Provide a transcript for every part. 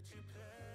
but you play.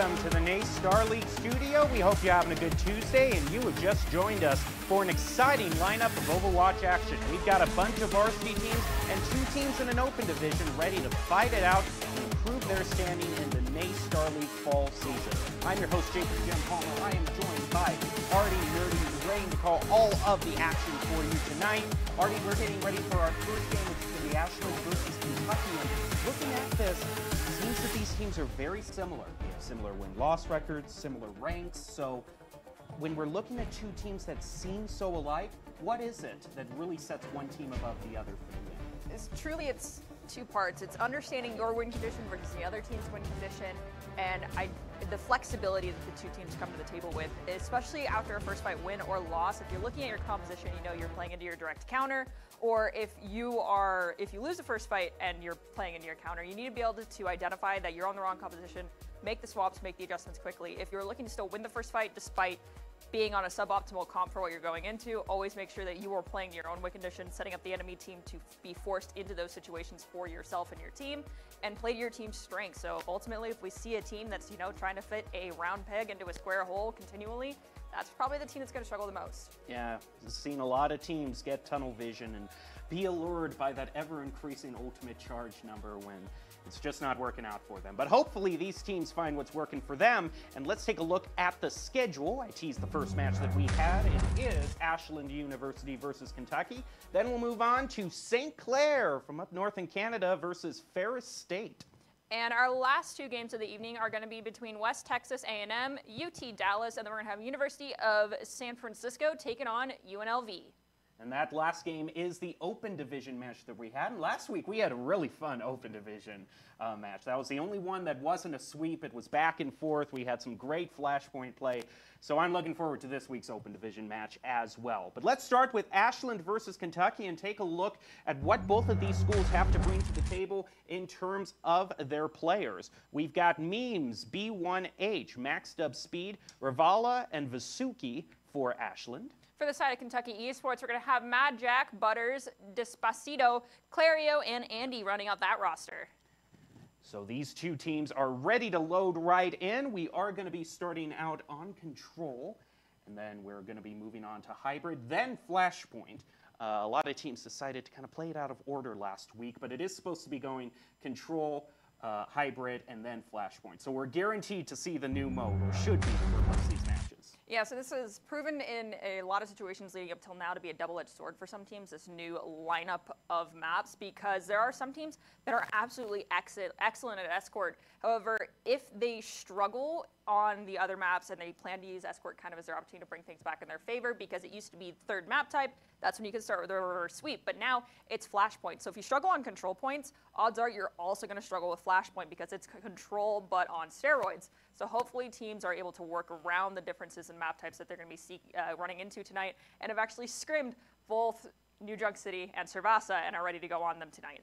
Welcome to the NACE Star League studio. We hope you're having a good Tuesday and you have just joined us for an exciting lineup of Overwatch action. We've got a bunch of varsity teams and two teams in an open division ready to fight it out and improve their standing in the NACE Star League fall season. I'm your host, Jacob Jim Palmer. I am joined by Artie, Nerdy, Rain to call all of the action for you tonight. Artie, we're getting ready for our first game, which is the Ashland versus Kentucky. And looking at this, it seems that these teams are very similar. They have similar win-loss records, similar ranks. So when we're looking at two teams that seem so alike, what is it that really sets one team above the other for the win? It's truly it's two parts. It's understanding your win condition versus the other team's win condition, and I, the flexibility that the two teams come to the table with, especially after a first fight win or loss. If you're looking at your composition, you know you're playing into your direct counter, or if you are, if you lose the first fight and you're playing into your counter, you need to be able to, to identify that you're on the wrong composition, make the swaps, make the adjustments quickly. If you're looking to still win the first fight despite being on a suboptimal comp for what you're going into, always make sure that you are playing your own win condition, setting up the enemy team to be forced into those situations for yourself and your team, and play to your team's strengths. So ultimately, if we see a team that's, you know, trying to fit a round peg into a square hole continually, that's probably the team that's going to struggle the most. Yeah, I've seen a lot of teams get tunnel vision and be allured by that ever increasing ultimate charge number when it's just not working out for them. But hopefully these teams find what's working for them. And let's take a look at the schedule. I teased the first match that we had. It is Ashland University versus Kentucky. Then we'll move on to St. Clair from up north in Canada versus Ferris State. And our last two games of the evening are going to be between West Texas A&M, UT Dallas, and then we're going to have University of San Francisco taking on UNLV. And that last game is the Open Division match that we had. And last week we had a really fun Open Division uh, match. That was the only one that wasn't a sweep. It was back and forth. We had some great flashpoint play. So I'm looking forward to this week's Open Division match as well. But let's start with Ashland versus Kentucky and take a look at what both of these schools have to bring to the table in terms of their players. We've got Memes, B1H, Max Dub Speed, Ravala, and Vasuki for Ashland. For the side of Kentucky Esports, we're going to have Mad Jack, Butters, Despacito, Clario, and Andy running out that roster. So these two teams are ready to load right in. We are going to be starting out on control, and then we're going to be moving on to hybrid, then flashpoint. Uh, a lot of teams decided to kind of play it out of order last week, but it is supposed to be going control, uh, hybrid, and then flashpoint. So we're guaranteed to see the new mode, or should be of these matches. Yeah, so this is proven in a lot of situations leading up till now to be a double-edged sword for some teams, this new lineup of maps, because there are some teams that are absolutely excellent at Escort. However, if they struggle on the other maps and they plan to use Escort kind of as their opportunity to bring things back in their favor, because it used to be third map type, that's when you can start with a reverse sweep. But now it's flashpoint. So if you struggle on control points, odds are you're also going to struggle with flashpoint because it's control but on steroids. So hopefully teams are able to work around the differences in map types that they're going to be uh, running into tonight and have actually scrimmed both New Junk City and Suravasa and are ready to go on them tonight.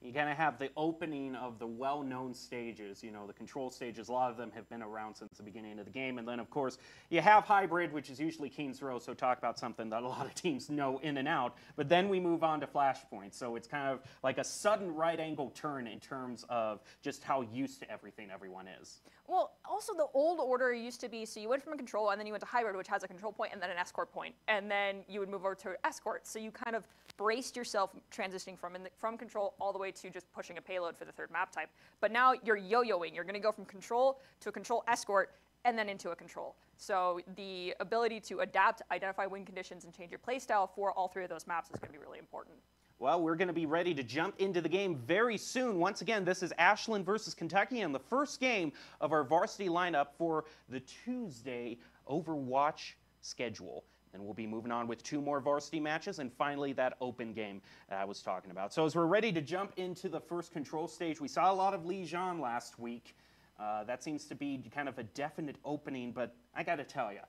You kind of have the opening of the well-known stages, you know, the control stages. A lot of them have been around since the beginning of the game. And then, of course, you have hybrid, which is usually King's Row, so talk about something that a lot of teams know in and out. But then we move on to Flashpoint. So it's kind of like a sudden right angle turn in terms of just how used to everything everyone is. Well, also the old order used to be, so you went from a control and then you went to hybrid, which has a control point and then an escort point. And then you would move over to escort. So you kind of braced yourself transitioning from, the, from control all the way to just pushing a payload for the third map type. But now you're yo-yoing. You're going to go from control to a control escort and then into a control. So the ability to adapt, identify win conditions, and change your playstyle for all three of those maps is going to be really important. Well, we're going to be ready to jump into the game very soon. Once again, this is Ashland versus Kentucky and the first game of our varsity lineup for the Tuesday Overwatch schedule. And we'll be moving on with two more varsity matches and finally that open game I was talking about. So as we're ready to jump into the first control stage, we saw a lot of Lijiang last week. Uh, that seems to be kind of a definite opening, but I got to tell you,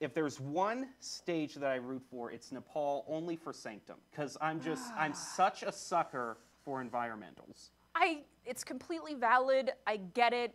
if there's one stage that I root for, it's Nepal only for Sanctum because I'm just I'm such a sucker for environmentals. I it's completely valid. I get it.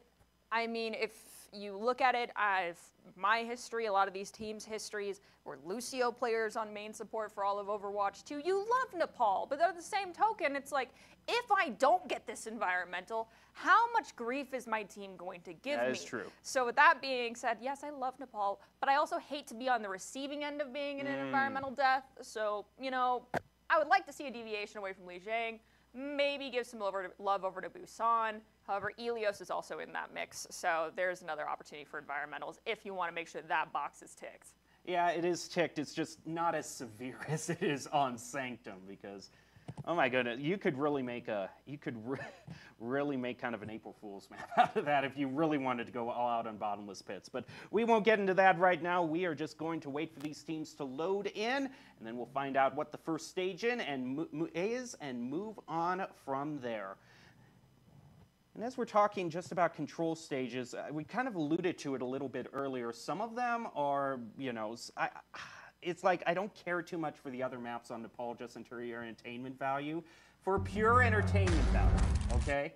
I mean, if you look at it, I've my history, a lot of these teams' histories were Lucio players on main support for all of Overwatch 2. You love Nepal, but at the same token, it's like, if I don't get this environmental, how much grief is my team going to give that me? That is true. So with that being said, yes, I love Nepal, but I also hate to be on the receiving end of being in an mm. environmental death. So, you know, I would like to see a deviation away from Lijiang, maybe give some love over to, love over to Busan. However, Ilios is also in that mix, so there's another opportunity for environmentals if you want to make sure that box is ticked. Yeah, it is ticked. It's just not as severe as it is on Sanctum because Oh my goodness, you could really make a you could re really make kind of an April Fool's map out of that if you really wanted to go all out on bottomless pits. But we won't get into that right now. We are just going to wait for these teams to load in, and then we'll find out what the first stage in and is and move on from there. And as we're talking just about control stages, uh, we kind of alluded to it a little bit earlier. Some of them are, you know, I, it's like I don't care too much for the other maps on Nepal just in terms of entertainment value. For pure entertainment value, okay?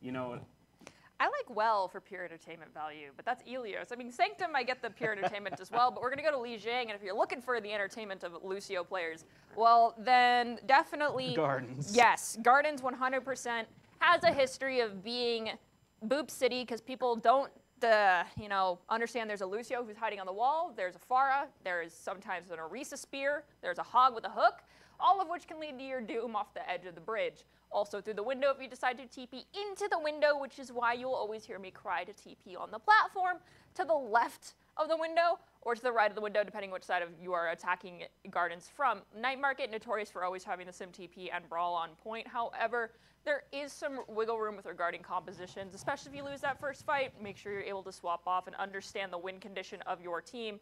You know, I like well for pure entertainment value, but that's Ilios. I mean, Sanctum, I get the pure entertainment as well, but we're going to go to Li Lijiang, and if you're looking for the entertainment of Lucio players, well, then definitely. Gardens. Yes, Gardens 100% has a history of being Boop City because people don't. Uh, you know, understand there's a Lucio who's hiding on the wall, there's a Pharah, there's sometimes an Orisa spear, there's a Hog with a hook, all of which can lead to your doom off the edge of the bridge. Also through the window if you decide to TP into the window, which is why you'll always hear me cry to TP on the platform to the left of the window or to the right of the window, depending which side of you are attacking gardens from. Night Market, notorious for always having the Sim TP and Brawl on point. However, there is some wiggle room with regarding compositions, especially if you lose that first fight. Make sure you're able to swap off and understand the win condition of your team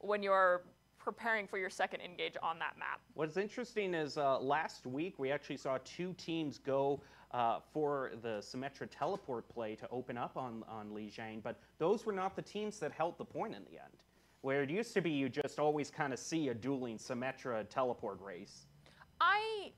when you're preparing for your second engage on that map. What's interesting is uh, last week we actually saw two teams go uh, for the Symmetra teleport play to open up on, on Lijiang, but those were not the teams that held the point in the end. Where it used to be you just always kind of see a dueling Symmetra teleport race. I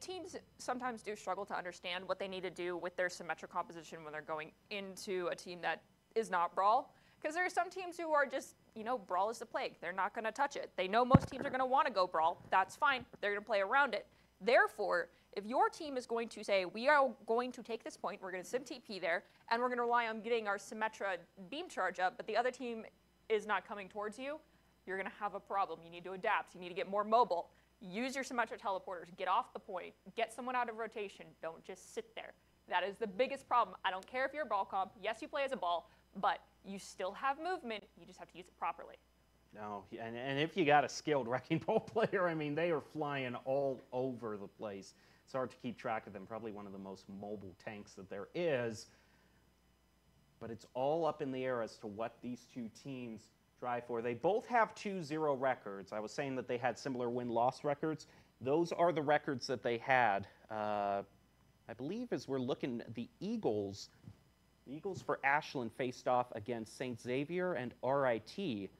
teams sometimes do struggle to understand what they need to do with their Symmetra composition when they're going into a team that is not Brawl. Because there are some teams who are just, you know, Brawl is the plague. They're not going to touch it. They know most teams are going to want to go Brawl. That's fine. They're going to play around it. Therefore, if your team is going to say, we are going to take this point, we're going to sim TP there, and we're going to rely on getting our Symmetra beam charge up, but the other team is not coming towards you, you're going to have a problem. You need to adapt. You need to get more mobile. Use your Symmetra teleporters. Get off the point. Get someone out of rotation. Don't just sit there. That is the biggest problem. I don't care if you're a ball comp. Yes, you play as a ball, but you still have movement. You just have to use it properly. No, and, and if you got a skilled wrecking ball player, I mean, they are flying all over the place. It's hard to keep track of them. Probably one of the most mobile tanks that there is. But it's all up in the air as to what these two teams drive for. They both have 2-0 records. I was saying that they had similar win-loss records. Those are the records that they had. Uh, I believe as we're looking, at the Eagles the Eagles for Ashland faced off against St. Xavier and RIT.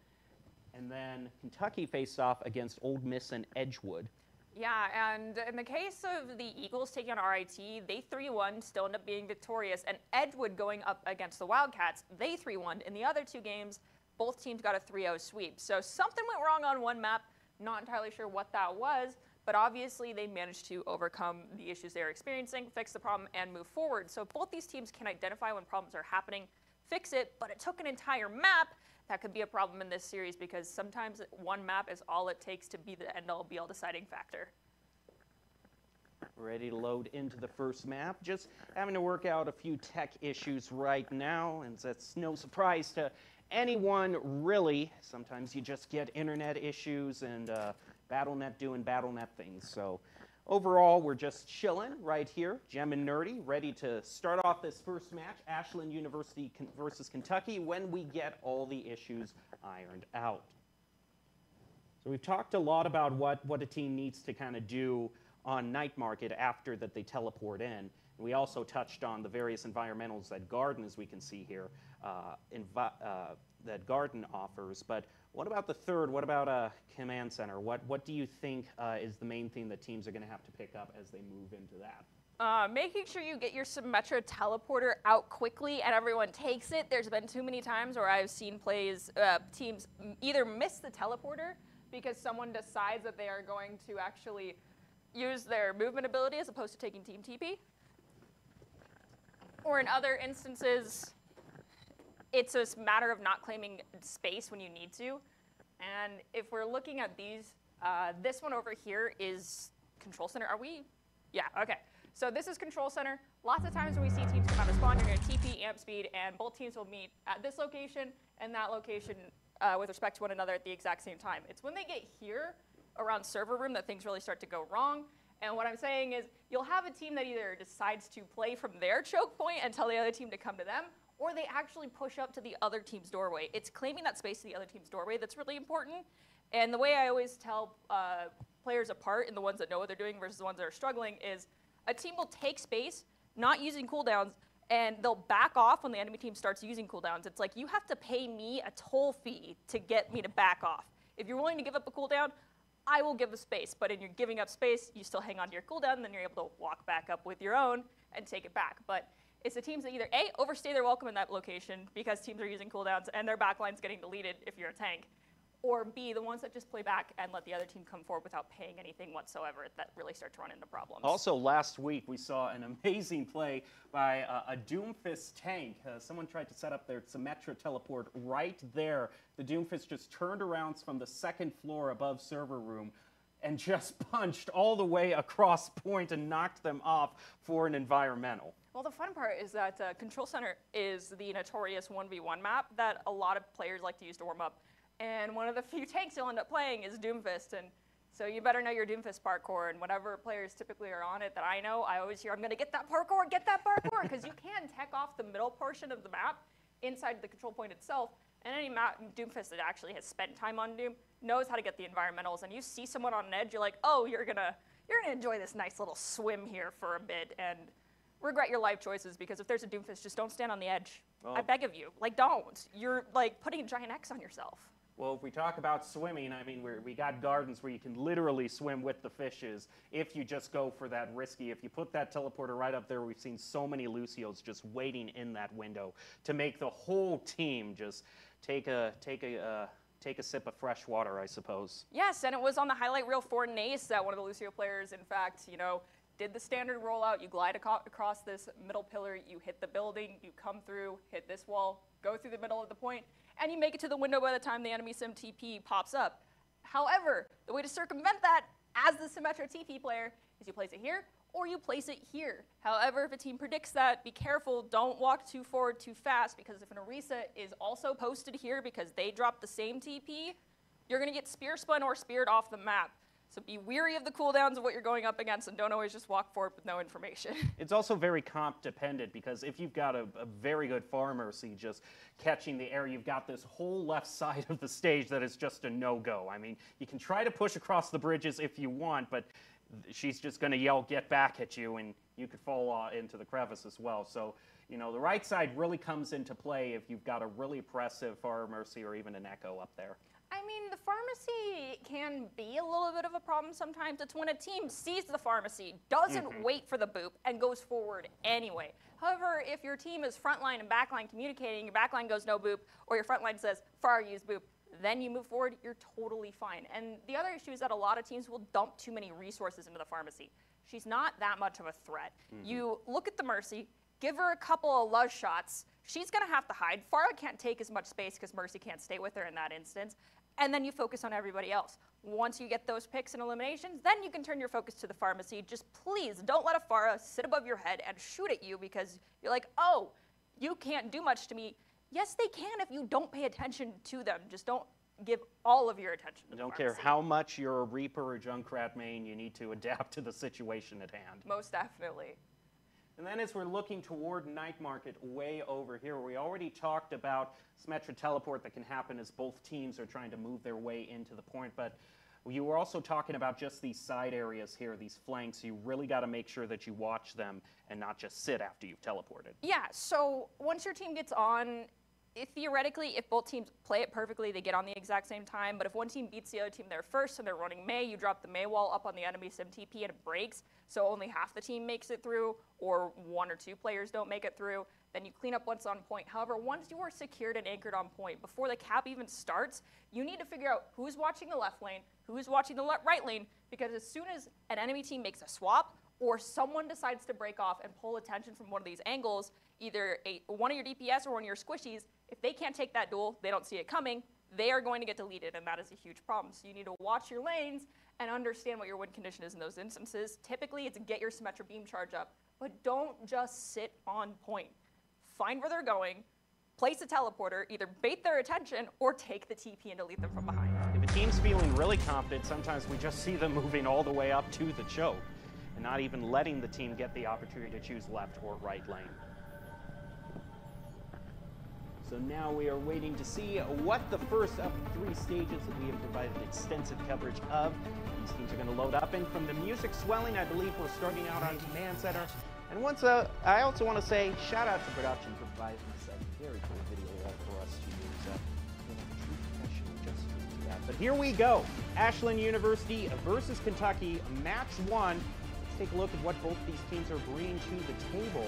And then Kentucky faced off against Ole Miss and Edgewood. Yeah, and in the case of the Eagles taking on RIT, they 3-1, still end up being victorious. And Edgewood going up against the Wildcats, they 3-1. In the other two games, both teams got a 3-0 sweep. So something went wrong on one map. Not entirely sure what that was, but obviously, they managed to overcome the issues they were experiencing, fix the problem, and move forward. So both these teams can identify when problems are happening, fix it, but it took an entire map. That could be a problem in this series because sometimes one map is all it takes to be the end-all, be-all deciding factor. Ready to load into the first map. Just having to work out a few tech issues right now, and that's no surprise to anyone, really. Sometimes you just get internet issues and uh, BattleNet doing BattleNet things. So overall, we're just chilling right here, Gem and Nerdy, ready to start off this first match, Ashland University versus Kentucky, when we get all the issues ironed out. So we've talked a lot about what, what a team needs to kind of do on night market after that they teleport in. We also touched on the various environmentals that Garden, as we can see here, uh, uh, that Garden offers. But what about the third? What about a command center? What, what do you think uh, is the main thing that teams are going to have to pick up as they move into that? Uh, making sure you get your Symmetra teleporter out quickly and everyone takes it. There's been too many times where I've seen plays, uh, teams either miss the teleporter because someone decides that they are going to actually use their movement ability as opposed to taking Team TP. Or in other instances, it's a matter of not claiming space when you need to. And if we're looking at these, uh, this one over here is control center. Are we? Yeah, okay. So this is control center. Lots of times when we see teams come out of spawn, you're to TP, amp speed, and both teams will meet at this location and that location uh, with respect to one another at the exact same time. It's when they get here around server room that things really start to go wrong. And what I'm saying is you'll have a team that either decides to play from their choke point and tell the other team to come to them, or they actually push up to the other team's doorway. It's claiming that space to the other team's doorway that's really important. And the way I always tell uh, players apart and the ones that know what they're doing versus the ones that are struggling is a team will take space, not using cooldowns, and they'll back off when the enemy team starts using cooldowns. It's like you have to pay me a toll fee to get me to back off. If you're willing to give up a cooldown, I will give a space. But in your giving up space, you still hang on to your cooldown, and then you're able to walk back up with your own and take it back. But it's the teams that either A, overstay their welcome in that location because teams are using cooldowns and their backline's getting deleted if you're a tank, or B, the ones that just play back and let the other team come forward without paying anything whatsoever that really start to run into problems. Also, last week we saw an amazing play by uh, a Doomfist tank. Uh, someone tried to set up their Symmetra teleport right there. The Doomfist just turned around from the second floor above server room and just punched all the way across point and knocked them off for an environmental. Well, the fun part is that uh, Control Center is the notorious 1v1 map that a lot of players like to use to warm up and one of the few tanks you'll end up playing is Doomfist. And so you better know your Doomfist parkour. And whatever players typically are on it that I know, I always hear, I'm going to get that parkour, get that parkour. Because you can tech off the middle portion of the map inside the control point itself. And any map, Doomfist that actually has spent time on Doom knows how to get the environmentals. And you see someone on an edge, you're like, oh, you're going to you're gonna enjoy this nice little swim here for a bit. And regret your life choices because if there's a Doomfist, just don't stand on the edge. I beg of you. Like, don't. You're like putting a giant X on yourself. Well, if we talk about swimming, I mean, we we got gardens where you can literally swim with the fishes if you just go for that risky. If you put that teleporter right up there, we've seen so many Lucios just waiting in that window to make the whole team just take a take a uh, take a sip of fresh water, I suppose. Yes, and it was on the highlight reel for Nace that one of the Lucio players, in fact, you know, did the standard rollout. You glide across this middle pillar, you hit the building, you come through, hit this wall, go through the middle of the point, and you make it to the window by the time the enemy sim TP pops up. However, the way to circumvent that as the Symmetra TP player is you place it here or you place it here. However, if a team predicts that, be careful, don't walk too forward too fast because if an Orisa is also posted here because they dropped the same TP, you're gonna get spear spun or speared off the map. So be weary of the cooldowns of what you're going up against and don't always just walk forward with no information. It's also very comp dependent because if you've got a, a very good Pharmercy just catching the air, you've got this whole left side of the stage that is just a no-go. I mean, you can try to push across the bridges if you want, but she's just going to yell, get back at you, and you could fall uh, into the crevice as well. So, you know, the right side really comes into play if you've got a really oppressive Pharmercy or even an Echo up there. I mean, the Pharmercy can be a little bit of a problem sometimes. It's when a team sees the Pharmercy, doesn't mm-hmm. wait for the boop, and goes forward anyway. However, if your team is frontline and backline communicating, your backline goes no boop, or your frontline says far use boop, then you move forward, you're totally fine. And the other issue is that a lot of teams will dump too many resources into the pharmacy. She's not that much of a threat. Mm-hmm. You look at the Mercy, give her a couple of love shots, she's going to have to hide. Pharah can't take as much space because Mercy can't stay with her in that instance and then you focus on everybody else. Once you get those picks and eliminations, then you can turn your focus to the Pharmercy. Just please don't let a Pharah sit above your head and shoot at you because you're like, oh, you can't do much to me. Yes, they can if you don't pay attention to them. Just don't give all of your attention to Don't care how much you're a Reaper or Junkrat main, you need to adapt to the situation at hand. Most definitely. And then as we're looking toward night market way over here, we already talked about Symmetra teleport that can happen as both teams are trying to move their way into the point, but you were also talking about just these side areas here, these flanks. You really got to make sure that you watch them and not just sit after you've teleported. Yeah, so once your team gets on, if theoretically, if both teams play it perfectly, they get on the exact same time. But if one team beats the other team there first and they're running May, you drop the May wall up on the enemy sim TP and it breaks. So only half the team makes it through, or one or two players don't make it through. Then you clean up once on point. However, once you are secured and anchored on point, before the cap even starts, you need to figure out who's watching the left lane, who's watching the right lane, because as soon as an enemy team makes a swap, or someone decides to break off and pull attention from one of these angles, either a, one of your DPS or one of your squishies, if they can't take that duel, they don't see it coming, they are going to get deleted, and that is a huge problem. So you need to watch your lanes and understand what your win condition is in those instances. Typically, it's get your Symmetra beam charge up, but don't just sit on point. Find where they're going, place a teleporter, either bait their attention or take the TP and delete them from behind. If a team's feeling really confident, sometimes we just see them moving all the way up to the choke and not even letting the team get the opportunity to choose left or right lane. So now we are waiting to see what the first of three stages that we have provided extensive coverage of. These teams are going to load up, and from the music swelling, I believe we're starting out on Command Center. And once uh, I also want to say shout out to production for providing this uh, very cool video for us to use. Uh. But here we go. Ashland University versus Kentucky, match one. Let's take a look at what both these teams are bringing to the table.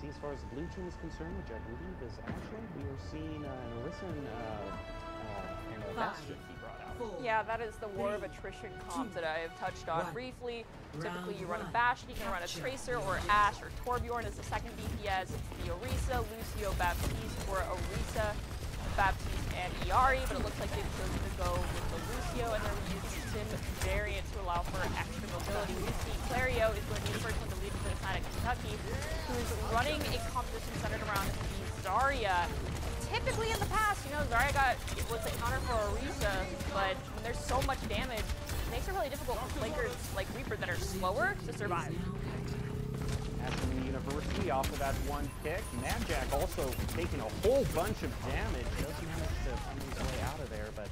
See, as far as the blue team is concerned, which I believe is Ashland, we are seeing uh, an Arisen uh, uh, and a Bastion be brought out. Yeah, that is the war of attrition comp that I have touched on briefly. Typically, you run a Bastion, you can run a Tracer or Ashe or Torbjorn as the second DPS, the Orisa, Lucio, Baptiste, or Orisa, Baptiste, and Illari, but it looks like they've chosen to go with the Lucio and they're using Sim variant to allow for extra mobility. We see Clario is going to be the first one to side of Kentucky, who is running a competition centered around Zarya typically in the past, you know, Zarya got was a counter for Orisa, but when there's so much damage, it makes it really difficult for flankers like Reaper that are slower to survive. Ashland University off of that one pick. Mad Jack also taking a whole bunch of damage. Does manage to find his way out of there, but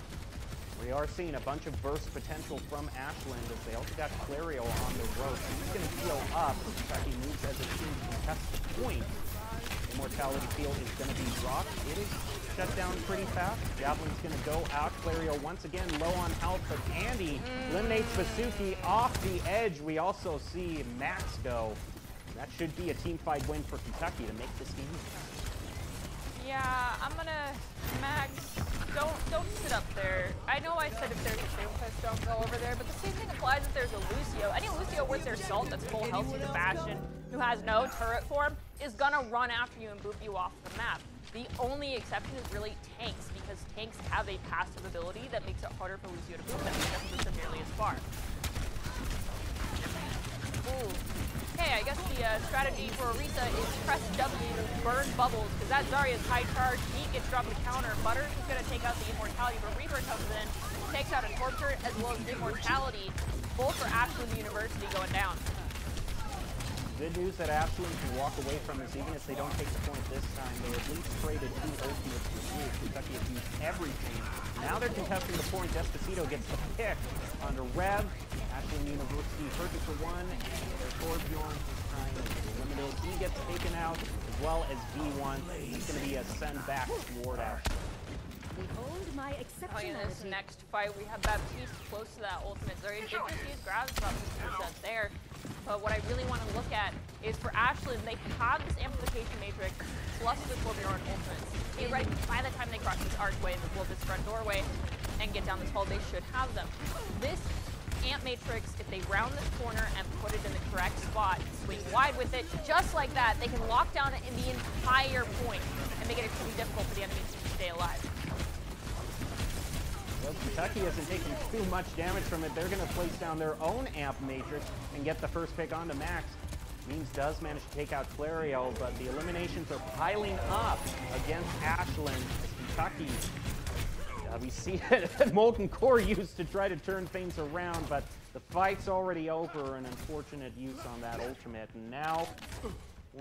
we are seeing a bunch of burst potential from Ashland as they also got Clario on the rope. He's going to heal up. Fact, he moves as a team to contest the point. Immortality Field is going to be dropped. It is shut down pretty fast. Javelin's going to go out. Clario once again low on health, but Andy eliminates Vasuki off the edge. We also see Max go. That should be a team fight win for Kentucky to make this game. Yeah, I'm gonna Max. Don't don't sit up there. I know I said if there's a Doomfist, don't go over there, but the same thing applies if there's a Lucio. Any Lucio with their salt that's full health a Bastion, who has no turret form, is gonna run after you and boot you off the map. The only exception is really tanks, because tanks have a passive ability that makes it harder for Lucio to boot them. Push them nearly as far. Ooh. Okay, I guess the uh, strategy for Orisa is press W to burn bubbles, because that Zarya's high charge, he gets dropped the counter. Butters is going to take out the Immortality, but Reaper comes in, takes out a Torture as well as Immortality, both for Ashland University going down. Good news that Ashland can walk away from this, even if they don't take the point this time. They at least traded two ultimates three. Kentucky has used everything. Now they're contesting the point. Despacito gets the pick under Rev. Ashland University perfect for one, and their Torbjorn is trying to eliminate. He gets taken out, as well as B1. He's going to be a send back toward Ashland. Behold my Oh, in this next fight, we have Baptiste close to that ultimate. Zarya did just use grabs about 50% there. But what I really want to look at is for Ashland, they have this amplification matrix plus the Torbjorn ultimates. Right by the time they cross this archway, well, this front doorway, and get down this hall, they should have them. This amp matrix, if they round this corner and put it in the correct spot, swing wide with it, just like that, they can lock down in the entire point and make it extremely difficult for the enemies to stay alive. Kentucky hasn't taken too much damage from it. They're going to place down their own amp matrix and get the first pick onto Max. Memes does manage to take out Clario, but the eliminations are piling up against Ashland as Kentucky. Uh, we see it Molten Core used to try to turn things around, but the fight's already over. An unfortunate use on that ultimate. And now,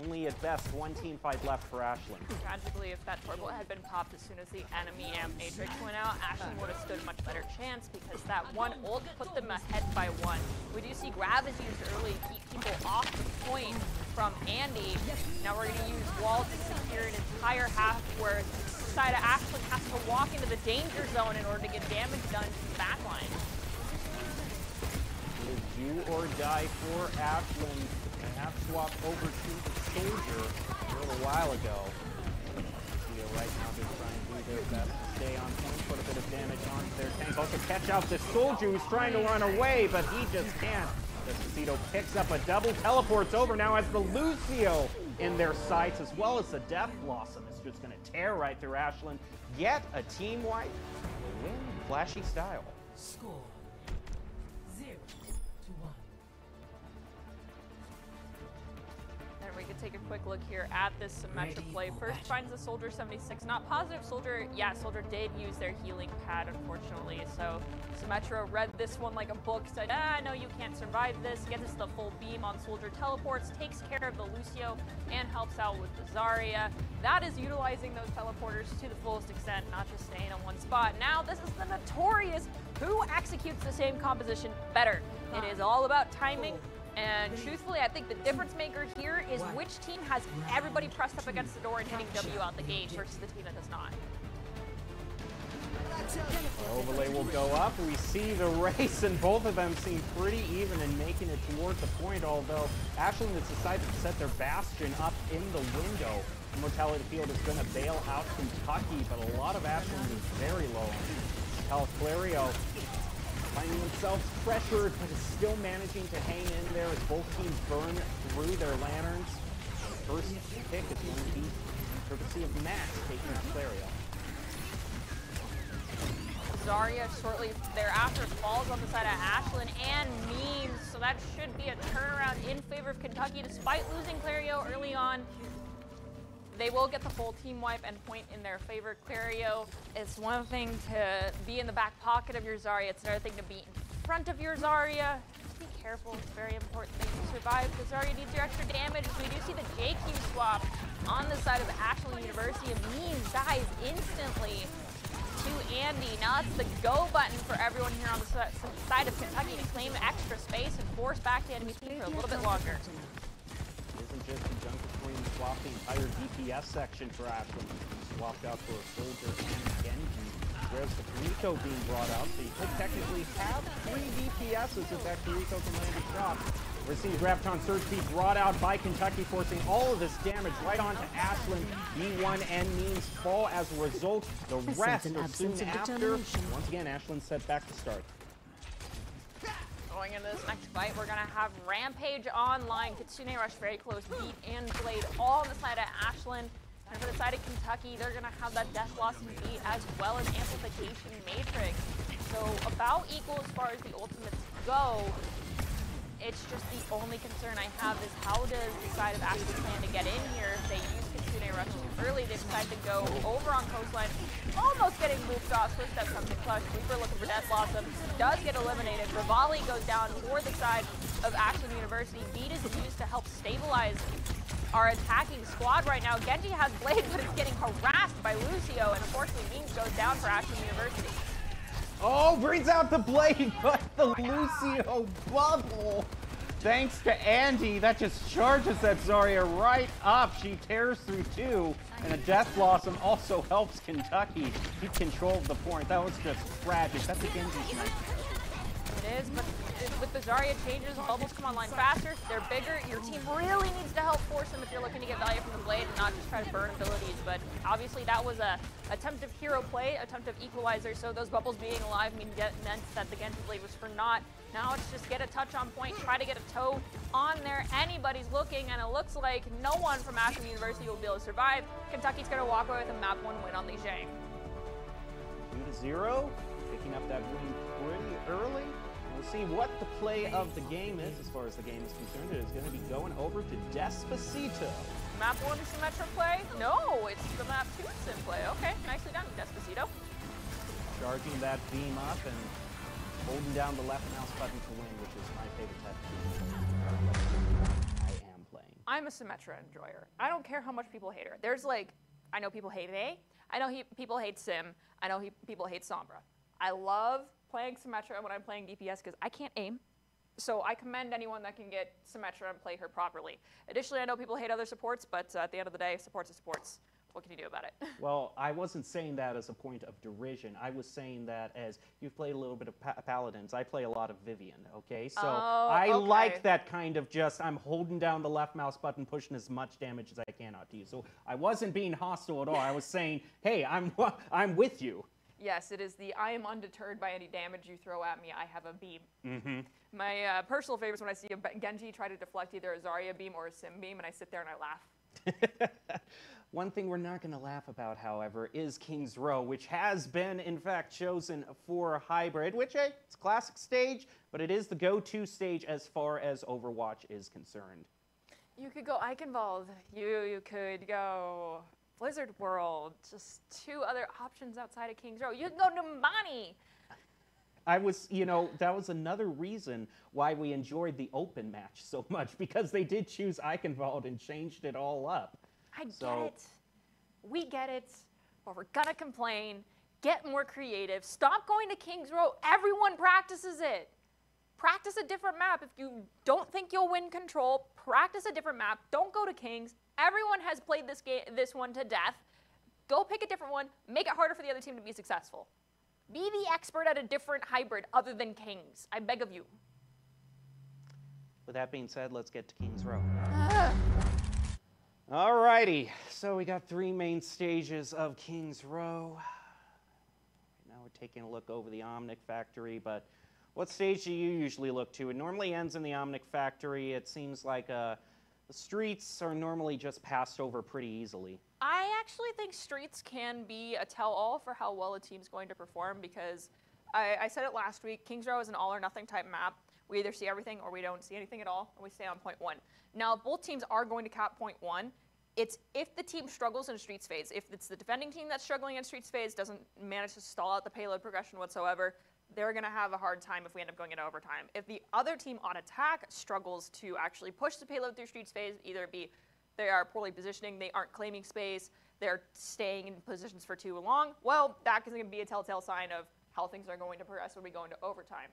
only at best one team fight left for Ashland. Tragically, if that Torble had been popped as soon as the enemy amp matrix went out, Ashland would have stood a much better chance because that one ult put them ahead by one. We do see grab is used early to keep people off the point from Andy. Now we're going to use wall to secure an entire half where side of Ashland has to walk into the danger zone in order to get damage done to the backline. It is do or die for Ashland. Swapped over to the soldier a little while ago. Right now they're trying to do their best to stay on point, put a bit of damage onto their tank. Also catch out the soldier who's trying to run away, but he just can't. Despacito picks up a double, teleports over now as the Lucio in their sights, as well as the Death Blossom is just going to tear right through Ashland. Yet a team wipe. Win flashy style. Score we could take a quick look here at this Symmetra play. First finds the Soldier 76. Not positive Soldier. Yeah, Soldier did use their healing pad, unfortunately. So Symmetra read this one like a book, said, ah, no, you can't survive this. Gets us the full beam on Soldier, teleports, takes care of the Lucio, and helps out with the Zarya. That is utilizing those teleporters to the fullest extent, not just staying in one spot. Now, this is the notorious who executes the same composition better. It is all about timing And truthfully, I think the difference maker here is which team has everybody pressed up against the door and hitting W out the gate versus the team that does not. Overlay will go up. We see the race, and both of them seem pretty even in making it towards the point, although Ashland has decided to set their Bastion up in the window. The Mortality Field is going to bail out Kentucky, but a lot of Ashland is very low. Calclario finding themselves pressured, but is still managing to hang in there as both teams burn through their lanterns. First pick is going to be courtesy of Max taking Clario. Zarya shortly thereafter falls on the side of Ashland and Memes, so that should be a turnaround in favor of Kentucky despite losing Clario early on. They will get the full team wipe and point in their favor. Clario, it's one thing to be in the back pocket of your Zarya, it's another thing to be in front of your Zarya. Just be careful, it's very important that you survive because Zarya needs your extra damage. We do see the JQ swap on the side of Ashland University. And Memes dies instantly to Andy. Now it's the go button for everyone here on the side of Kentucky to claim extra space and force back the enemy team for a little bit longer. It isn't just swap the entire DPS section for Ashland. Swapped out for a soldier and Genji. Whereas the Kiriko being brought out, so you could technically have three DPSs if that Kiriko can land a shot. We're seeing Graviton Surge Speed brought out by Kentucky, forcing all of this damage right onto Ashland. B1 and Memes fall as a result. The rest are soon after. Once again, Ashland set back to start. Going into this next fight, we're going to have Rampage online. Kitsune Rush very close. Beat and Blade all on the side of Ashland. And for the side of Kentucky, they're going to have that Death Blossom beat as well as Amplification Matrix. So about equal as far as the ultimates go. It's just the only concern I have is how does the side of Ashland plan to get in here if they use Rush too early? They decide to go over on Coastline, almost getting moved off. Swift Step comes in clutch. Reaper looking for Death Blossom, does get eliminated. Revali goes down for the side of Ashland University. Beat is used to help stabilize our attacking squad right now. Genji has Blade, but it's getting harassed by Lucio, and unfortunately Memes goes down for Ashland University. Oh, brings out the blade, but the Lucio bubble. Thanks to Andy, that just charges that Zarya right up. She tears through two, and a Death Blossom also helps Kentucky keep control of the point. That was just tragic. That's a Genji snipe. It is, but with the Zarya changes, bubbles come online faster, they're bigger. Your team really needs to help force them if you're looking to get value from the blade and not just try to burn abilities. But obviously that was a attempt of hero play, attempt of equalizer, so those bubbles being alive mean get, meant that the Genji blade was for naught. Now it's just get a touch on point, try to get a toe on there. Anybody's looking, and it looks like no one from Ashland University will be able to survive. Kentucky's going to walk away with a map one win on Lijiang. Two to zero, picking up that win pretty early. See what the play of the game is as far as the game is concerned. It is going to be going over to Despacito. Map 1 Symmetra play? No, it's the map 2 sim play. Okay, nicely done, Despacito. Charging that beam up and holding down the left mouse button to win, which is my favorite type of game. I am playing. I'm a Symmetra enjoyer. I don't care how much people hate her. There's like, I know people hate A. I know he, people hate Sim. I know he, people hate Sombra. I love playing Symmetra when I'm playing DPS because I can't aim. So I commend anyone that can get Symmetra and play her properly. Additionally, I know people hate other supports, but uh, at the end of the day, supports are supports. What can you do about it? Well, I wasn't saying that as a point of derision. I was saying that as you've played a little bit of pa Paladins. I play a lot of Vivian, okay? So Oh, I okay. like that kind of just, I'm holding down the left mouse button, pushing as much damage as I can out to you. So I wasn't being hostile at all. I was saying, hey, I'm, I'm with you. Yes, it is the I am undeterred by any damage you throw at me. I have a beam. Mm-hmm. My uh, personal favorite is when I see a Genji try to deflect either a Zarya beam or a Sim beam, and I sit there and I laugh. One thing we're not going to laugh about, however, is King's Row, which has been, in fact, chosen for hybrid, which, hey, it's a classic stage, but it is the go-to stage as far as Overwatch is concerned. You could go Eichenwalde. You you could go Blizzard World. Just two other options outside of Kings Row. You could go Numbani. I was, you know, that was another reason why we enjoyed the open match so much, because they did choose Eichenwalde and changed it all up. I So- get it. We get it. But we're gonna complain. Get more creative. Stop going to Kings Row. Everyone practices it. practice a different map. If you don't think you'll win control, practice a different map. Don't go to Kings. Everyone has played this game, this one to death. Go pick a different one. Make it harder for the other team to be successful. Be the expert at a different hybrid other than Kings. I beg of you. With that being said, let's get to Kings Row. Alrighty, so we got three main stages of Kings Row. Now we're taking a look over the Omnic Factory, but what stage do you usually look to? It normally ends in the Omnic Factory. It seems like uh, the streets are normally just passed over pretty easily. I actually think streets can be a tell-all for how well a team's going to perform because I, I said it last week. Kings Row is an all or nothing type map. We either see everything or we don't see anything at all, and we stay on point one. Now, both teams are going to cap point one. It's if the team struggles in streets phase. If it's the defending team that's struggling in streets phase, doesn't manage to stall out the payload progression whatsoever, they're going to have a hard time if we end up going into overtime. If the other team on attack struggles to actually push the payload through streets phase, either be they are poorly positioning, they aren't claiming space, they're staying in positions for too long, well, that is going to be a telltale sign of how things are going to progress when we go into overtime.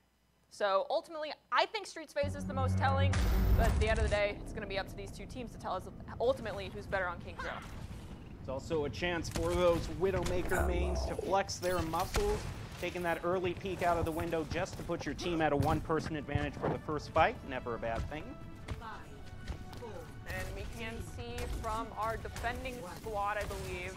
So ultimately, I think Streets phase is the most telling, but at the end of the day, it's going to be up to these two teams to tell us ultimately who's better on King's Row. It's also a chance for those Widowmaker mains to flex their muscles, taking that early peek out of the window just to put your team at a one-person advantage for the first fight. Never a bad thing. And we can see from our defending squad, I believe.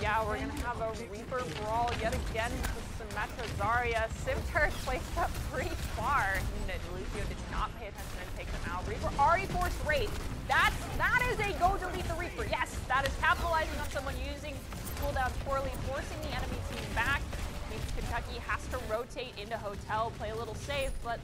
Yeah, we're gonna have a Reaper brawl yet again with Symmetra Zarya. Simter placed up pretty far. And Lucio did not pay attention and take them out. Reaper already forced Wraith. That's that is a go delete the Reaper. Yes, that is capitalizing on someone using cooldown poorly, forcing the enemy team back. Means Kentucky has to rotate into hotel, play a little safe, but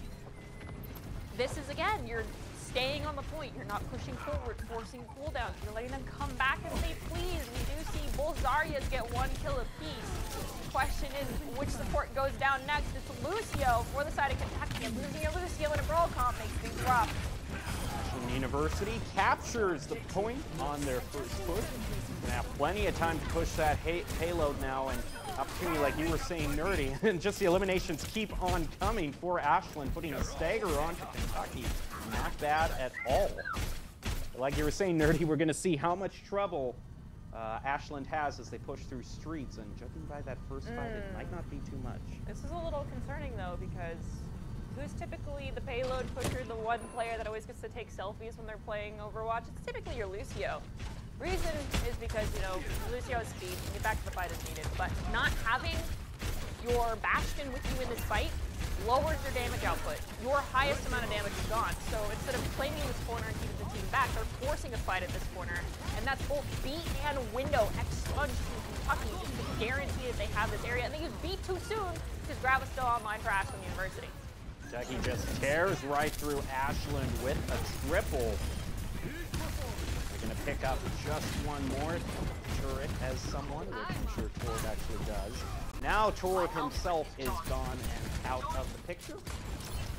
this is again, you're staying on the point. You're not pushing forward, forcing cooldowns. You're letting them come back and they please. We do see both Zaryas get one kill apiece. Question is, which support goes down next? It's Lucio for the side of Kentucky. And losing a Lucio in a brawl comp makes things rough. University captures the point on their first push. Gonna have plenty of time to push that hay- payload now, and opportunity, like you were saying, nerdy. And just the eliminations keep on coming for Ashland, putting a stagger onto Kentucky. Not bad at all. Like you were saying, nerdy, we're gonna see how much trouble uh, Ashland has as they push through streets, and judging by that first fight, it might not be too much. This is a little concerning though because who's typically the payload pusher, the one player that always gets to take selfies when they're playing Overwatch? It's typically your Lucio. Reason is because, you know, Lucio has speed, and get back to the fight as needed, but not having your Bastion with you in this fight lowers your damage output. Your highest amount of damage is gone. So instead of claiming this corner and keeping the team back, they're forcing a fight at this corner. And that's both B and window expunged from Kentucky just to guarantee that they have this area. And they use B too soon because Grab is still online for Ashland University. Kentucky just tears right through Ashland with a triple. To pick up just one more. Turret has someone, which I'm sure Torg actually does. Now Torg himself is gone and out of the picture.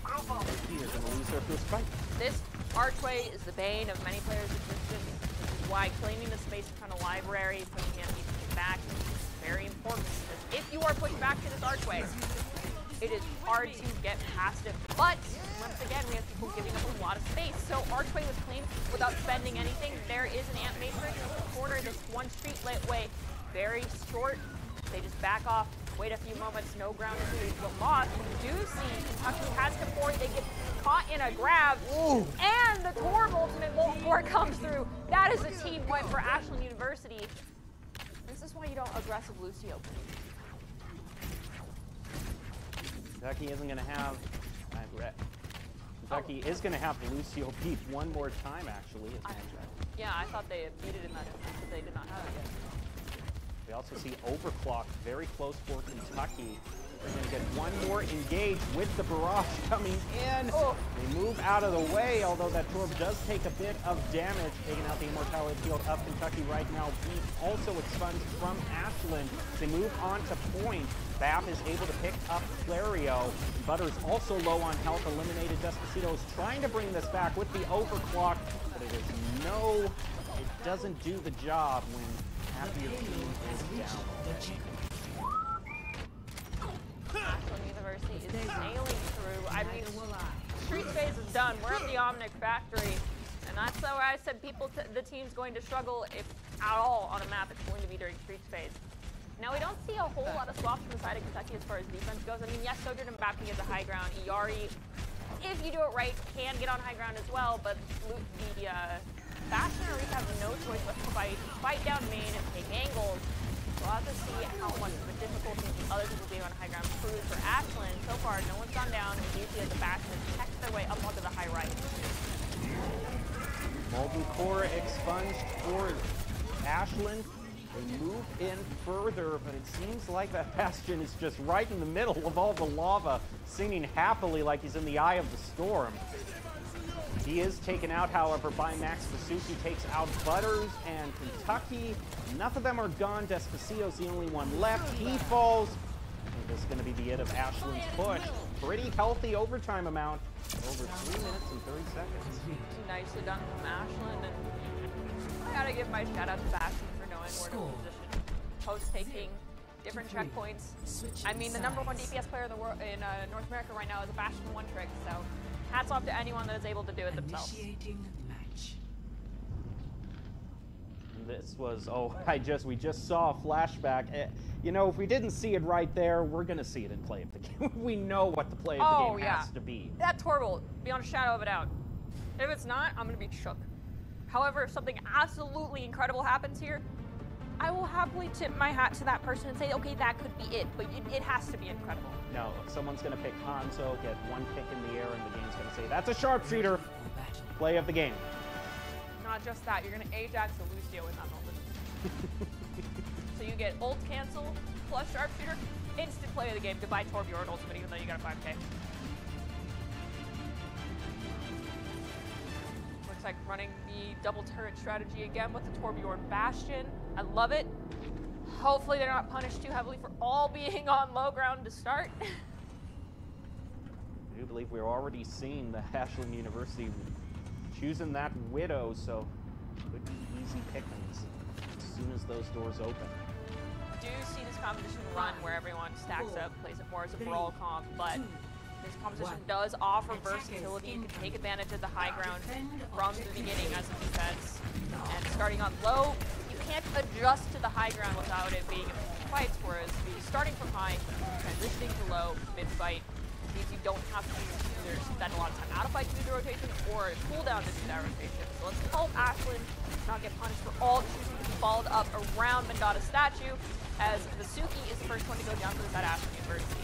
Are going to lose their first fight. This archway is the bane of many players' existence. This is why claiming the space in front of library, putting enemy back is very important. Because if you are pushed back to this archway, it is hard to get past it. But once again, we have people giving up a lot of space. So Archway was clean without spending anything. There is an amp matrix in the corner. This one street lit way, very short. They just back off, wait a few moments, no ground is but lost. We do see Kentucky has come forward. They get caught in a grab, and the Torb ultimate Volt 4 comes through. That is a team win for Ashland University. This is why you don't aggressive Lucio. Kentucky isn't going to have. I Kentucky is going to have Lucio beat one more time, actually. I- Yeah, I thought they had beat it in that instance, but they did not have it yet. We also see overclock very close for Kentucky. They're going to get one more engage with the barrage coming in. Oh. They move out of the way, although that Torb does take a bit of damage, taking out the immortality field of Kentucky right now. Beat also expunged from Ashland. They move on to point. Bap is able to pick up Clario. Butters also low on health, eliminated Despacito's trying to bring this back with the overclock, but it is no, it doesn't do the job when half your team is down. Ashland University is nailing through. I mean, I. Phase is done. We're at the Omnic factory. And that's why I said people, the team's going to struggle, if at all, on a map. It's going to be during Streets phase. Now, we don't see a whole lot of swaps from the side of Kentucky as far as defense goes. I mean, yes, Sojourn and Bap can get the high ground. Illari, if you do it right, can get on high ground as well. But the uh, Bastion and have no choice but to fight, fight down main and take angles. We'll have to see how much of a difficulty the other people being on high ground proves for Ashland. So far, no one's gone down. and do see that the Bastion checks their way up onto the high right. Molten Core expunged for Ashland. They move in further, but it seems like that Bastion is just right in the middle of all the lava, singing happily like he's in the eye of the storm. He is taken out, however, by Max Vasuki, takes out Butters and Kentucky. Enough of them are gone. Despacito's the only one left. He falls. This is going to be the end of Ashland's push. Pretty healthy overtime amount. Over 3 minutes and 30 seconds. Nicely done from Ashland. And I gotta give my shout out to Bastion for knowing where to position. Post taking different checkpoints. I mean, the number one DPS player in the world in uh, North America right now is a Bastion one trick. So, hats off to anyone that is able to do it themselves. Initiating match. This was oh I just we just saw a flashback. Eh, you know, if we didn't see it right there, we're gonna see it in play of the game. we know what the play of the Oh, game yeah. has to be. That's horrible, beyond a shadow of a doubt. If it's not, I'm gonna be shook. However, if something absolutely incredible happens here, I will happily tip my hat to that person and say, okay, that could be it, but it, it has to be incredible. No, someone's gonna pick Hanzo, get one pick in the air, and the game's gonna say that's a sharpshooter. Play of the game. Not just that, you're gonna Ajax the Lucio in that moment. so you get ult cancel plus sharpshooter, instant play of the game. Goodbye Torbjorn ultimate, even though you got a 5k. Looks like running the double turret strategy again with the Torbjorn Bastion. I love it. Hopefully they're not punished too heavily for all being on low ground to start. I do believe we're already seeing the Ashland University choosing that widow, so could be easy pickings as soon as those doors open. do see this competition run where everyone stacks up, plays it more as a brawl comp, but this competition does offer versatility. You can take advantage of the high ground from the beginning as a defense. And starting on low, you can't adjust to the high ground without it being in fights, whereas the starting from high, transitioning to low, mid-fight, means you don't have to either spend a lot of time out of fight to do the rotation or a cooldown to do that rotation. So let's Ashland does not get punished for all the shooting to be followed up around Mondatta's statue, as Vasuki is the first one to go down for this at Ashland University.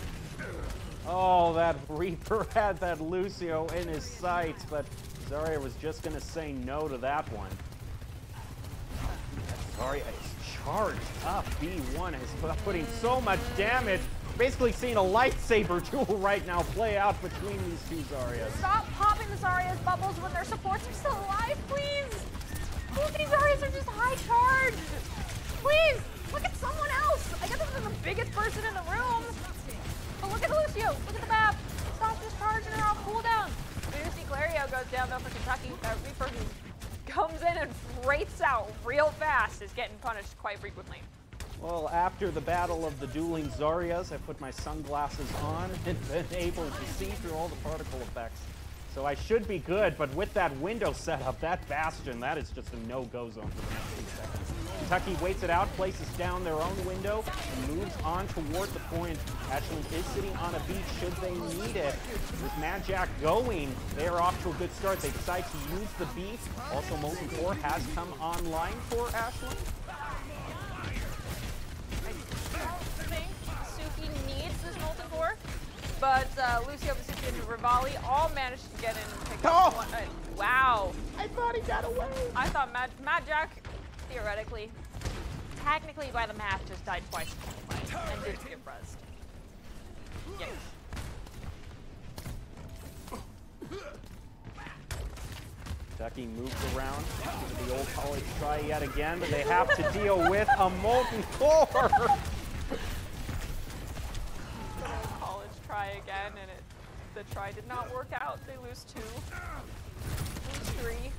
Oh, that Reaper had that Lucio in his sights, but Zarya was just gonna say no to that one. Zarya is charged up. B1 is putting so much damage. Basically seeing a lightsaber duel right now play out between these two Zaryas. Stop popping the Zarya's bubbles when their supports are still alive, please! Both these Zaryas are just high charged! Please, look at someone else! I guess this is the biggest person in the room! But look at Lucio, look at the map! Stop just charging her off cooldown! Lucy Clario goes down though for Kentucky. That Reaper who comes in and freights out real fast is getting punished quite frequently. Well, after the battle of the dueling Zaryas, I put my sunglasses on and been able to see through all the particle effects. So I should be good, but with that window setup, that Bastion, that is just a no-go zone for the next two seconds. Kentucky waits it out, places down their own window, and moves on toward the point. Ashland is sitting on a beach should they need it. With Mad Jack going, they are off to a good start. They decide to use the beat. Also, Molten Core has come online for Ashland. But uh, Lucio, Vasuki, and Rivali all managed to get in and pick up Oh! one. Uh, wow. I thought he got away. I thought Mad, Mad Jack, theoretically, technically by the math, just died twice and didn't get buzzed. Yikes. Kentucky moves around to the old college try yet again, but they have to deal with a molten core. Try again, and it, the try did not work out. They lose two, lose three.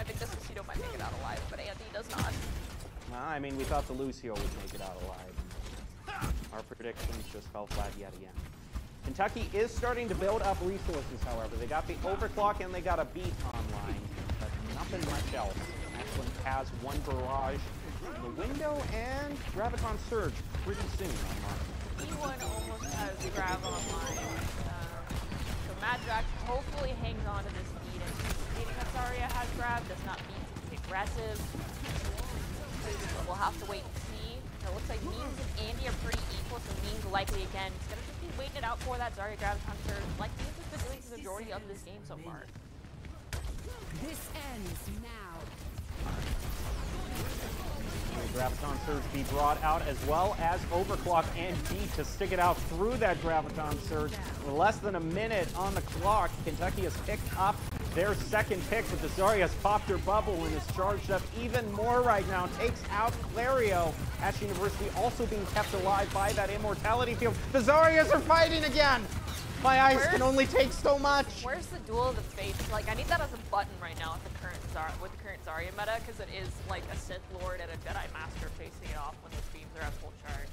I think Despacito might make it out alive, but Andy does not. Well, I mean, we thought the Lucio would make it out alive. Our predictions just fell flat yet again. Kentucky is starting to build up resources, however. They got the overclock and they got a beat online, but nothing much else. Ashland has one barrage in the window and Graviton Surge pretty soon online. B1 almost has grab online. Um, so Mad Jack hopefully hangs on to this lead and maybe Hatsaria has grab, does not mean to be aggressive. We'll have to wait and see. It looks like Means and Andy are pretty equal, so Means likely again. He's gonna just be waiting it out for that Zarya grab hunter, like Means has been doing the majority of this game so far. This ends now. Graviton Surge be brought out as well as Overclock and Beat to stick it out through that Graviton Surge. Less than a minute on the clock, Kentucky has picked up their second pick, but the Zarya popped her bubble and is charged up even more right now. Takes out Clario. Ash University also being kept alive by that Immortality Field. The Zaryas are fighting again! My eyes Where's- can only take so much! Where's the Duel of the Fates? Like, I need that as a button right now with the current Zar with the current Zarya meta, because it is like a Sith Lord and a Jedi Master facing it off when those beams are at full charge.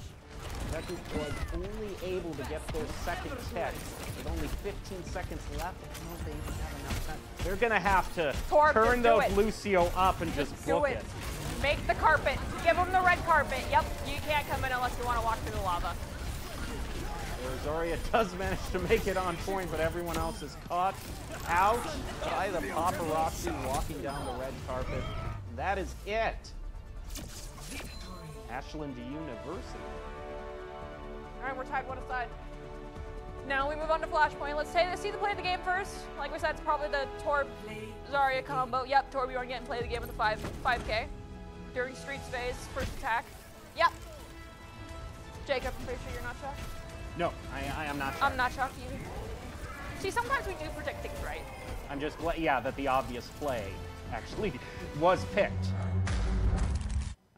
Kentucky was only able to get their second tech with only 15 seconds left. I don't know if they even have enough time. They're gonna have to Torb, turn just those it. Lucio up and just, Do book it. it. Make the carpet. Give them the red carpet. Yep, you can't come in unless you want to walk through the lava. Zarya does manage to make it on point, but everyone else is caught out by the paparazzi walking down the red carpet. That is it. Ashland University. All right, we're tied one aside. Now we move on to Flashpoint. Let's say, see the play of the game first. Like we said, it's probably the Torb Zarya combo. Yep, Torbjorn getting play of the game with the 5 5K during Streets phase, first attack. Yep. Jacob, I'm pretty sure you're not shocked. No, I, I am not. I'm not shocked either. See, sometimes we do predict things right. I'm just glad, yeah, that the obvious play actually was picked.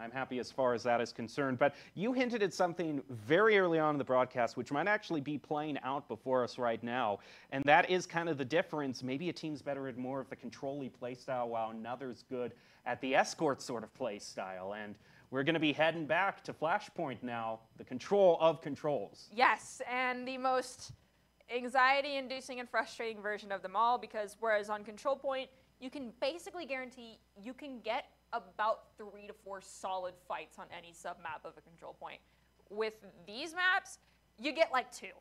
I'm happy as far as that is concerned. But you hinted at something very early on in the broadcast, which might actually be playing out before us right now. And that is kind of the difference. Maybe a team's better at more of the control-y play style, while another's good at the escort sort of play style. And we're going to be heading back to Flashpoint now, the control of controls. Yes, and the most anxiety inducing and frustrating version of them all because whereas on control point, you can basically guarantee you can get about three to four solid fights on any sub map of a control point. With these maps, you get like two,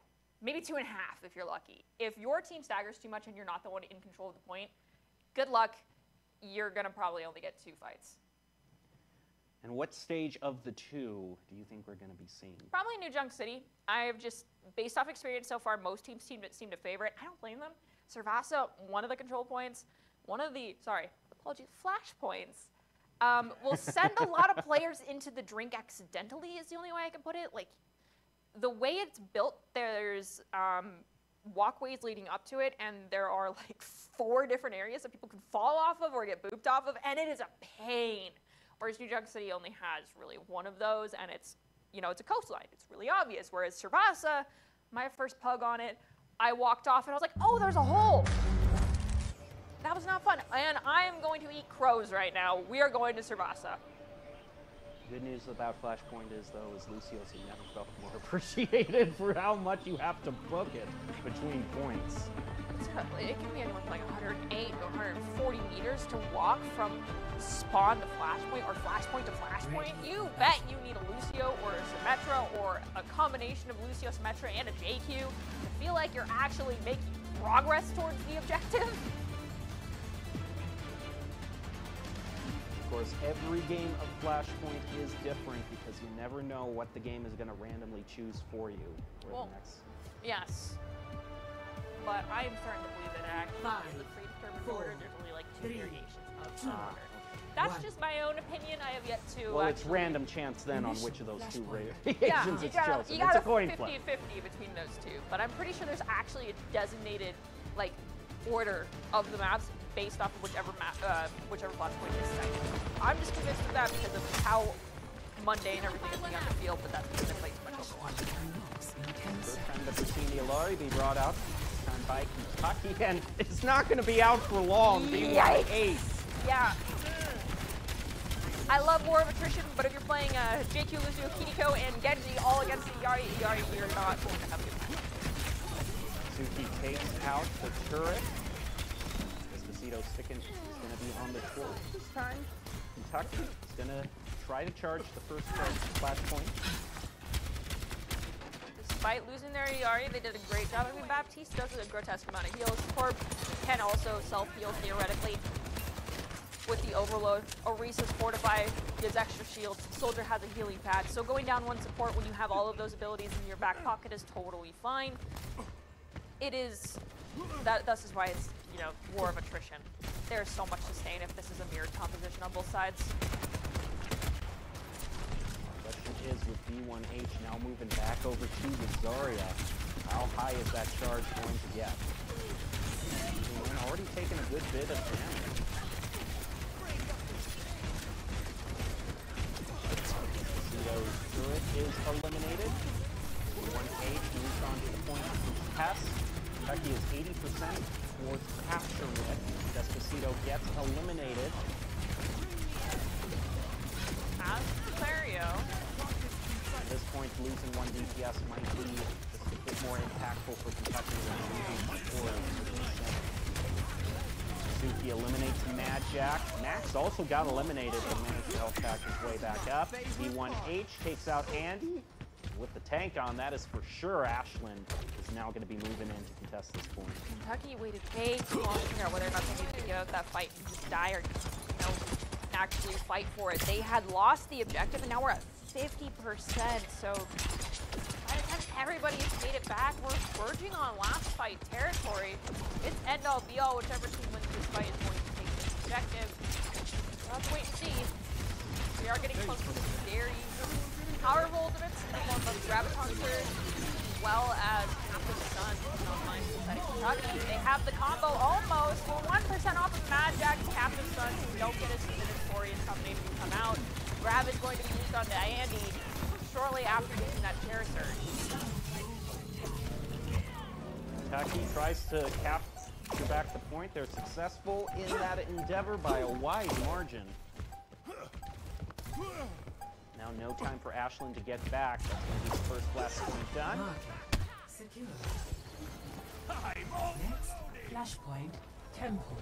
maybe two and a half if you're lucky. If your team staggers too much and you're not the one in control of the point, good luck. You're gonna probably only get two fights. And what stage of the two do you think we're going to be seeing? Probably New Junk City. I have just, based off experience so far, most teams seem to, seem to favor it. I don't blame them. Suravasa, one of the control points, one of the, sorry, apologies, flash points, um, will send a lot of players into the drink accidentally, is the only way I can put it. Like, the way it's built, there's um, walkways leading up to it, and there are like four different areas that people can fall off of or get booped off of, and it is a pain. Whereas New Junk City only has really one of those, and it's, you know, it's a coastline. It's really obvious. Whereas Suravasa, my first pug on it, I walked off and I was like, oh, there's a hole. That was not fun. And I am going to eat crows right now. We are going to Suravasa. Good news about Flashpoint is, though, is Lucio's has never felt more appreciated for how much you have to book it between points. It's not- It can be anywhere from like 108 to 140 meters to walk from spawn to flashpoint or flashpoint to flashpoint. You bet you need a Lucio or a Symmetra or a combination of Lucio, Symmetra, and a JQ to feel like you're actually making progress towards the objective. Course, every game of Flashpoint is different because you never know what the game is going to randomly choose for you for Well, the next. Yes. But I am starting to believe that actually Five, in the predetermined four, order, there's only like two three, variations of two, the order. That's one. just my own opinion. I have yet to. Well, it's random chance then on which of those two flashpoint. variations Yeah, you it's gotta, chosen. you it's a coin 50 flip. 50 between those two. But I'm pretty sure there's actually a designated like order of the maps based off of whichever map, uh, whichever flashpoint is set. I'm just convinced of that because of how mundane everything is being on the field, but that's because I played too much Overwatch. Unlocks in 10 First seconds. time that we've seen the Illari be brought out. This time by Kentucky, and it's not going to be out for long. Being Yikes. ace. Yeah. I love War of Attrition, but if you're playing uh, uh, JQ, Lucio, Kiriko, and Genji all against the Illari. Illari, you're not going to have a good time. Suki takes out the turret. Sticking is going to be on the torch this time. Kentucky is going to try to charge the first flash point. Despite losing their Illari, they did a great job. I mean, Baptiste does a grotesque amount of heals. Torb can also self-heal theoretically with the overload. Orisa's fortify gives extra shields. Soldier has a healing pad. So going down one support when you have all of those abilities in your back pocket is totally fine. It is, that, this is why it's, you know, war of attrition. There's so much sustain if this is a mirrored composition on both sides. Question is with B1H now moving back over to the Zarya. How high is that charge going to get? B1 already taking a good bit of damage. Despacito's turret is eliminated. B1H moves on to the point of contest. Becky is 80% towards capturing it. Despacito gets eliminated. As Clario, At this point, losing one DPS might be just a bit more impactful for Kentucky than losing four. Vasuki eliminates Mad Jack. Max also got eliminated, but managed to health back his way back up. B1H takes out Andy. With the tank on, that is for sure Ashland is now going to be moving in to contest this point. Kentucky waited way too long to figure out whether or not they needed to get out that fight and just die or, you know, actually fight for it. They had lost the objective, and now we're at 50%. So by the time everybody has made it back, we're verging on last fight territory. It's end all be all. Whichever team wins this fight is going to take this objective. We'll have to wait and see. We are getting close to some very powerful ultimates in the form of Graviton as well as Captive Sun online of Kentucky. They have the combo almost. We're 1% off of Mad Jack's Captive Sun. We don't get a Victorious combination come out. Grab is going to be used on Andy shortly after using that Terra Surge. Kentucky tries to capture back the point. They're successful in that endeavor by a wide margin. Now no time for Ashland to get back. That's going to be the first blast point done. Secure. Next, flashpoint, temple.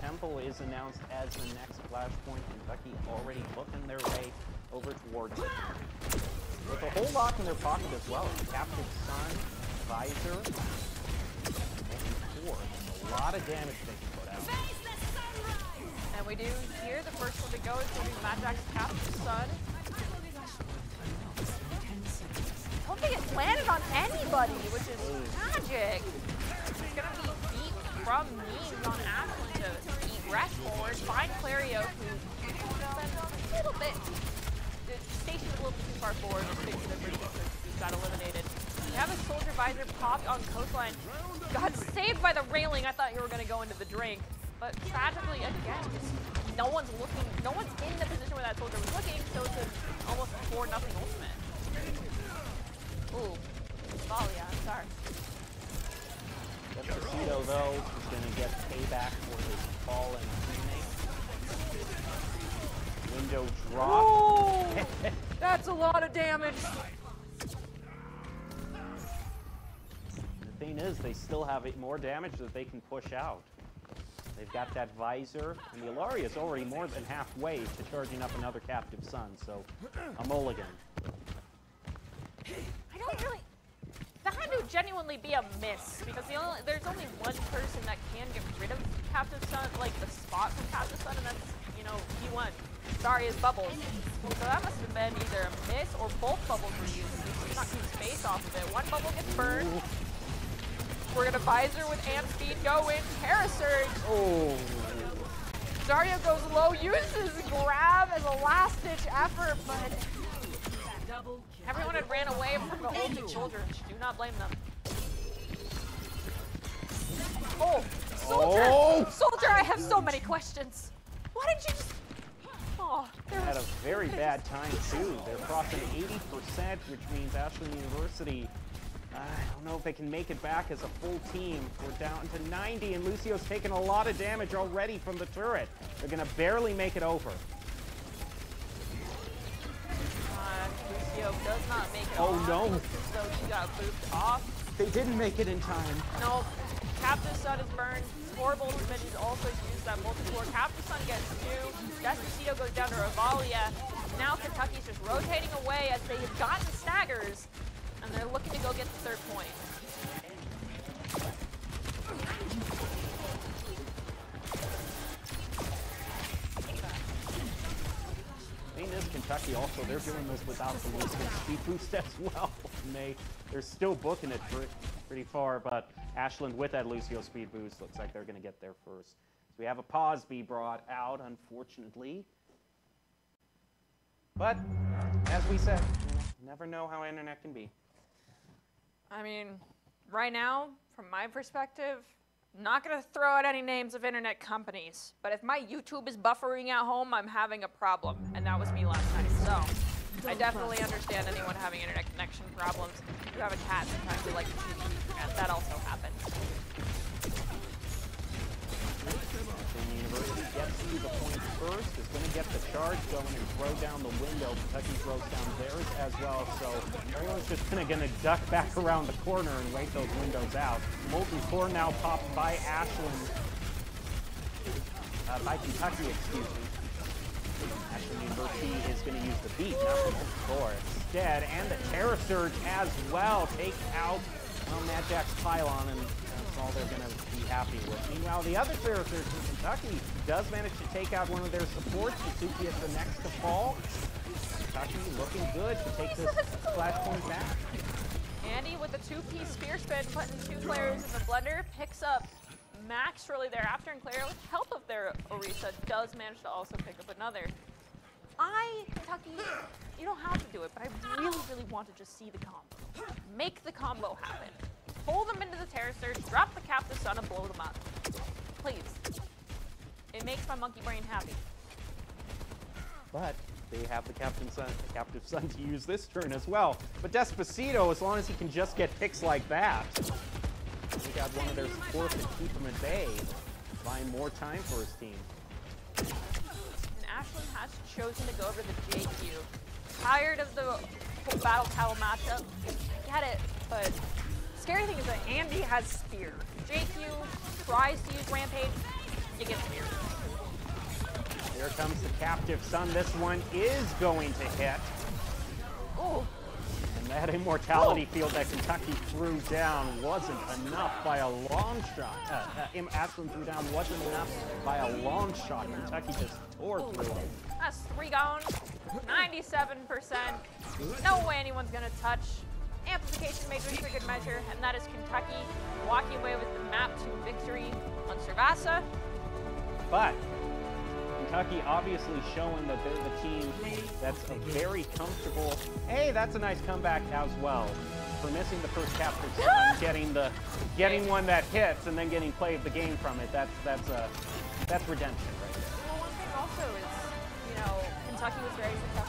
Temple is announced as the next flashpoint. Kentucky already booking their way over towards it. With a whole lot in their pocket as well. Captive Sun, Visor, and four. A lot of damage they can put out. And we do here, the first one to go is going to be Mad Jack's Captive Sun. I don't think it landed on anybody, which is magic. It's gonna be beat from memes on Ashland to eat rest forward. Find Clario, who a little bit, the station's a little too far forward, just fixing the who got eliminated. We have a soldier visor popped on coastline. Got saved by the railing. I thought you were gonna go into the drink. But tragically, again, no one's looking, no one's in the position where that soldier was looking, so it's an almost 4 nothing ultimate. Ooh. Oh, Volley, I'm sorry. Despacito, though, is going to get payback for his fallen teammate. Window drop. Oh! That's a lot of damage. Thing is, they still have more damage that they can push out. They've got that visor, and the Ilaria is already more than halfway to charging up another captive sun, so a mulligan. I don't really. That had to genuinely be a miss because the only there's only one person that can get rid of Captive Sun, like the spot from Captive Sun, and that's you know B1. Sorry, is Bubbles. So that must have been either a miss or both bubbles were used. Not use space off of it. One bubble gets burned. We're gonna visor with amp speed go in. Terra Surge. Oh, Dario goes low, uses grab as a last ditch effort, but everyone had ran away from the ulted children. Do not blame them. Oh, soldier! Oh! Soldier, I have so many questions. Why didn't you just? Oh, there had a very bad time too. They're crossing 80%, which means Ashland University. I don't know if they can make it back as a full team. We're down to 90, and Lucio's taken a lot of damage already from the turret. They're gonna barely make it over. Uh, does not make it Oh, no. So he got booped off. They didn't make it in time. No. Captive Sun is burned. Horrible Ultimate is also used that Molten Core. Captive Sun gets two. Despacito goes down to Rivalia. Now Kentucky's just rotating away as they have gotten staggers. And they're looking to go get the third point. Thing is, Kentucky also, they're doing this without the Lucio speed boost as well. They're still booking it pretty, far, but Ashland with that Lucio speed boost looks like they're going to get there first. So we have a pause be brought out, unfortunately. But, as we said, never know how internet can be. I mean, right now, from my perspective, not gonna throw out any names of internet companies, but if my YouTube is buffering at home, I'm having a problem, and that was me last night. So, I definitely understand anyone having internet connection problems. You have a cat, sometimes they like to see. That also happens. University gets to the point first, is going to get the charge going and throw down the window. Kentucky throws down theirs as well, so everyone's just going to duck back around the corner and wait those windows out. Molten Core now popped by Ashland, uh, by Kentucky, excuse me. Ashland University is going to use the beat, not the Molten Core instead, and the Terra Surge as well. Take out well, Mad Jack's pylon, and that's all they're going to happy with. Meanwhile, the other Surge from Kentucky does manage to take out one of their supports. Vasuki is the next to fall. Kentucky looking good to take this flashpoint back. Andy with the two-piece spear spin, putting two players in the blender, picks up Max shortly thereafter, and Clara, with help of their Orisa, does manage to also pick up another. I, Kentucky, you don't have to do it, but I really, really want to just see the combo. Make the combo happen. Pull them into the Surge, drop the Captive Sun, and blow them up. Please. It makes my monkey brain happy. But they have the captain son, captive son to use this turn as well. But Despacito, as long as he can just get picks like that, he got one of their supports to keep him at bay, buying more time for his team. And Ashland has chosen to go over the JQ. Tired of the battle towel matchup. I get it, but scary thing is that Andy has spear. JQ tries to use rampage, you get spear. Here comes the captive son. This one is going to hit. Ooh, And that immortality field that Kentucky threw down wasn't enough by a long shot. Uh, uh, Im- Ashland threw down wasn't enough by a long shot. Kentucky just tore through it. that's three gone. 97%. No way anyone's gonna touch. Amplification Matrix for good measure, and that is Kentucky walking away with the map 2 victory on Suravasa. But Kentucky obviously showing that they're the team that's a very comfortable. Hey, that's a nice comeback as well. For missing the first capture, getting the getting one that hits and then getting play of the game from it. That's that's a that's redemption right there. Well, one thing also is, you know, Kentucky was very successful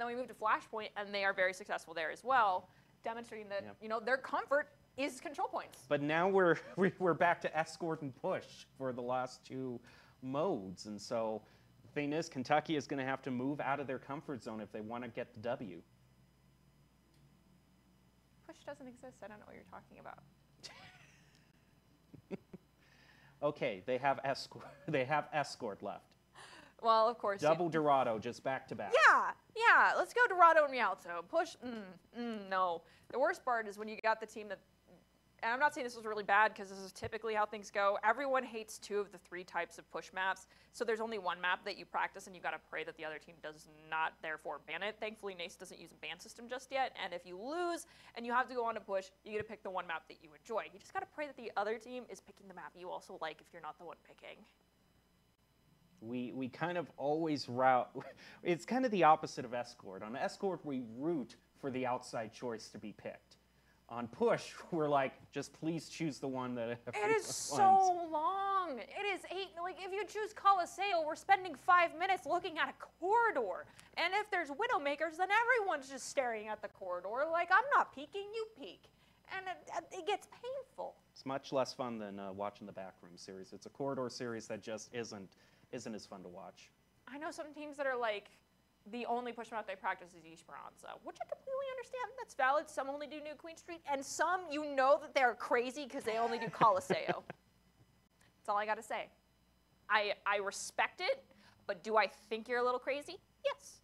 and then we moved to Flashpoint, and they are very successful there as well, demonstrating that Yep. you know their comfort is control points. But now we're we- we're back to escort and push for the last two modes, and so the thing is, Kentucky is going to have to move out of their comfort zone if they want to get the W. Push doesn't exist. I don't know what you're talking about. Okay, they have escort. They have escort left. Well, of course. Double Dorado, just back to back. Yeah, yeah. Let's go Dorado and Rialto. Push. Mm, mm, no. The worst part is when you got the team that. And I'm not saying this was really bad because this is typically how things go. Everyone hates two of the three types of push maps, so there's only one map that you practice, and you got to pray that the other team does not therefore ban it. Thankfully, NACE doesn't use a ban system just yet, and if you lose and you have to go on to push, you get to pick the one map that you enjoy. You just got to pray that the other team is picking the map you also like if you're not the one picking. We we kind of always route. It's kind of the opposite of escort. On escort, we root for the outside choice to be picked. On push, we're like, just please choose the one that It wants. so long. It is eight. Like if you choose Colosseo, we're spending five minutes looking at a corridor. And if there's Widowmakers, then everyone's just staring at the corridor. Like I'm not peeking, you peek, and it, it gets painful. It's much less fun than uh, watching the backroom series. It's a corridor series that just isn't isn't as fun to watch. I know some teams that are like the only push map they practice is Esperanza, which I completely understand. That's valid. Some only do New Queen Street, and some you know that they're crazy because they only do Colosseo. That's all I got to say. I, I respect it, but do I think you're a little crazy? Yes.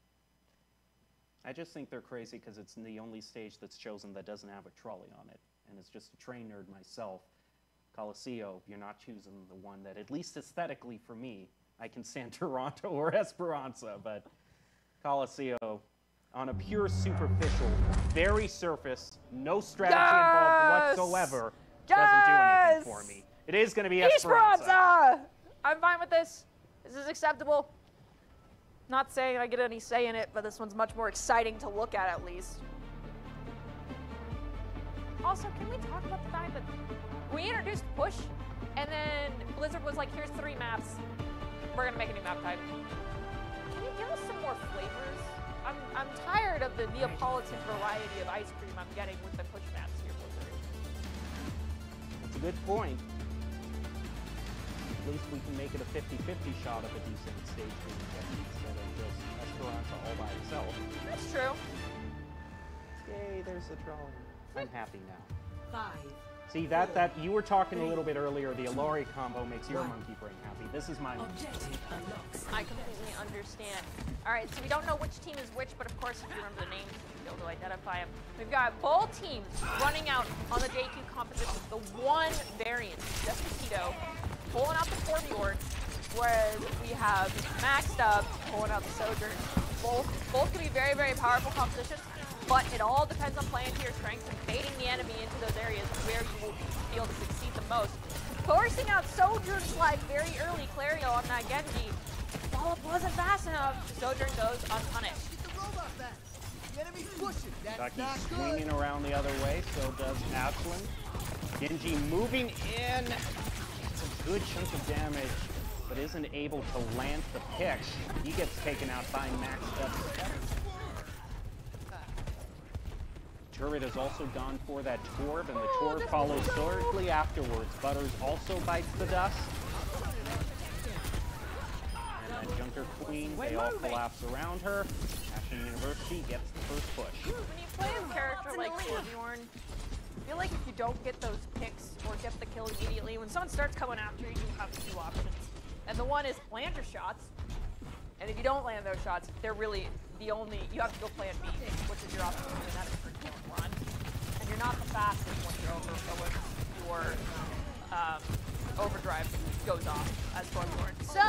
I just think they're crazy because it's the only stage that's chosen that doesn't have a trolley on it. And as just a train nerd myself, Colosseo, you're not choosing the one that, at least aesthetically for me, I can stand Toronto or Esperanza, but Colosseo, on a pure superficial, very surface, no strategy Yes! involved whatsoever, doesn't do anything for me. It is going to be Esperanza. Esperanza! I'm fine with this. This is acceptable. Not saying I get any say in it, but this one's much more exciting to look at at least. Also, can we talk about the fact that we introduced push, and then Blizzard was like, here's three maps. We're gonna make a new map type. Can you give us some more flavors? I'm, I'm tired of the Neapolitan variety of ice cream I'm getting with the push maps here, Blizzard. That's a good point. At least we can make it a 50-50 shot of a decent stage being instead of just Esperanza all by itself. That's true. Yay, there's the trolley. I'm happy now. Five. See, that, that you were talking a little bit earlier, the Illari combo makes your monkey brain happy. This is my monkey. Objective. I completely understand. All right, so we don't know which team is which, but of course, if you remember the names, you'll be able to identify them. We've got both teams running out on the JQ composition. The one variant, just Despacito, pulling out the Torbjorn, whereas we have Maxed Up pulling out the Sojourn. Both, both can be very, very powerful compositions, but it all depends on playing to your strengths and baiting the enemy into those areas where you will be able to succeed the most. Forcing out Sojourn's life very early, Clario on that Genji. While it wasn't fast enough, Sojourn goes unpunished. Get the robot back. The enemy's pushing. That's Ducky's not swinging good. around the other way, so does Ashland. Genji moving in. It's a good chunk of damage, but isn't able to land the pick. He gets taken out by Max Dubs. Turret has also gone for that Torb, and the oh, Torb follows shortly afterwards. Butters also bites the dust. And then Junker Queen, they all collapse around her. Ashton University gets the first push. When you play a character like Torbjorn, I feel like if you don't get those picks or get the kill immediately, when someone starts coming after you, you have two options. And the one is land your shots, and if you don't land those shots, they're really the only, you have to go plan B, which is your option, and that is for kill and run. And you're not the fastest when you're over, or when your um, overdrive goes off as Torbjorn. So,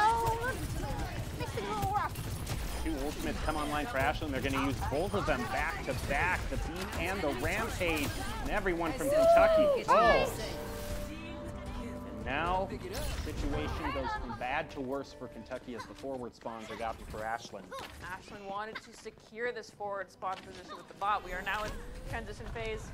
makes it a little rough. Two ultimates come online for Ashland. They're going to use both of them back to back. The beat and the rampage. And everyone from Kentucky falls. Now, the situation goes from bad to worse for Kentucky as the forward spawns are gotten for Ashland. Ashland wanted to secure this forward spawn position with the bot. We are now in transition phase.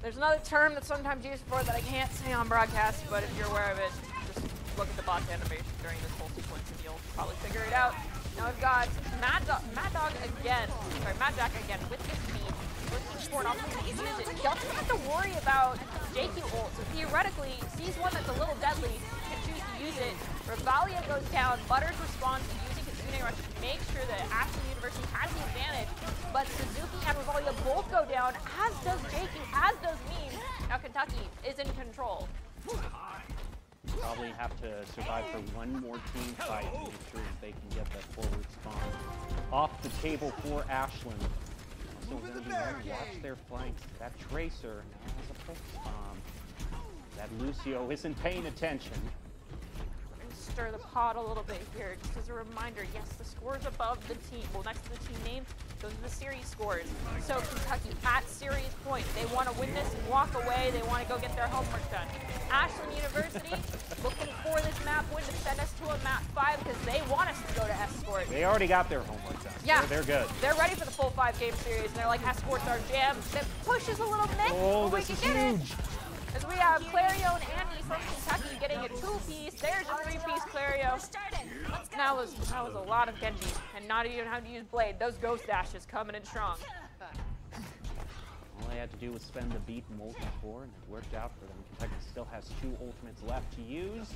There's another term that's sometimes used for that I can't say on broadcast, but if you're aware of it, just look at the bot's animation during this whole sequence and you'll probably figure it out. Now we've got Mad Dog, Mad Dog again, sorry, Mad Jack again with his speed, He doesn't have to worry about JQ ult, so theoretically, sees one that's a little deadly, can choose to use it. Revalia goes down, Butters responds using Kitsune Rush to make sure that Ashton University has the advantage, but Vasuki and Revalia both go down, as does JQ, as does Meme. Now Kentucky is in control. Probably have to survive for one more team fight to make sure that they can get that forward spawn off the table for Ashland. Also, Moving the gonna be wanting to watch their flanks. That Tracer has a pulse bomb. That Lucio isn't paying attention. Stir the pot a little bit here. Just as a reminder, yes, the scores above the team, well, next to the team name, those are the series scores. So Kentucky at series point, they want to win this and walk away. They want to go get their homework done. Ashland University looking for this map win to send us to a map five because they want us to go to escort. They already got their homework done. Yeah. They're, they're good. They're ready for the full five game series, and they're like, escorts our jam. That pushes a little bit, Oh, but we can get it. As we have Clario and Andy from Kentucky getting a two-piece. There's a three-piece Clario. That was that was a lot of Genji, and not even having to use Blade. Those Ghost Dashes coming in strong. All they had to do was spend the beat Molten Core, and it worked out for them. Kentucky still has two ultimates left to use.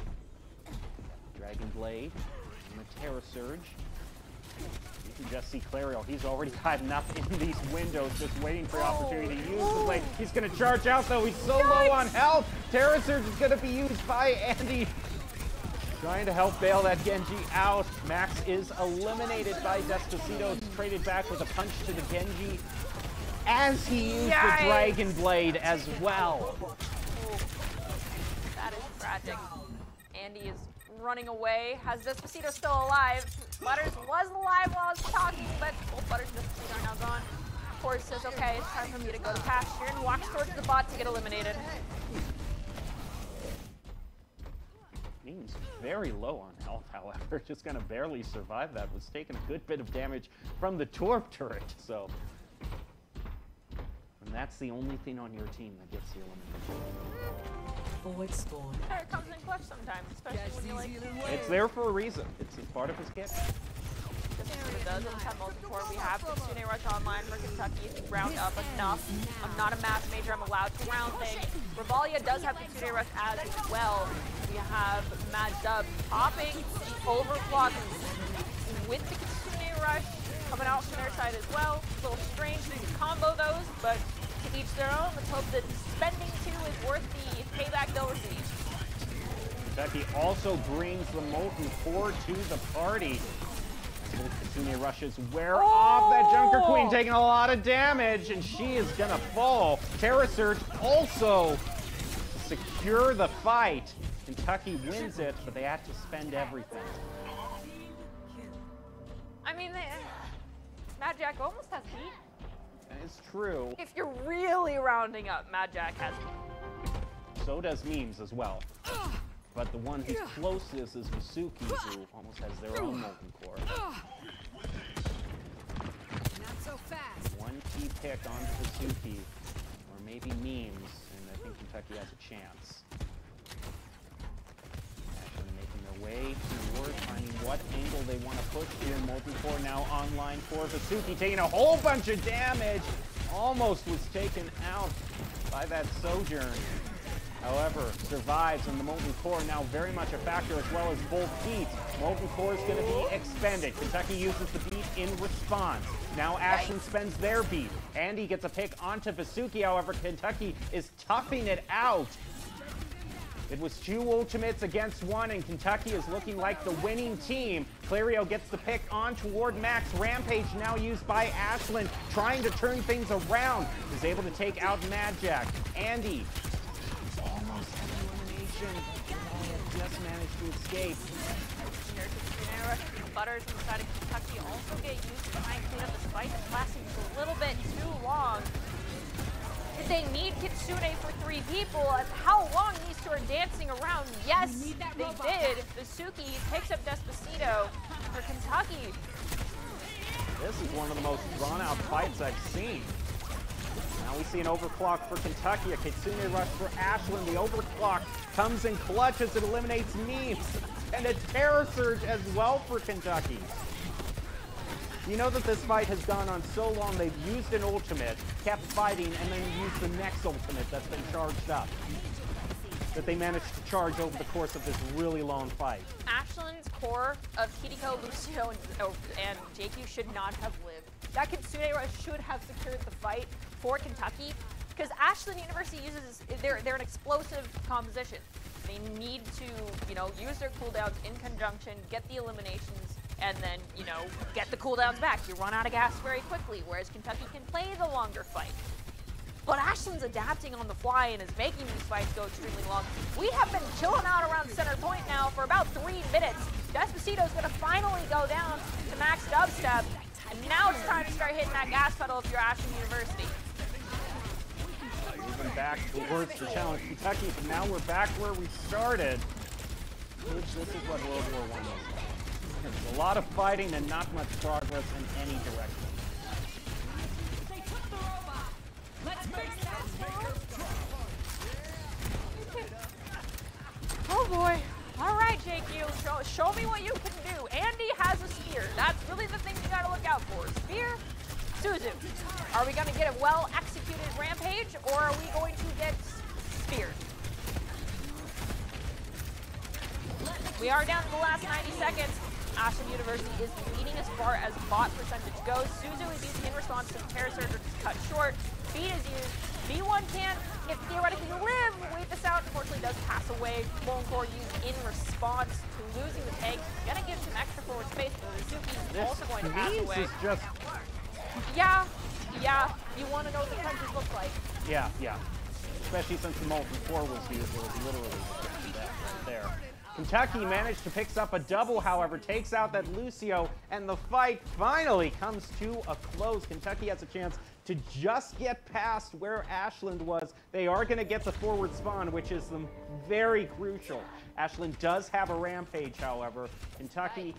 Dragon Blade and the Terra Surge. You can just see Clario. He's already hiding up in these windows, just waiting for the opportunity to use the blade. He's going to charge out, though. He's so low on health. Terra Surge is going to be used by Andy. Trying to help bail that Genji out. Max is eliminated by Despacito. It's traded back with a punch to the Genji as he used Yikes. the Dragon Blade as well. That is tragic. Andy is running away. Has Despacito still alive? Butters was alive while I was talking, but both Butters and Despacito are now gone. Of course, says, okay, it's time for me to go to pasture and walks towards the bot to get eliminated. Means very low on health, however. Just gonna barely survive that. Was taking a good bit of damage from the Torb turret, so. And that's the only thing on your team that gets the elimination. Forward spawn. It comes in clutch sometimes, especially when you like It's there for a reason. It's it's part of his kit. Despacito does. It's have multiple. We have Kitsune Rush online for Kentucky to round up enough. I'm not a math major. I'm allowed to round things. Revalia does have Kitsune Rush as well. We have Mad Dub popping the overclock with the Kitsune Rush coming out from their side as well. A little strange to combo those, but to each their own. Let's hope that spending two is worth the payback they'll receive. Kentucky also brings the Molten Core to the party. Both rushes wear off that Junker Queen, Oh! taking a lot of damage, and she is gonna fall. Terra Surge also secure the fight. Kentucky wins it, but they had to spend everything. I mean, they, uh, Mad Jack almost has beat. That is true. If you're really rounding up, Mad Jack has beat. So does Memes as well. But the one who's closest is Vasuki, who almost has their own Molten Core. Not so fast. One key pick on Vasuki, or maybe memes, and I think Kentucky has a chance. Actually making their way toward finding what angle they want to push here. Molten Core now online for Vasuki, taking a whole bunch of damage. Almost was taken out by that Sojourn. However, survives, and the Molten Core now very much a factor as well as both beats. Molten Core is going to be expended. Kentucky uses the beat in response. Now Ashland spends their beat. Andy gets a pick onto Vasuki, however, Kentucky is toughing it out. It was two ultimates against one, and Kentucky is looking like the winning team. Clario gets the pick on toward Max. Rampage now used by Ashland, trying to turn things around. Is able to take out Mad Jack. Andy almost an elimination. Just managed to escape. Butters inside of Kentucky also get used to trying to clean up this fight that's lasting a little bit they need Kitsune for three people? And How long these two are dancing around? Yes, they robot did. Vasuki picks up Despacito for Kentucky. This is one of the most drawn out fights I've seen. Now we see an overclock for Kentucky, a Kitsune rush for Ashland. The overclock comes in clutch as it eliminates Memes. And a Terra Surge as well for Kentucky. You know that this fight has gone on so long, they've used an ultimate, kept fighting, and then used the next ultimate that's been charged up. That they managed to charge over the course of this really long fight. Ashland's core of Hideko, Lucio, and, oh, and JQ should not have lived. That Kitsune Rush should have secured the fight for Kentucky because Ashland University uses, they're, they're an explosive composition. They need to, you know, use their cooldowns in conjunction, get the eliminations, and then, you know, get the cooldowns back. You run out of gas very quickly, whereas Kentucky can play the longer fight. But Ashland's adapting on the fly and is making these fights go extremely long. We have been chilling out around center point now for about three minutes. Despacito's gonna finally go down to max dubstep. And now it's time to start hitting that gas pedal if you're Ashland University. Moving back towards the challenge Kentucky, but now we're back where we started. This is what World War like. There's a lot of fighting and not much progress in any direction. Oh boy. All right, JQ, show, show me what you can do. Andy has a spear. That's really the thing you gotta look out for. Spear, Suzu. Are we gonna get a well executed rampage or are we going to get speared? We are down to the last 90 seconds. Ashland University is leading as far as bot percentage goes. Suzu is used in response to the Terra Surger to cut short. Beat is used. B1 can, if theoretically live, wait this out. Unfortunately, does pass away. Lone Core used in response to losing the tank. Gonna give some extra forward space, but Vasuki is This also going to pass away. is just Yeah, yeah. You want to know what the punches look like. Yeah, yeah. Especially since the Molten Core was used, it was literally just that right there. Kentucky managed to pick up a double, however, takes out that Lucio, and the fight finally comes to a close. Kentucky has a chance to just get past where Ashland was. They are going to get the forward spawn, which is very crucial. Ashland does have a rampage, however. Kentucky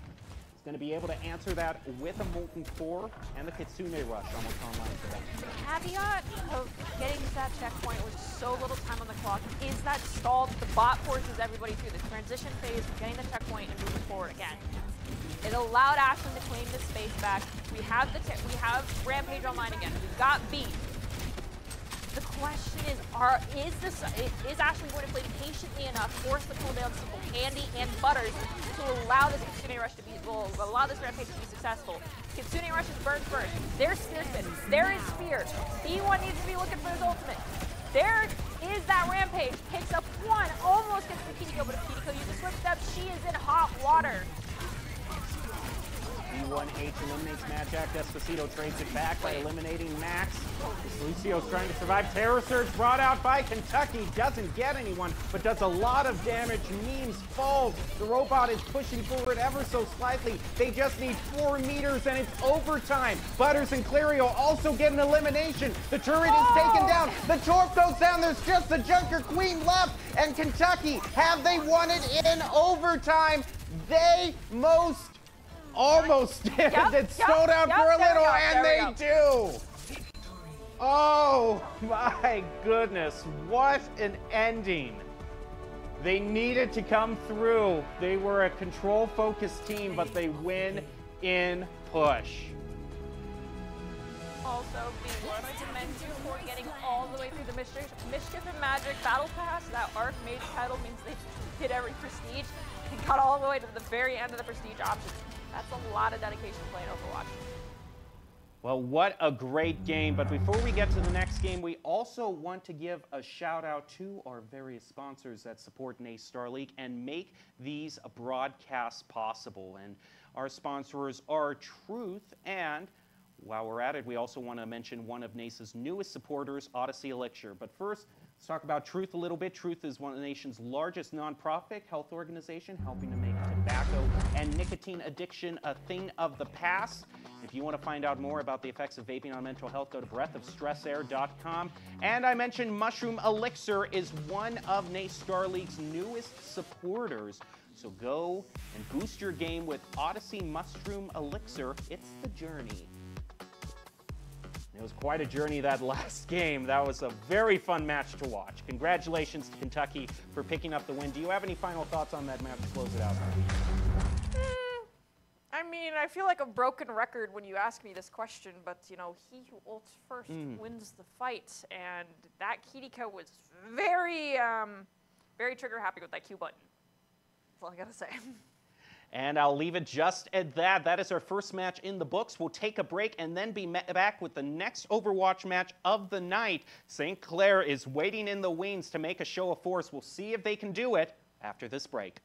going to be able to answer that with a Molten Core and the Kitsune Rush almost online for them. caveat of getting to that checkpoint with so little time on the clock is that stall that the bot forces everybody through the transition phase getting the checkpoint and moving forward again. It allowed Ashland to claim the space back. We have the we have Rampage online again. We've got beat. The question is, are is this is Ashley going to play patiently enough, force the cooldowns to Andy and Butters to allow this Kitsune Rush to be will allow this rampage to be successful? Kitsune Rush is burned first. There's Spear There is Spear. B1 needs to be looking for his ultimate. There is that rampage. Picks up one, almost gets the Kiriko, but if Kiriko uses Swift Step, she is in hot water. B1H eliminates Magic. Despacito trades it back by eliminating Max. Lucio's trying to survive. Terra Surge brought out by Kentucky. Doesn't get anyone, but does a lot of damage. Memes falls. The robot is pushing forward ever so slightly. They just need four meters and it's overtime. Butters and Clario also get an elimination. The turret is taken oh. down. The Torb goes down. There's just the Junker Queen left. And Kentucky, have they won it in overtime? They most almost did. Yep, it yep, slowed out yep, for a little, go, and there we they do. Oh my goodness, what an ending. They needed to come through. They were a control focused team, but they win in push. Also, B1 to commend you for getting all the way through the Mischief, Mischief and Magic Battle Pass. That Arc Mage title means they hit every prestige and got all the way to the very end of the prestige options. That's a lot of dedication playing Overwatch. Well, what a great game. But before we get to the next game, we also want to give a shout out to our various sponsors that support NACE Star League and make these broadcasts possible. And our sponsors are Truth and while we're at it, we also want to mention one of NACE's newest supporters, Odyssey Elixir. But first, let's talk about Truth a little bit. Truth is one of the nation's largest nonprofit health organization, helping to make tobacco and nicotine addiction a thing of the past. If you want to find out more about the effects of vaping on mental health, go to breathofstressair.com. And I mentioned Mushroom Elixir is one of NACE Star League's newest supporters. So go and boost your game with Odyssey Mushroom Elixir. It's the journey. It was quite a journey that last game. That was a very fun match to watch. Congratulations to Kentucky for picking up the win. Do you have any final thoughts on that match to close it out? I mean, I feel like a broken record when you ask me this question, but you know, he who ults first wins the fight, and that Kiriko was very, um, very trigger happy with that Q button. That's all I gotta say. And I'll leave it just at that. That is our first match in the books. We'll take a break and then be back with the next Overwatch match of the night. St. Clair is waiting in the wings to make a show of force. We'll see if they can do it after this break.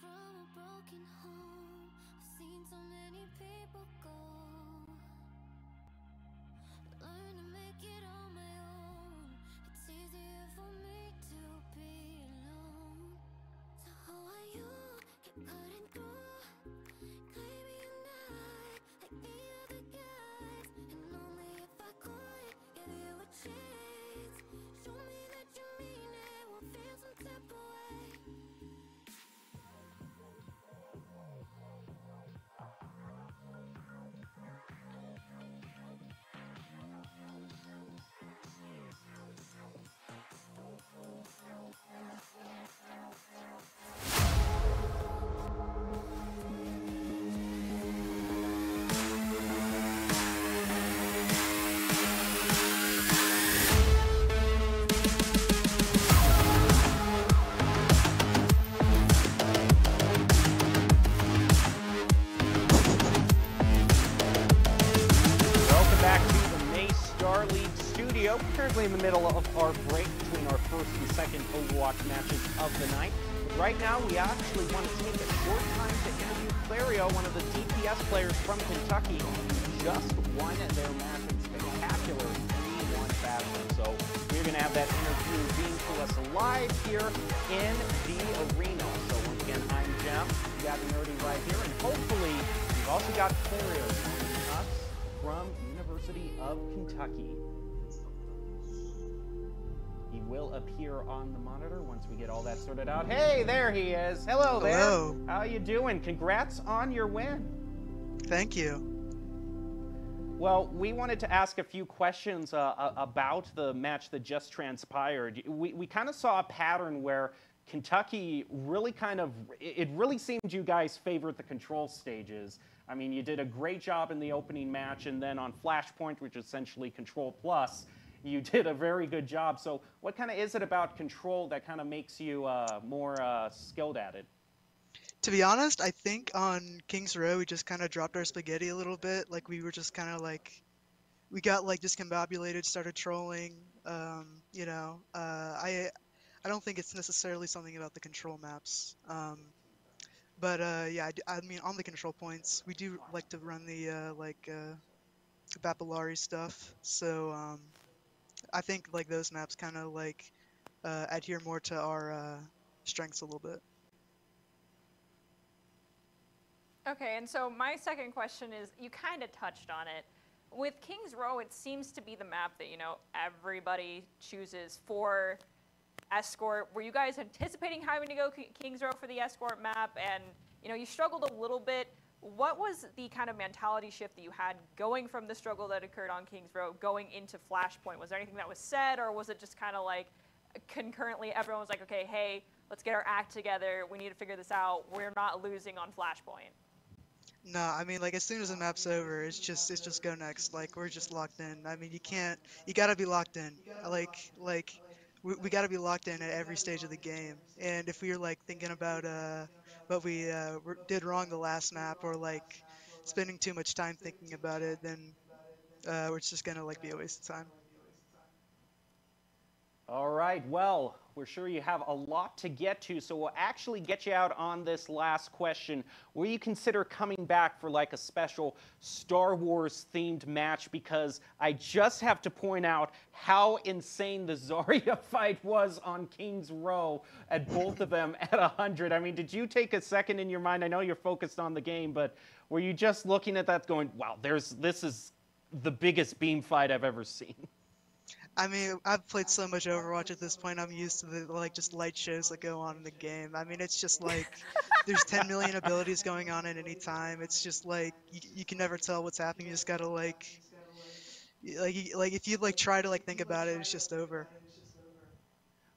from a broken home. I've seen so many people go. Learn to make it on my own. It's easier for me. The middle of our break between our first and second Overwatch matches of the night. Right now, we actually want to take a short time to interview Clario, one of the DPS players from Kentucky, who just won their match in spectacular 3-1 fashion. So we're going to have that interview being to us live here in the arena. So once again, I'm Jeff. We got Nerdy right here, and hopefully we've also got Clario from University of Kentucky. Will appear on the monitor once we get all that sorted out. Hey, there he is. Hello there. Hello. How you doing? Congrats on your win. Thank you. Well, we wanted to ask a few questions uh, about the match that just transpired. We, we kind of saw a pattern where Kentucky really kind of, it it really seemed you guys favored the control stages. I mean, you did a great job in the opening match, and then on Flashpoint, which is essentially Control Plus, you did a very good job. So, what kind of is it about Control that kind of makes you uh, more uh, skilled at it? To be honest, I think on King's Row we just kind of dropped our spaghetti a little bit. Like we were just kind of like, we got like discombobulated, started trolling. Um, you know, uh, I, I don't think it's necessarily something about the control maps. Um, but uh, yeah, I mean on the control points we do like to run the uh, like uh, stuff. So um, I think like those maps kind of like uh, adhere more to our uh, strengths a little bit. Okay, and so my second question is you kind of touched on it. With Kings Row, it seems to be the map that, you know, everybody chooses for escort. Were you guys anticipating having to go Kings Row for the escort map? And, you know, you struggled a little bit. What was the kind of mentality shift that you had going from the struggle that occurred on Kings Row going into Flashpoint? Was there anything that was said, or was it just kind of like concurrently everyone was like, okay, hey, let's get our act together. We need to figure this out. We're not losing on Flashpoint. No, I mean like as soon as the map's over, it's just it's just go next. Like we're just locked in. I mean you can't you gotta be locked in. Like like we, we gotta be locked in at every stage of the game. And if we're like thinking about uh what we uh, did wrong the last map or like spending too much time thinking about it, then uh, it's just gonna like be a waste of time. All right, well, we're sure you have a lot to get to, so we'll actually get you out on this last question. Will you consider coming back for like a special Star Wars themed match? Because I just have to point out how insane the Zarya fight was on King's Row at both of them at 100. I mean, did you take a second in your mind? I know you're focused on the game, but were you just looking at that going, wow, there's this is the biggest beam fight I've ever seen? I mean, I've played so much Overwatch at this point. I'm used to the like just light shows that go on in the game. I mean, it's just like there's 10 million abilities going on at any time. It's just like you, you can never tell what's happening. You just gotta like, like, like if you like try to like think about it, it's just over.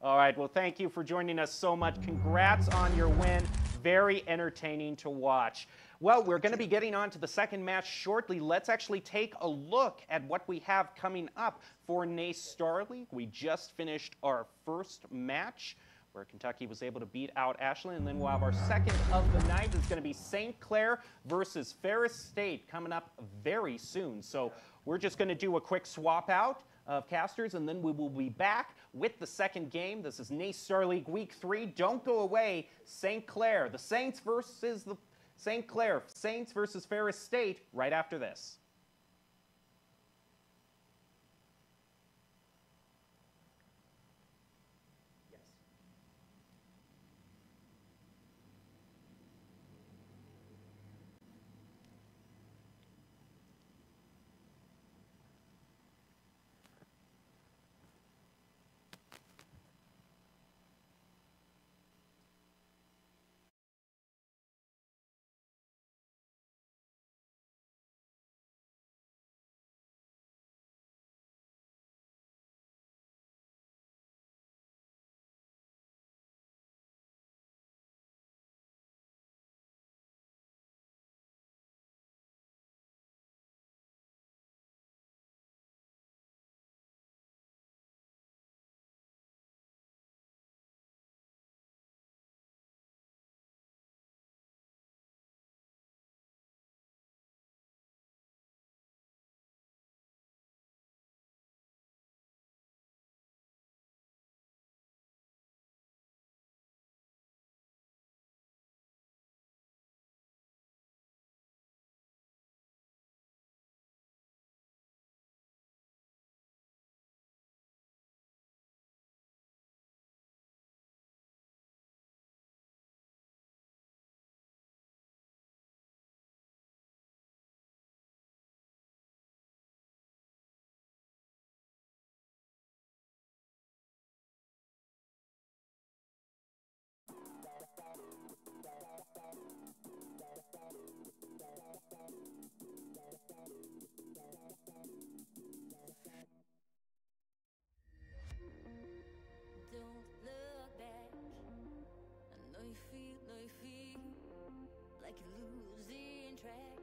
All right. Well, thank you for joining us so much. Congrats on your win. Very entertaining to watch. Well, we're going to be getting on to the second match shortly. Let's actually take a look at what we have coming up for NACE Star League. We just finished our first match where Kentucky was able to beat out Ashland. And then we'll have our second of the night It's going to be St. Clair versus Ferris State coming up very soon. So we're just going to do a quick swap out of casters, and then we will be back with the second game. This is NACE Star League Week 3. Don't go away. St. Clair, the Saints versus the St. Clair, Saints versus Ferris State right after this. losing track.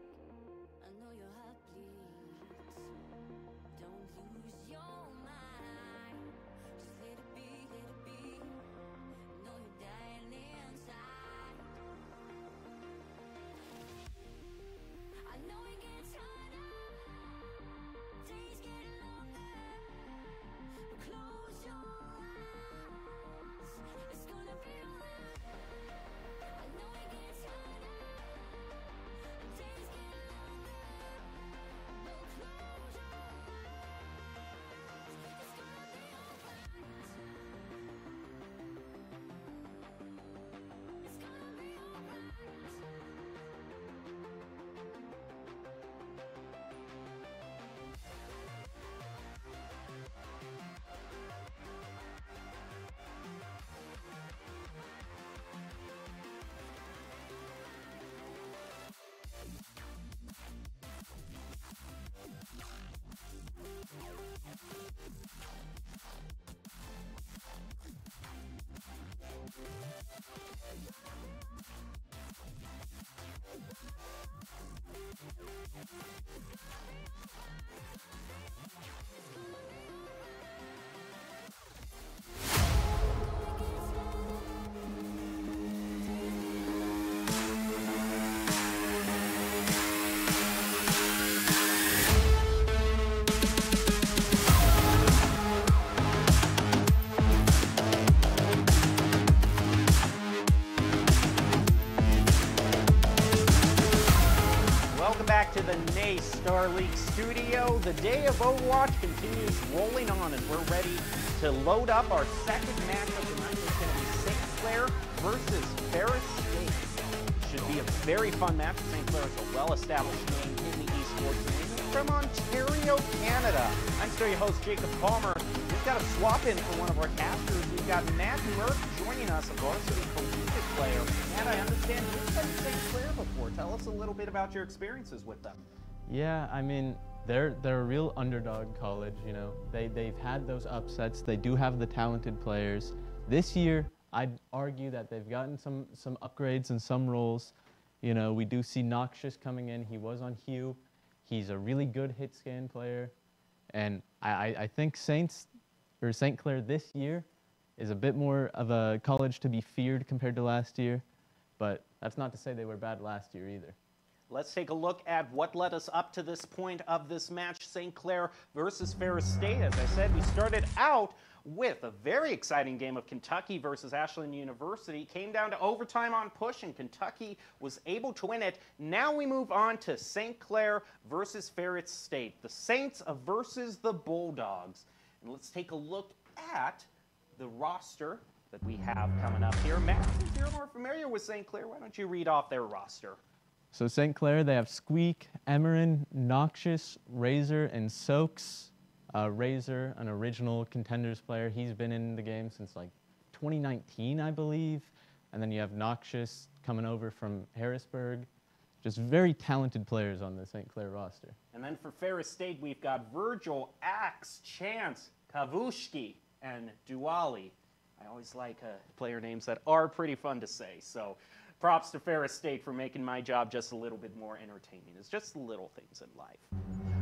NACE Star League studio. The day of Overwatch continues rolling on and we're ready to load up our second matchup tonight. It's going to be St. Clair versus Ferris State. Should be a very fun match. St. Clair is a well-established name in the esports arena from Ontario, Canada. I'm still your host, Jacob Palmer. We've got a swap in for one of our casters. We've got Matt Murph joining us, a varsity collegiate player. Matt, I understand you've played St. Clair before. Tell us a little bit about your experiences with. Yeah, I mean, they're they're a real underdog college. You know, they they've had those upsets. They do have the talented players. This year, I'd argue that they've gotten some some upgrades in some roles. You know, we do see Noxious coming in. He was on Hugh. He's a really good hit scan player, and I, I, I think Saints or St. Clair this year is a bit more of a college to be feared compared to last year. But that's not to say they were bad last year either. Let's take a look at what led us up to this point of this match, St. Clair versus Ferris State. As I said, we started out with a very exciting game of Kentucky versus Ashland University. Came down to overtime on push, and Kentucky was able to win it. Now we move on to St. Clair versus Ferris State. The Saints versus the Bulldogs. And let's take a look at the roster that we have coming up here. Matt, since you're more familiar with St. Clair, why don't you read off their roster? So St. Clair, they have Squeak, Emerin, Noxious, Razor, and Soaks. Uh, Razor, an original contenders player, he's been in the game since like 2019, I believe. And then you have Noxious coming over from Harrisburg. Just very talented players on the St. Clair roster. And then for Ferris State, we've got Virgil, Axe, Chance, Kavushki, and Duali. I always like uh, player names that are pretty fun to say. So props to Ferris State for making my job just a little bit more entertaining. It's just little things in life.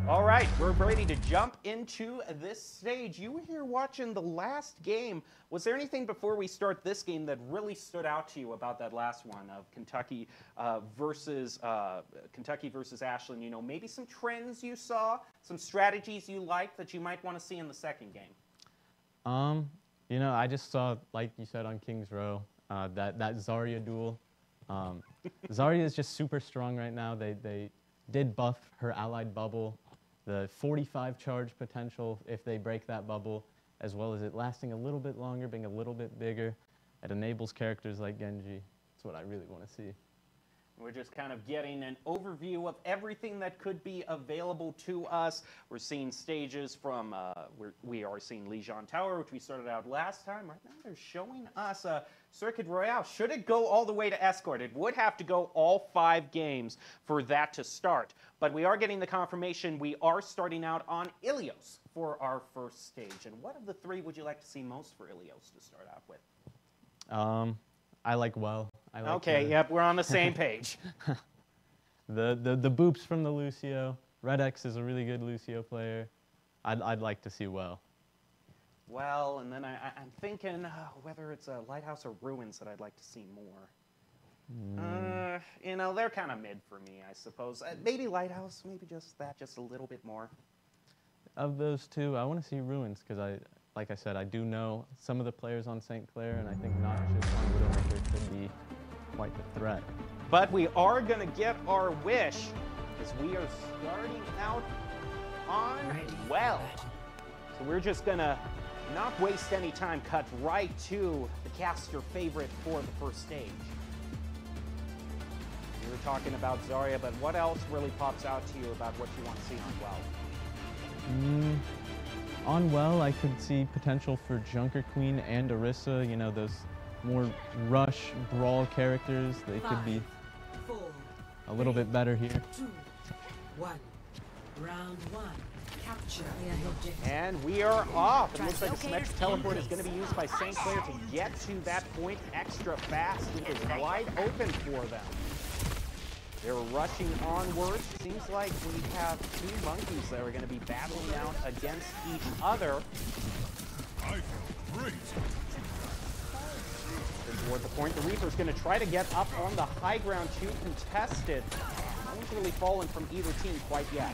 All right, we're ready to jump into this stage. You were here watching the last game. Was there anything before we start this game that really stood out to you about that last one of Kentucky uh, versus uh, Kentucky versus Ashland? You know, maybe some trends you saw, some strategies you liked that you might want to see in the second game. Um, you know, I just saw, like you said on Kings Row, uh, that that Zarya duel. Um, Zarya is just super strong right now. They they did buff her allied bubble, the 45 charge potential if they break that bubble, as well as it lasting a little bit longer, being a little bit bigger. It enables characters like Genji. That's what I really want to see. We're just kind of getting an overview of everything that could be available to us. We're seeing stages from, uh, we're, we are seeing Lijiang Tower, which we started out last time. Right now they're showing us a Circuit Royale. Should it go all the way to Escort? It would have to go all five games for that to start. But we are getting the confirmation we are starting out on Ilios for our first stage. And what of the three would you like to see most for Ilios to start out with? Um, I like well. I like Okay, the, yep, we're on the same page. The, the the boops from the Lucio. Red X is a really good Lucio player. I'd I'd like to see well. Well, and then I, I- I'm thinking uh, whether it's a lighthouse or ruins that I'd like to see more. Uh, you know, they're kind of mid for me, I suppose. Uh, maybe lighthouse, maybe just that, just a little bit more. Of those two, I want to see Ruins because I, like I said, I do know some of the players on St. Clair, and I think Noxious on Widowmaker could be quite the threat. But we are going to get our wish as we are starting out on well. So we're just going to not waste any time, cut right to the caster favorite for the first stage. We were talking about Zarya, but what else really pops out to you about what you want to see on well? Mm, on well, I could see potential for Junker Queen and Orisa. You know those more rush brawl characters. They could be four, a little bit better here. two, one. Round one. Capture the objective. And we are off. It looks like a next teleport is going to be used by St. Clair to get to that point extra fast. It is wide open for them. They're rushing onward. Seems like we have two monkeys that are going to be battling out against each other. Toward the point, the Reaper's going to try to get up on the high ground to contest it. No one's really fallen from either team quite yet.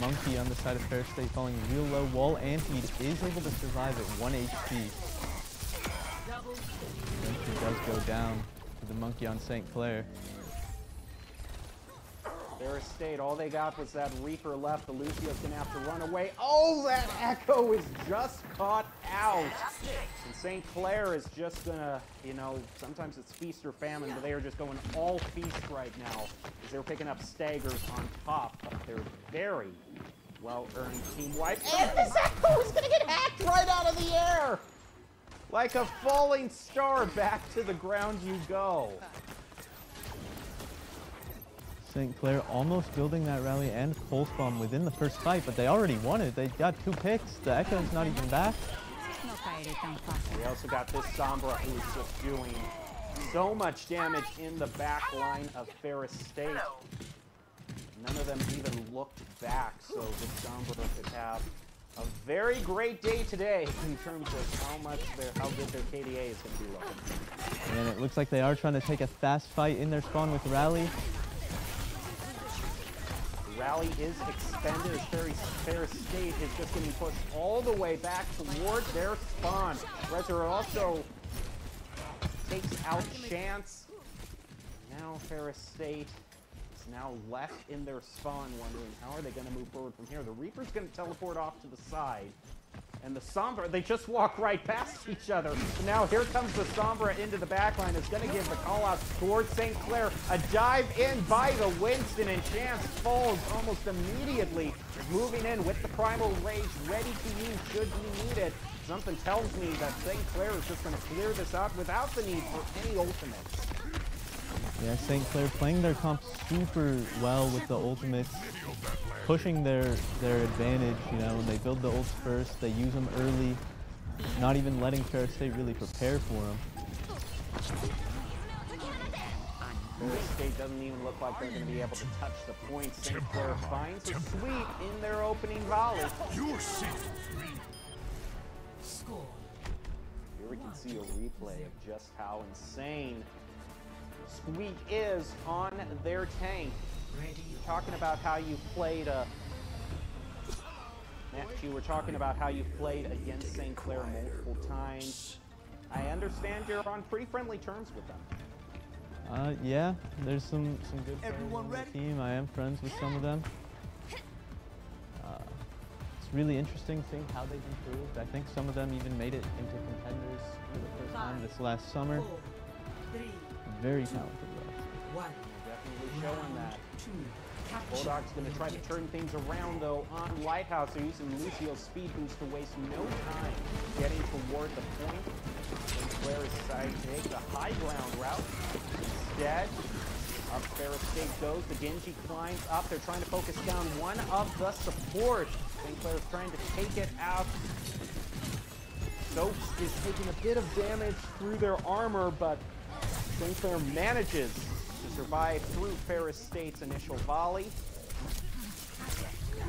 Monkey on the side of Ferris State falling real low. Wall Antied is able to survive at 1 HP. Monkey does go down to the monkey on St. Clair. Ferris State, all they got was that Reaper left. The Lucio's gonna have to run away. Oh, that Echo is just caught out. And St. Clair is just gonna, you know, sometimes it's feast or famine, but they are just going all feast right now as they're picking up staggers on top of their very well-earned team wipe. And this Echo is gonna get hacked right out of the air! Like a falling star, back to the ground you go. St. Clair almost building that rally and pulse bomb within the first fight, but they already won it. They got two picks. The Echo's not even back. We also got this Sombra who's just doing so much damage in the back line of Ferris State. None of them even looked back, so this Sombra could have a very great day today in terms of how much their how good their KDA is going to be looking. And it looks like they are trying to take a fast fight in their spawn with Rally. Rally is expended as Ferris, Ferris State is just getting pushed all the way back toward their spawn. Razor also takes out Chance. Now Ferris State is now left in their spawn wondering how are they going to move forward from here. The Reaper's going to teleport off to the side. And the Sombra, they just walk right past each other. Now here comes the Sombra into the backline. It's going to give the call out towards St. Clair. A dive in by the Winston, and Chance falls almost immediately. Moving in with the Primal Rage, ready to use should he need it. Something tells me that St. Clair is just going to clear this out without the need for any ultimates. Yeah, St. Clair playing their comp super well with the ultimates, pushing their their advantage, you know, when they build the ults first, they use them early, not even letting Ferris State really prepare for them. Ferris State doesn't even look like they're going to be able to touch the point. St. Clair finds a sweep in their opening volley. You're safe. Score. Here we can see a replay of just how insane Squeak is on their tank. Ready. Talking about how you played a. Matt, you were talking about how you played against St. Clair multiple times. I understand you're on pretty friendly terms with them. Uh, yeah, there's some some good players Everyone on the team. I am friends with some of them. Uh, it's really interesting seeing how they've improved. I think some of them even made it into contenders for the first time this last summer. Four, three, Very talented. guys. one. Definitely showing that. Bulldog's going to try to turn things around, though, on Lighthouse. They're using Lucio's speed boost to waste no time getting toward the point. St. Clair is deciding to take the high ground route. Instead, up Ferris State goes. The Genji climbs up. They're trying to focus down one of the support. St. Clair is trying to take it out. Soaps is taking a bit of damage through their armor, but St. Clair manages to survive through Ferris State's initial volley.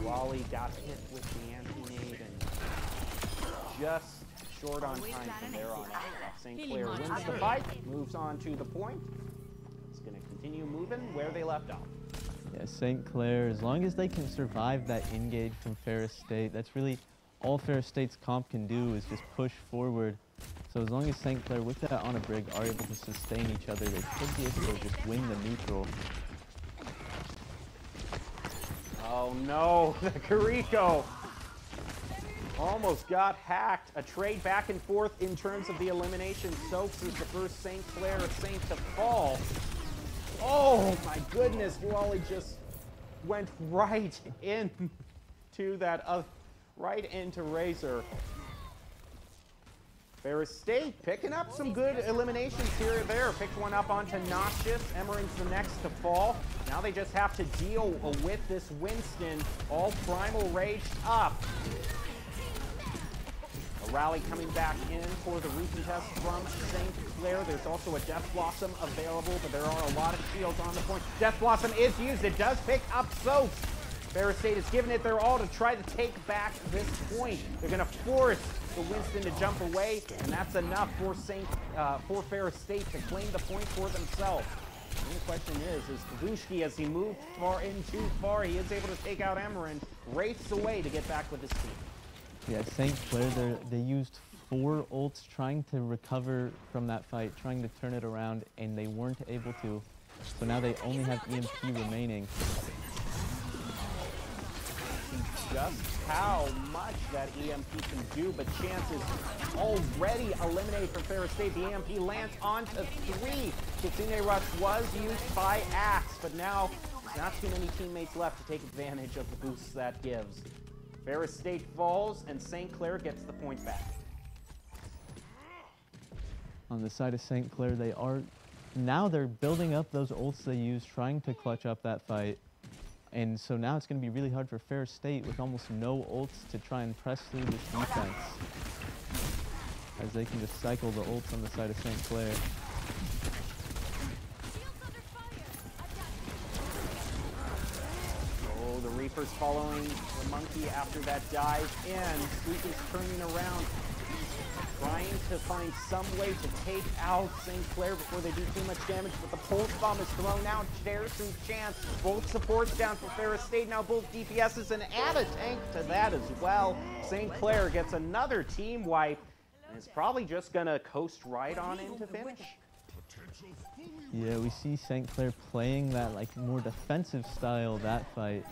Wally got hit with the anti-nade and just short on time from there on out. St. Clair wins the fight, moves on to the point. It's going to continue moving where they left off. Yeah, St. Clair, as long as they can survive that engage from Ferris State, that's really all Ferris State's comp can do is just push forward. So as long as St. Clair with that Ana Brig are able to sustain each other, they should be able to just win the neutral. Oh no, the Kiriko almost got hacked. A trade back and forth in terms of the elimination. Soaps is the first St. Clair Saint to fall. Oh my goodness, Wally just went right into that, uh, right into Razor. Ferris State picking up some good eliminations here and there. Picked one up onto Noxious. Emeren's the next to fall. Now they just have to deal with this Winston. All Primal Raged up. A rally coming back in for the recontest from St. Clair. There's also a Death Blossom available, but there are a lot of shields on the point. Death Blossom is used. It does pick up Soaps. Ferris State is giving it their all to try to take back this point. They're going to force the Winston to jump away, and that's enough for Saint uh, for Ferris State to claim the point for themselves. The only question is, is Kavushki, as he moved far in too far, he is able to take out Amarin, races away to get back with his team. Yeah, St. Clair, they used four ults trying to recover from that fight, trying to turn it around, and they weren't able to. So now they only have EMP remaining. Just how much that EMP can do, but chances already eliminated from Ferris State. The EMP lands onto three. Kitsune Rush was used by Axe, but now not too many teammates left to take advantage of the boosts that gives. Ferris State falls, and St. Clair gets the point back. On the side of St. Clair, they are now they're building up those ults they used, trying to clutch up that fight. And so now it's going to be really hard for Ferris State with almost no ults to try and press through this defense. As they can just cycle the ults on the side of St. Clair. Oh, the Reaper's following the monkey after that dive and Sweep is turning around, trying to find some way to take out St. Clair before they do too much damage, but the pulse bomb is thrown out. Shares some chance. Both supports down for Ferris State. Now both DPSs and add a tank to that as well. St. Clair gets another team wipe and is probably just gonna coast right on into finish. Yeah, we see St. Clair playing that like more defensive style that fight,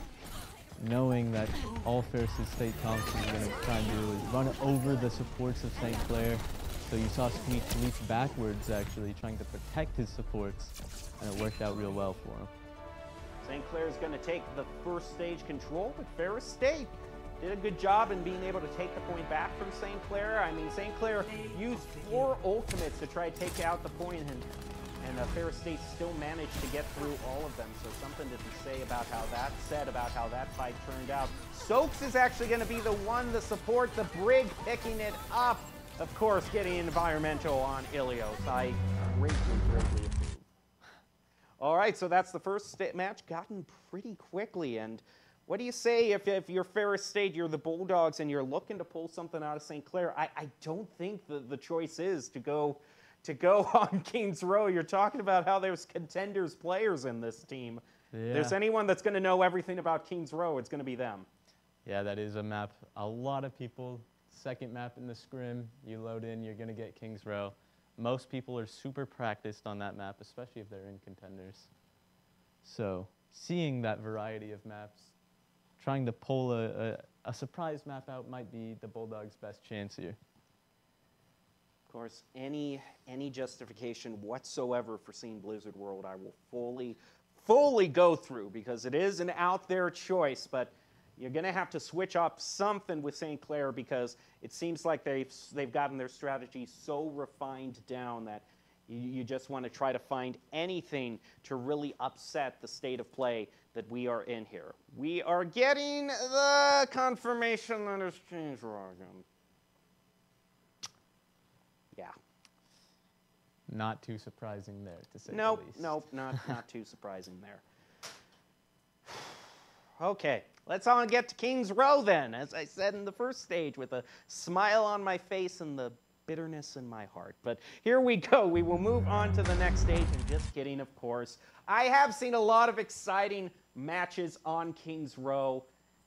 knowing that all Ferris State Thompson is going to try and do is run over the supports of St. Clair. So you saw Squeak leap backwards actually, trying to protect his supports, and it worked out real well for him. St. Clair is going to take the first stage control, but Ferris State did a good job in being able to take the point back from St. Clair. I mean, St. Clair used four ultimates to try to take out the point, and, and uh, Ferris State still managed to get through all of them. So something to say about how that said about how that fight turned out. Soaps is actually going to be the one to support the Brig picking it up. Of course, getting environmental on Ilios. I greatly, greatly approve. All right, so that's the first match gotten pretty quickly. And what do you say if, if you're Ferris State, you're the Bulldogs, and you're looking to pull something out of St. Clair? I, I don't think the, the choice is to go to go on Kings Row. You're talking about how there's contenders players in this team. If There's anyone that's going to know everything about Kings Row, it's going to be them. Yeah, that is a map. A lot of people, second map in the scrim, you load in, you're going to get Kings Row. Most people are super practiced on that map, especially if they're in contenders. So, seeing that variety of maps, trying to pull a, a, a surprise map out might be the Bulldogs' best chance here. Of course, any any justification whatsoever for seeing Blizzard World, I will fully, fully go through because it is an out there choice. But you're going to have to switch up something with St. Clair because it seems like they've they've gotten their strategy so refined down that you, just want to try to find anything to really upset the state of play that we are in here. We are getting the confirmation that it's changed again. Yeah. Not too surprising there, to say Nope, the least. nope, not not too surprising there. Okay, let's on get to King's Row then, as I said in the first stage, with a smile on my face and the bitterness in my heart. But here we go. We will move on to the next stage. And just kidding, of course. I have seen a lot of exciting matches on King's Row.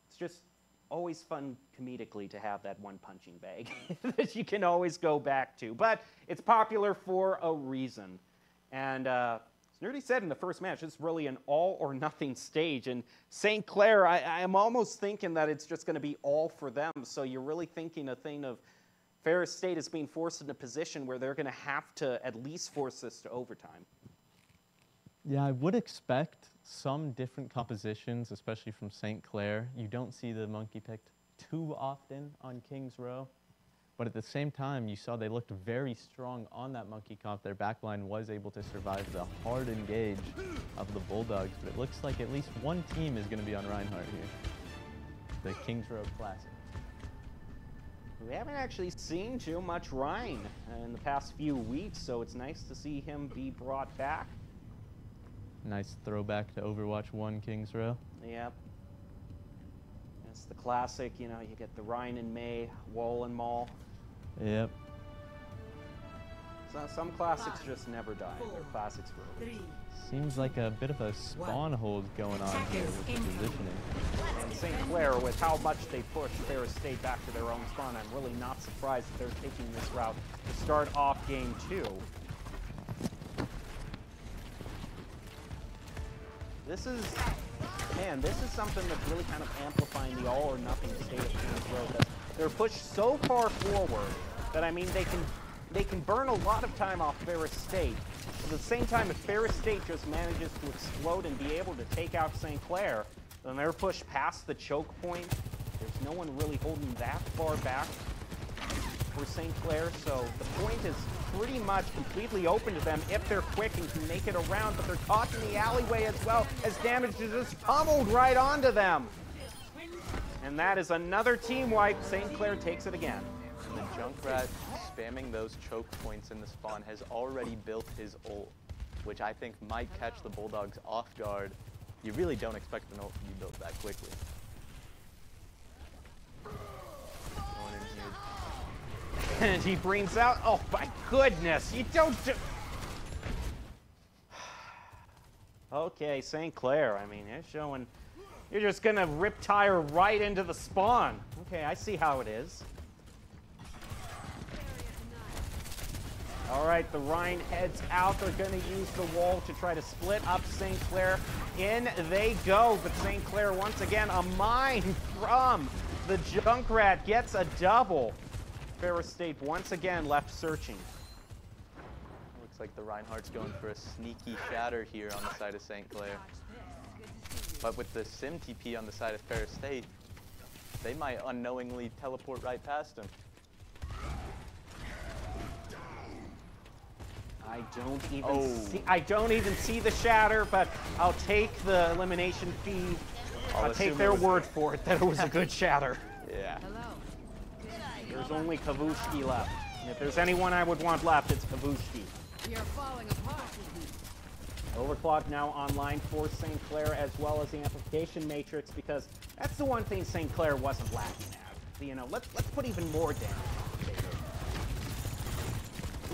It's just always fun comedically to have that one punching bag that you can always go back to. But it's popular for a reason. And uh, as Nerdy said in the first match, it's really an all or nothing stage. And St. Clair, I, I'm almost thinking that it's just going to be all for them. So you're really thinking a thing of Ferris State is being forced in a position where they're going to have to at least force this to overtime. Yeah, I would expect some different compositions, especially from St. Clair. You don't see the monkey picked too often on King's Row. But at the same time, you saw they looked very strong on that monkey comp. Their backline was able to survive the hard engage of the Bulldogs. But it looks like at least one team is going to be on Reinhardt here. The Kings Row Classic. We haven't actually seen too much Ryan in the past few weeks, so it's nice to see him be brought back. Nice throwback to Overwatch 1 Kings Row. Yep. It's the classic, you know, you get the Ryan and Mei, Wall and Maul. Yep. So, some classics just never die. They're classics for a. Three. Seems like a bit of a spawn hold going on here with the positioning. And St. Clair, with how much they push Ferris State back to their own spawn, I'm really not surprised that they're taking this route to start off game two. This is, man, this is something that's really kind of amplifying the all or nothing state of Kings Row. They're pushed so far forward that I mean they can they can burn a lot of time off Ferris State. At the same time, if Ferris State just manages to explode and be able to take out St. Clair, then they're pushed past the choke point. There's no one really holding that far back for St. Clair, so the point is pretty much completely open to them if they're quick and can make it around, but they're caught in the alleyway as well as damage is just pummeled right onto them. And that is another team wipe. St. Clair takes it again. The Junkrat spamming those choke points in the spawn has already built his ult, which I think might catch the Bulldogs off guard. You really don't expect an ult to be built that quickly. And he brings out, oh my goodness, you don't do... Okay, St. Clair, I mean, you're showing, you're just gonna Riptire right into the spawn. Okay, I see how it is. All right, the Rhine heads out. They're going to use the wall to try to split up St. Clair. In they go, but St. Clair once again a mine from the Junkrat gets a double. Ferris State once again left searching. Looks like the Reinhardt's going for a sneaky shatter here on the side of St. Clair. But with the Sim TP on the side of Ferris State, they might unknowingly teleport right past him. I don't even Oh. see. I don't even see the shatter, but I'll take the elimination feed. I'll I'll, take their word for it that it was a good shatter. Yeah. There's only Kavushki left. And if there's anyone I would want left, it's Kavushki. We are falling apart. Overclock now online for St. Clair as well as the amplification matrix because that's the one thing St. Clair wasn't lacking at. You know, let's let's put even more down.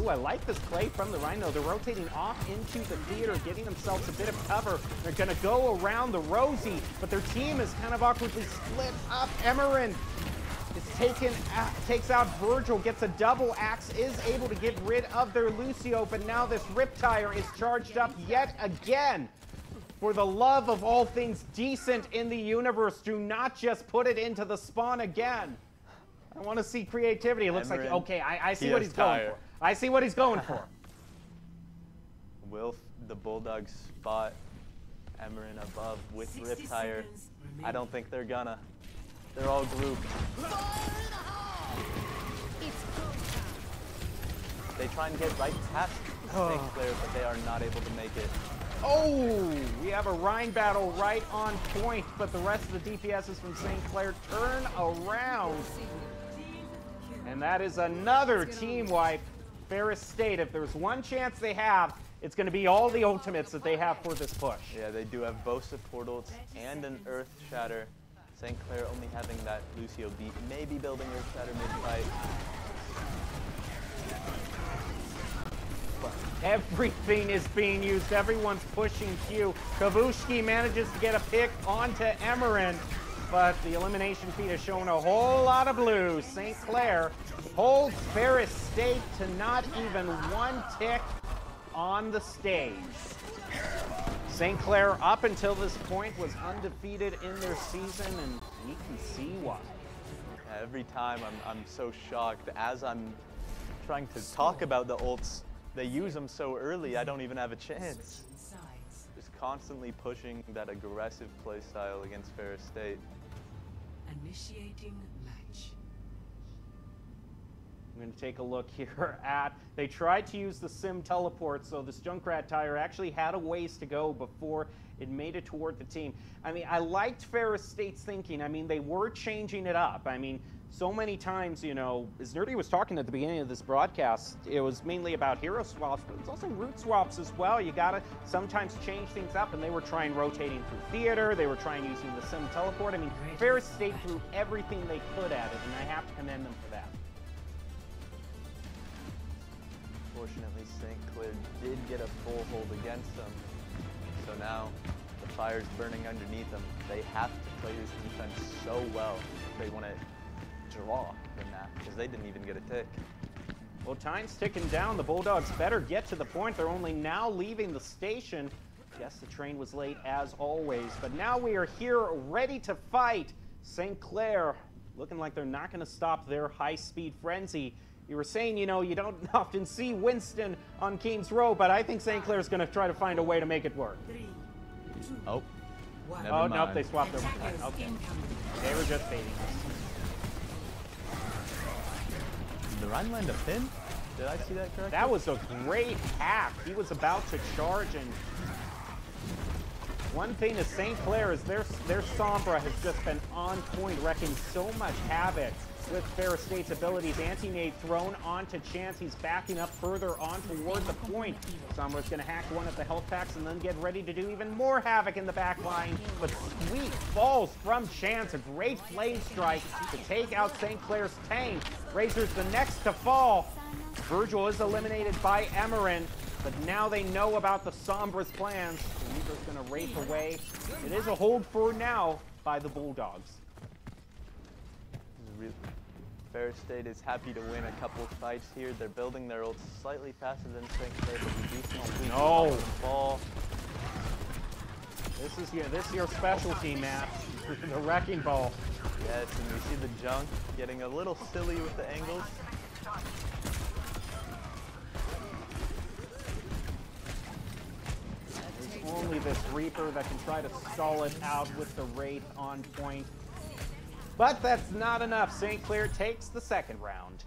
Ooh, I like this play from the Rhino. They're rotating off into the theater, getting themselves a bit of cover. They're going to go around the Rosie, but their team is kind of awkwardly split up. Emerin taken, uh, takes out Virgil, gets a double axe, is able to get rid of their Lucio, but now this Riptire is charged up yet again. For the love of all things decent in the universe, do not just put it into the spawn again. I want to see creativity. It looks like, okay, I, I see he what has he's going for. I see what he's going for. Will the Bulldogs spot Emerin above with 60 Riptire? I don't think they're gonna. They're all grouped. They try and get right past St. Clair, but they are not able to make it. Oh, we have a Rhine battle right on point, but the rest of the DPSs from St. Clair turn around. And that is another team wipe. Ferris State, if there's one chance they have, it's going to be all the ultimates that they have for this push. Yeah, they do have both the portals and an Earth Shatter. St. Clair only having that Lucio beat, maybe building Earth Shatter mid-fight. Everything is being used. Everyone's pushing Q. Kavushki manages to get a pick onto Emerin, but the elimination feed has shown a whole lot of blue. St. Clair holds Ferris State to not even one tick on the stage. St. Clair, up until this point, was undefeated in their season, and we can see why. Every time I'm, I'm so shocked. As I'm trying to talk about the ults, they use them so early, I don't even have a chance. Just constantly pushing that aggressive playstyle against Ferris State. Initiating match. I'm going to take a look here at. They tried to use the sim teleport, so this Junkrat tire actually had a ways to go before it made it toward the team. I mean, I liked Ferris State's thinking. I mean, they were changing it up. I mean, so many times, you know, as Nerdy was talking at the beginning of this broadcast, it was mainly about hero swaps, but it's also root swaps as well. You gotta sometimes change things up, and they were trying rotating through theater. They were trying using the sim teleport. I mean, Ferris State threw everything they could at it, and I have to commend them for that. Fortunately, St. Clair did get a full hold against them. So now the fire's burning underneath them. They have to play this defense so well if they want to draw than that because they didn't even get a tick. Well, time's ticking down. The Bulldogs better get to the point. They're only now leaving the station. Yes, the train was late as always, but now we are here ready to fight. St. Clair looking like they're not going to stop their high-speed frenzy. You were saying, you know, you don't often see Winston on Kings Row, but I think St. Clair's going to try to find a way to make it work. Three, two, Oh, one. Never oh, nope, they swapped their Attackers Okay. incoming. They were just baiting us. did the Rhine land a pin? Did I see that correctly? That was a great hack. He was about to charge and one thing is St. Clair is their their Sombra has just been on point, wrecking so much havoc with Ferris State's abilities. Anti-nade thrown onto Chance. He's backing up further on toward the point. Sombra's gonna hack one of the health packs and then get ready to do even more havoc in the back line. But sweet falls from Chance. A great flame strike to take out St. Clair's tank. Razor's the next to fall. Virgil is eliminated by Emerin, but now they know about the Sombra's plans. Weaver's gonna rape away. It is a hold for now by the Bulldogs. This is real- Ferris State is happy to win a couple fights here. They're building their ults slightly faster than St. Clair, but small weak No. ball. This is your this is your specialty, Matt. the wrecking ball. Yes, and we see the junk getting a little silly with the angles. There's only this Reaper that can try to stall it out with the Wraith on point. But that's not enough. St. Clair takes the second round.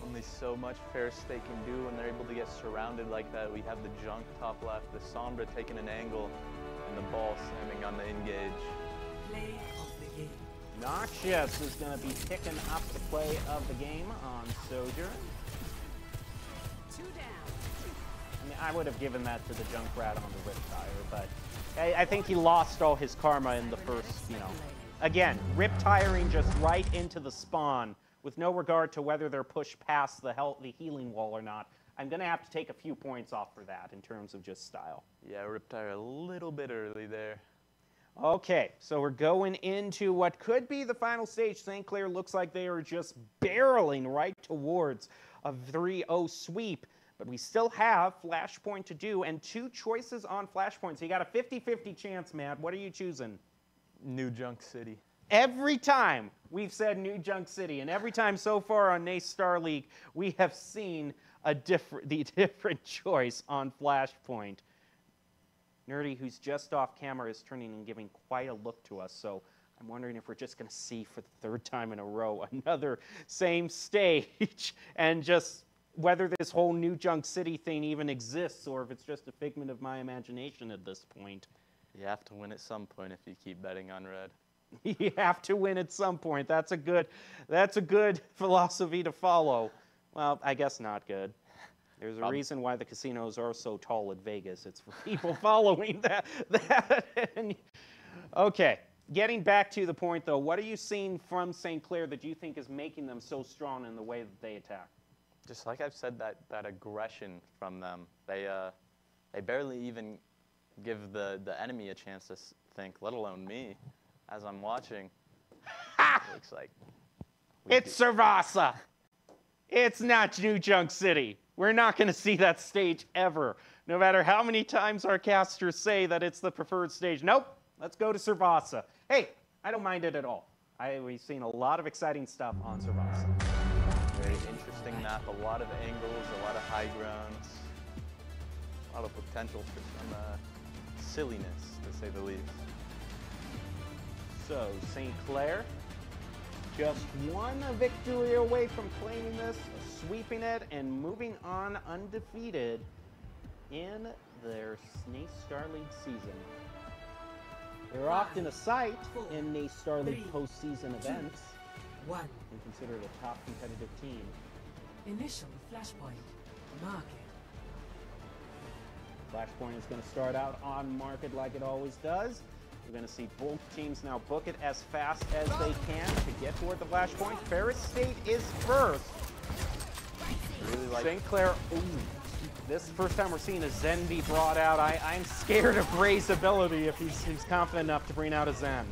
Only so much Ferris State can do when they're able to get surrounded like that. We have the junk top left, the Sombra taking an angle, and the ball slamming on the engage. Play of the game. Noxious is going to be picking up the play of the game on Sojourn. Two down. I mean, I would have given that to the Junkrat on the Riptire, but I, I think he lost all his karma in the first, you know. Again, rip tiring just right into the spawn with no regard to whether they're pushed past the, health, the healing wall or not. I'm going to have to take a few points off for that in terms of just style. Yeah, Riptire a little bit early there. Okay, so we're going into what could be the final stage. St. Clair looks like they are just barreling right towards a 3 0 sweep. But we still have Flashpoint to do and two choices on Flashpoint. So you got a 50 50 chance, Matt. What are you choosing? New Junk City. Every time we've said New Junk City, and every time so far on NACE Star League, we have seen a different, the different choice on Flashpoint. Nerdy, who's just off camera, is turning and giving quite a look to us. So I'm wondering if we're just going to see for the third time in a row another same stage and just whether this whole New Junk City thing even exists or if it's just a figment of my imagination at this point. You have to win at some point if you keep betting on red. you have to win at some point. That's a good that's a good philosophy to follow. Well, I guess not good. There's a Prob- reason why the casinos are so tall at Vegas. It's for people following that that and, Okay. Getting back to the point though, what are you seeing from St. Clair that you think is making them so strong in the way that they attack? Just like I've said, that, that aggression from them. They, uh, they barely even give the, the enemy a chance to think, let alone me, as I'm watching. it looks like. It's Suravasa. It's not New Junk City. We're not going to see that stage ever. No matter how many times our casters say that it's the preferred stage. Nope. Let's go to Suravasa. Hey, I don't mind it at all. I, we've seen a lot of exciting stuff on Suravasa. Very interesting map, a lot of angles, a lot of high grounds, a lot of potential for some uh, silliness, to say the least. So, St. Clair Just one victory away from claiming this, sweeping it, and moving on undefeated in their Snace Star League season. They're often a sight in NACE Star League Three, postseason events One. and considered a top competitive team. Initial flashpoint. Market. Flashpoint is going to start out on market like it always does. We're going to see both teams now book it as fast as they can to get toward the Flashpoint. Ferris State is first. Really like St. Clair, ooh, this is the first time we're seeing a Zen be brought out. I, I'm scared of Ray's ability if he's, he's confident enough to bring out a Zen.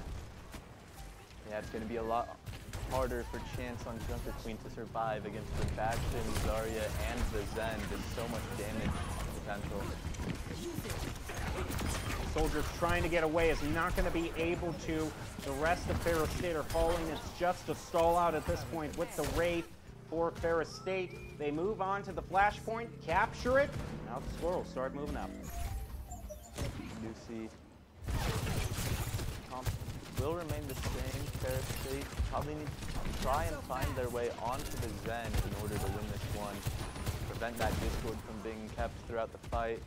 Yeah, it's going to be a lot harder for Chance on Junker Queen to survive against the Bastion, Zarya, and the Zen. There's so much damage potential. Soldiers trying to get away is not going to be able to. The rest of Ferris State are falling. It's just a stall out at this point with the Wraith for Ferris State. They move on to the flashpoint, capture it. Now the score will start moving up. Lucy comp will remain the same. Ferris State probably need to try and find their way onto the Zen in order to win this one. Prevent that Discord from being kept throughout the fight.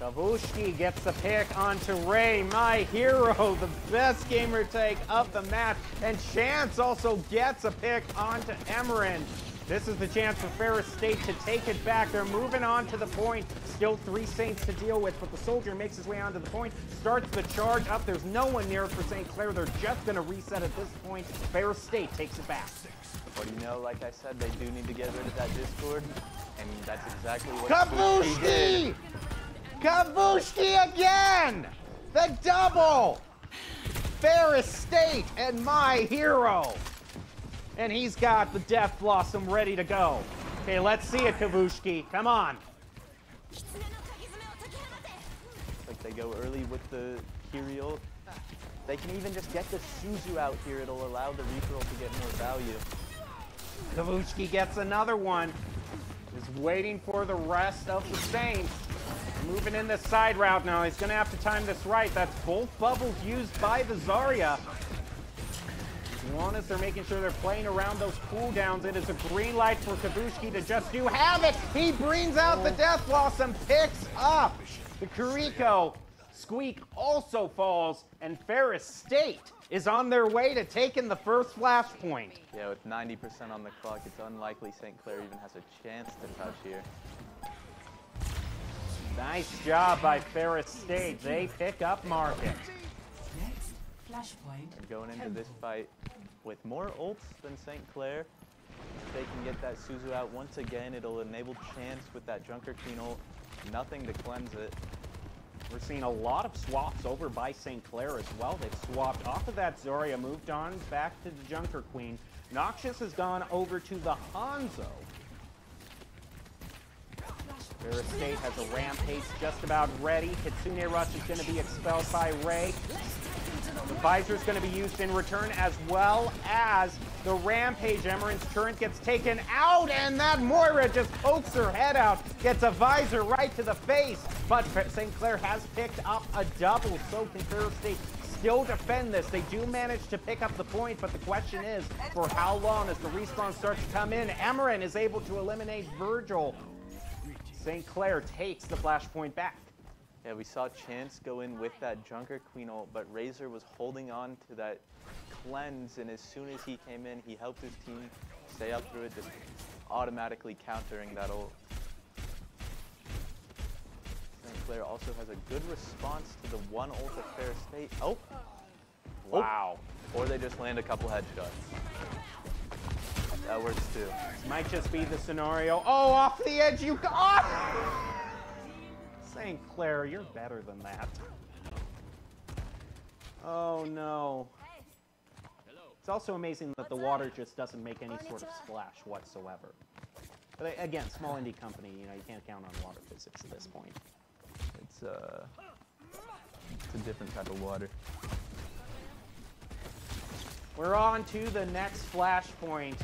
Kavushki gets the pick onto Ray, my hero, the best gamer take of the match. And Chance also gets a pick onto Emerin. This is the chance for Ferris State to take it back. They're moving on to the point. Still three Saints to deal with, but the soldier makes his way onto the point, starts the charge up. There's no one near for St. Clair. They're just going to reset at this point. Ferris State takes it back. But you know, like I said, they do need to get rid of that Discord, and that's exactly what Kabushki did. Kavushki again! The double! Ferris State and my hero! And he's got the Death Blossom ready to go. Okay, let's see it, Kabushki. Come on. Like they go early with the Kyriel. They can even just get the Suzu out here. It'll allow the reroll to get more value. Kavushki gets another one. Is waiting for the rest of the Saints. Moving in this side route now. He's going to have to time this right. That's both bubbles used by the Zarya. As they're making sure they're playing around those cooldowns, it is a green light for Kabushki to just do havoc. He brings out the Death Blossom, picks up the Kiriko. Squeak also falls, and Ferris State is on their way to taking the first flashpoint. Yeah, with 90% on the clock, it's unlikely St. Clair even has a chance to touch here. Nice job by Ferris State. They pick up market. Next. Flashpoint. They're going into this fight with more ults than St. Clair. If they can get that Suzu out once again, it'll enable Chance with that Junker Queen ult. Nothing to cleanse it. We're seeing a lot of swaps over by St. Clair as well. They've swapped off of that Zarya, moved on back to the Junker Queen. Noxious has gone over to the Hanzo. Their estate has a Rampage just about ready. Kitsune Rush is going to be expelled by Ray. The Visor is going to be used in return as well as the Rampage. Emeren's turret gets taken out, and that Moira just pokes her head out, gets a Visor right to the face. But St. Clair has picked up a double, so can Ferris State still defend this. They do manage to pick up the point, but the question is, for how long as the respawn starts to come in? Emeren is able to eliminate Virgil. St. Clair takes the flashpoint back. Yeah, we saw Chance go in with that Junker Queen ult, but Razor was holding on to that cleanse, and as soon as he came in, he helped his team stay up through it, just automatically countering that ult. St. Clair also has a good response to the one ult of Ferris State. Oh. oh! Wow. Or they just land a couple headshots. That works too. Might just be the scenario. Oh, off the edge you got! St. Clair, you're better than that. Oh no. It's also amazing that the water just doesn't make any sort of splash whatsoever. But again, small indie company, you know, you can't count on water physics at this point. It's uh, it's a different type of water. We're on to the next flashpoint.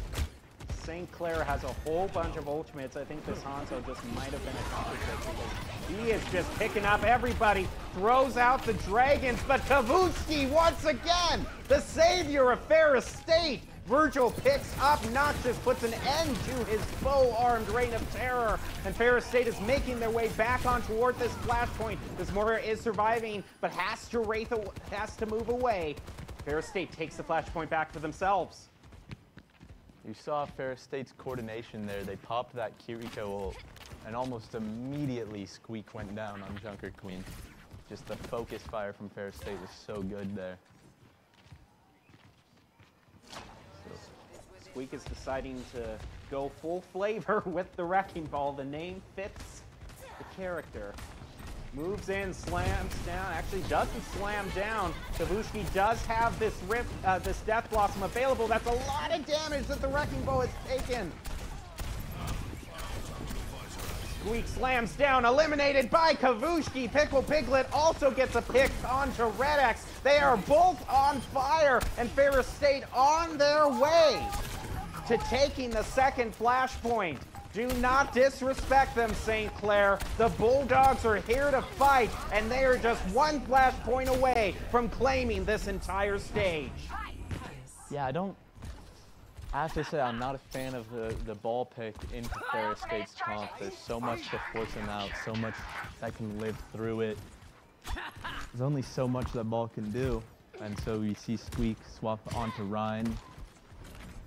St. Clair has a whole bunch of ultimates. I think this Hanzo just might have been a because he is just picking up everybody. Throws out the dragons, but Kavushki once again, the savior of Ferris State. Virgil picks up Noxious, puts an end to his foe-armed reign of terror, and Ferris State is making their way back on toward this flashpoint. This Moira is surviving, but has to wraith, has to move away. Ferris State takes the flashpoint back for themselves. You saw Ferris State's coordination there. They popped that Kiriko ult, and almost immediately Squeak went down on Junker Queen. Just the focus fire from Ferris State was so good there. Squeak is deciding to go full flavor with the Wrecking Ball. The name fits the character. Moves in, slams down. Actually, doesn't slam down. Kavushki does have this rip, uh, this Death Blossom available. That's a lot of damage that the Wrecking Ball has taken. Squeak slams down, eliminated by Kavushki. Pickle Piglet also gets a pick onto Red X. They are both on fire, and Ferris State on their way to taking the second flashpoint. Do not disrespect them, St. Clair. The Bulldogs are here to fight, and they are just one flashpoint away from claiming this entire stage. Yeah, I don't. I have to say, I'm not a fan of the, the ball pick in Ferris State's comp. There's so much to force him out, so much that can live through it. There's only so much that ball can do. And so you see Squeak swap onto Rhine.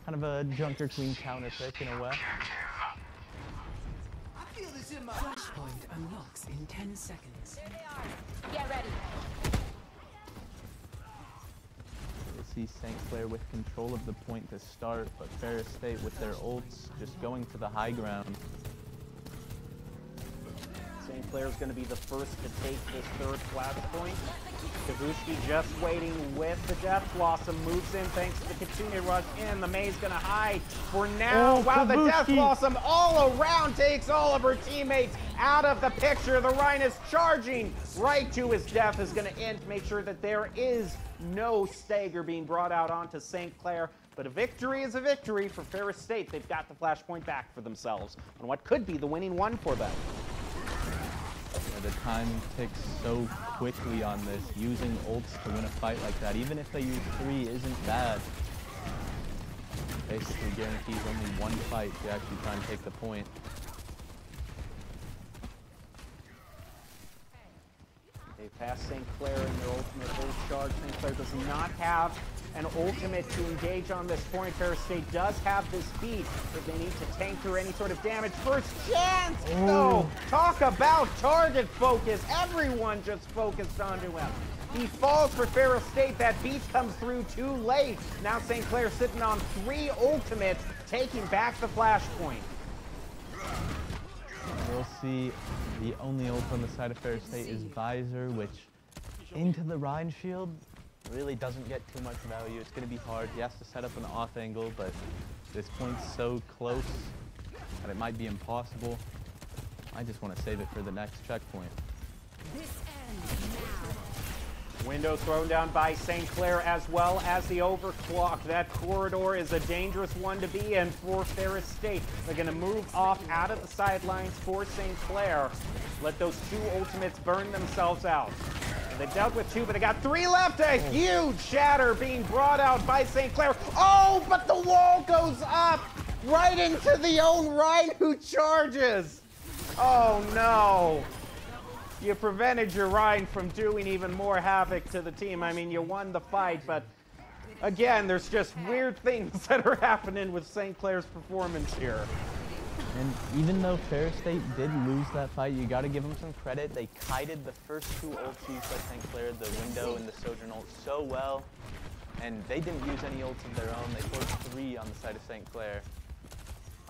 Kind of a Junker Queen counter pick in a way. I feel this in my. Flashpoint unlocks in 10 seconds. There they are. Get ready. You see St. Clair with control of the point to start, but Ferris State with their ults just going to the high ground. St. is going to be the first to take this third flashpoint. Kavushki just waiting with the Death Blossom. Moves in thanks to the Kitsune Rush in. The Mei's going to hide for now. Oh, wow, the Death Blossom all around takes all of her teammates out of the picture. The Rhine is charging right to his death. Is going to end to make sure that there is no stagger being brought out onto St. Clair. But a victory is a victory for Ferris State. They've got the flashpoint back for themselves on what could be the winning one for them. The time ticks so quickly on this. Using ults to win a fight like that, even if they use three, isn't bad. Basically guarantees only one fight to actually try and take the point. They pass St. Clair in their ultimate ult charge. St. Clair does not have an ultimate to engage on this point. Ferris State does have this beat, but they need to tank through any sort of damage. First chance! No! Talk about target focus. Everyone just focused onto him. He falls for Ferris State. That beat comes through too late. Now St. Clair sitting on three ultimates, taking back the flashpoint. We'll see the only ult on the side of Ferris State is Visor, which into the Rhine shield really doesn't get too much value. It's going to be hard. He has to set up an off angle, but this point's so close that it might be impossible. I just want to save it for the next checkpoint. This ends now. Window thrown down by St. Clair as well as the overclock. That corridor is a dangerous one to be in for Ferris State. They're going to move off out of the sidelines for St. Clair. Let those two ultimates burn themselves out. They've dealt with two, but they got three left. A huge shatter being brought out by St. Clair. Oh, but the wall goes up right into the own Rhine who charges. Oh, no. You prevented your Rhine from doing even more havoc to the team. I mean, you won the fight, but again, there's just weird things that are happening with St. Clair's performance here. And even though Ferris State did lose that fight, you got to give them some credit. They kited the first two ults by St. Clair, the window and the Sojourn ult, so well. And they didn't use any ults of their own. They forced three on the side of St. Clair,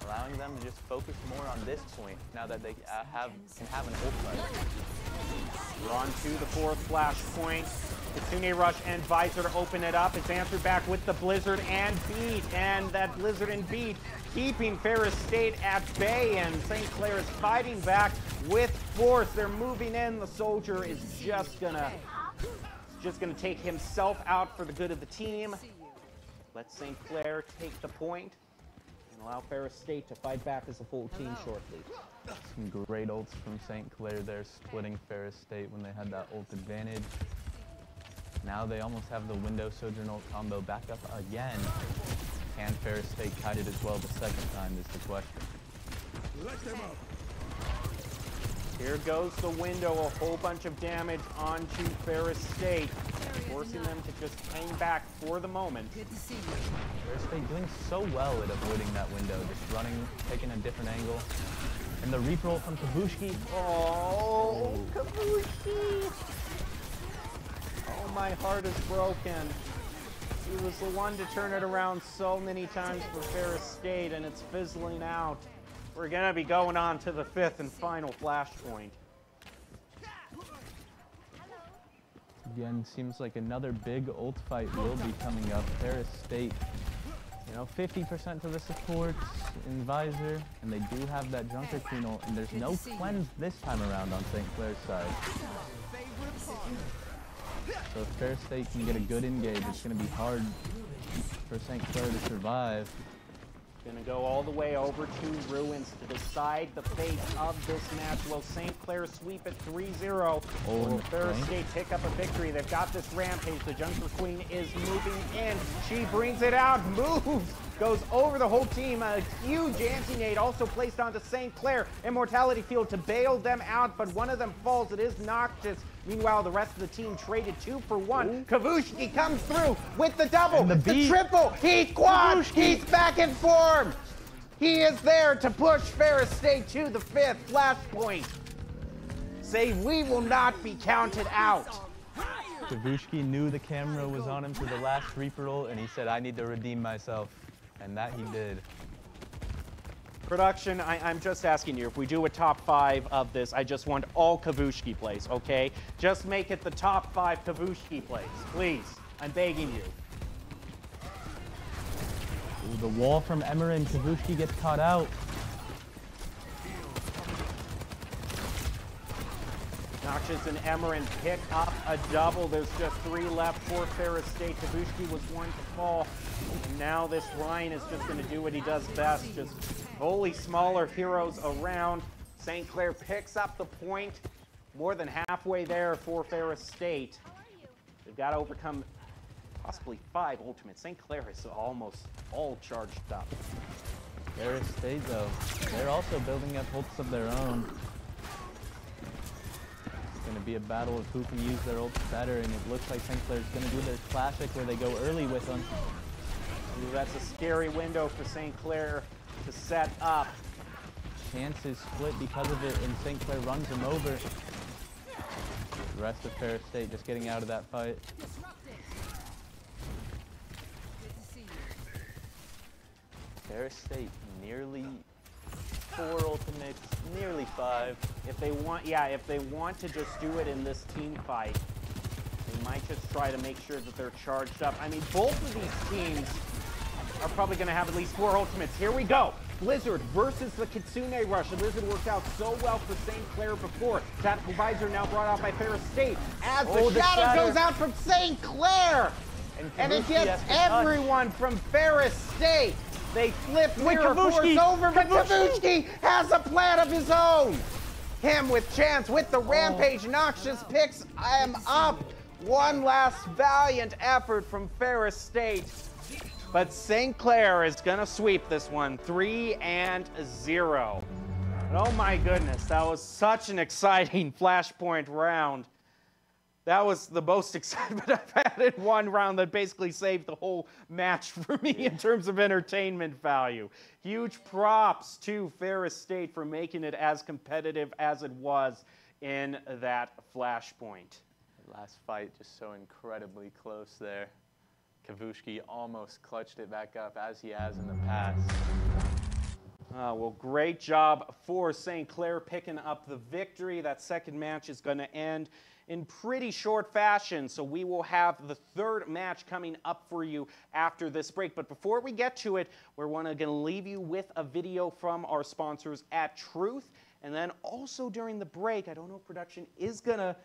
allowing them to just focus more on this point now that they uh, have can have an ult fight. We're on to the fourth flash point. Kitsune Rush and Visor to open it up. It's answered back with the Blizzard and Beat. And that Blizzard and Beat keeping Ferris State at bay. And St. Clair is fighting back with force. They're moving in. The soldier is just gonna just gonna take himself out for the good of the team. Let St. Clair take the point. And allow Ferris State to fight back as a full team shortly. Some great ults from St. Clair there, splitting Ferris State when they had that ult advantage. Now they almost have the window Sojourn ult combo back up again. Can Ferris State kite it as well the second time is the question. Here goes the window, a whole bunch of damage onto Ferris State, forcing them to just hang back for the moment. Good to see you. Ferris State doing so well at avoiding that window, just running, taking a different angle. And the reap roll from Kabushki. Oh, Kabushi! Oh, my heart is broken. He was the one to turn it around so many times for Ferris State, and it's fizzling out. We're gonna be going on to the fifth and final flashpoint. Again, seems like another big ult fight will be coming up. Ferris State, you know, 50% to the supports in Visor, and they do have that Junker ult, and there's no cleanse this time around on St. Clair's side. So if Ferris State can get a good engage, it's going to be hard for St. Clair to survive. Gonna go all the way over to Ruins to decide the fate of this match. Will St. Clair sweep at 3-0? Oh, will Ferris pick up a victory? They've got this rampage. The Junker Queen is moving in. She brings it out, moves, goes over the whole team. A huge anti-nade also placed onto St. Clair. Immortality Field to bail them out, but one of them falls. It is Noxious. Meanwhile, the rest of the team traded two for one. Kavushki comes through with the double, the the triple. He quad. He's back in form. He is there to push Ferris State to the fifth flashpoint. Say we will not be counted out. Kavushki knew the camera was on him for the last Reaper roll, and he said, I need to redeem myself. And that he did. Production, I, I'm just asking you, if we do a top five of this, I just want all Kavushki plays, okay? Just make it the top five Kavushki plays, please. I'm begging you. Ooh, the wall from Emmer and Kavushki gets caught out. Noxious and Emerin pick up a double. There's just three left for Ferris State. Kabushki was one to fall. And now this Rein is just going to do what he does best, just bully smaller heroes around. St. Clair picks up the point. More than halfway there for Ferris State. They've got to overcome possibly five ultimates. St. Clair is almost all charged up. Ferris State, though, they're also building up ults of their own. It's going to be a battle of who can use their ults better, and it looks like St. Clair's going to do their classic where they go early with them. Ooh, that's a scary window for St. Clair to set up. Chances split because of it, and St. Clair runs them over. The rest of Ferris State just getting out of that fight. Ferris State nearly four ultimates, nearly five. If they want, yeah, if they want to just do it in this team fight, they might just try to make sure that they're charged up. I mean, both of these teams are probably going to have at least four ultimates. Here we go. Blizzard versus the Kitsune Rush. The Blizzard worked out so well for St. Clair before. Tactical Visor now brought out by Ferris State. As the, Oh, the shadow, shatter. goes out from St. Clair. And, And it gets to touch. everyone from Ferris State. They flip Mirror Force over, but Kabushki! Has a plan of his own. Him with chance with the oh. Rampage. Noxious picks him up. One last valiant effort from Ferris State. But St. Clair is going to sweep this one 3 and 0. Oh my goodness, that was such an exciting Flashpoint round. That was the most excitement I've had in one round that basically saved the whole match for me in terms of entertainment value. Huge props to Ferris State for making it as competitive as it was in that Flashpoint. Last fight just so incredibly close there. Kavushki almost clutched it back up as he has in the past. Uh, well, great job for St. Clair picking up the victory. That second match is going to end in pretty short fashion, so we will have the third match coming up for you after this break. But before we get to it, we're going to leave you with a video from our sponsors at Truth. And then also during the break, I don't know if production is going to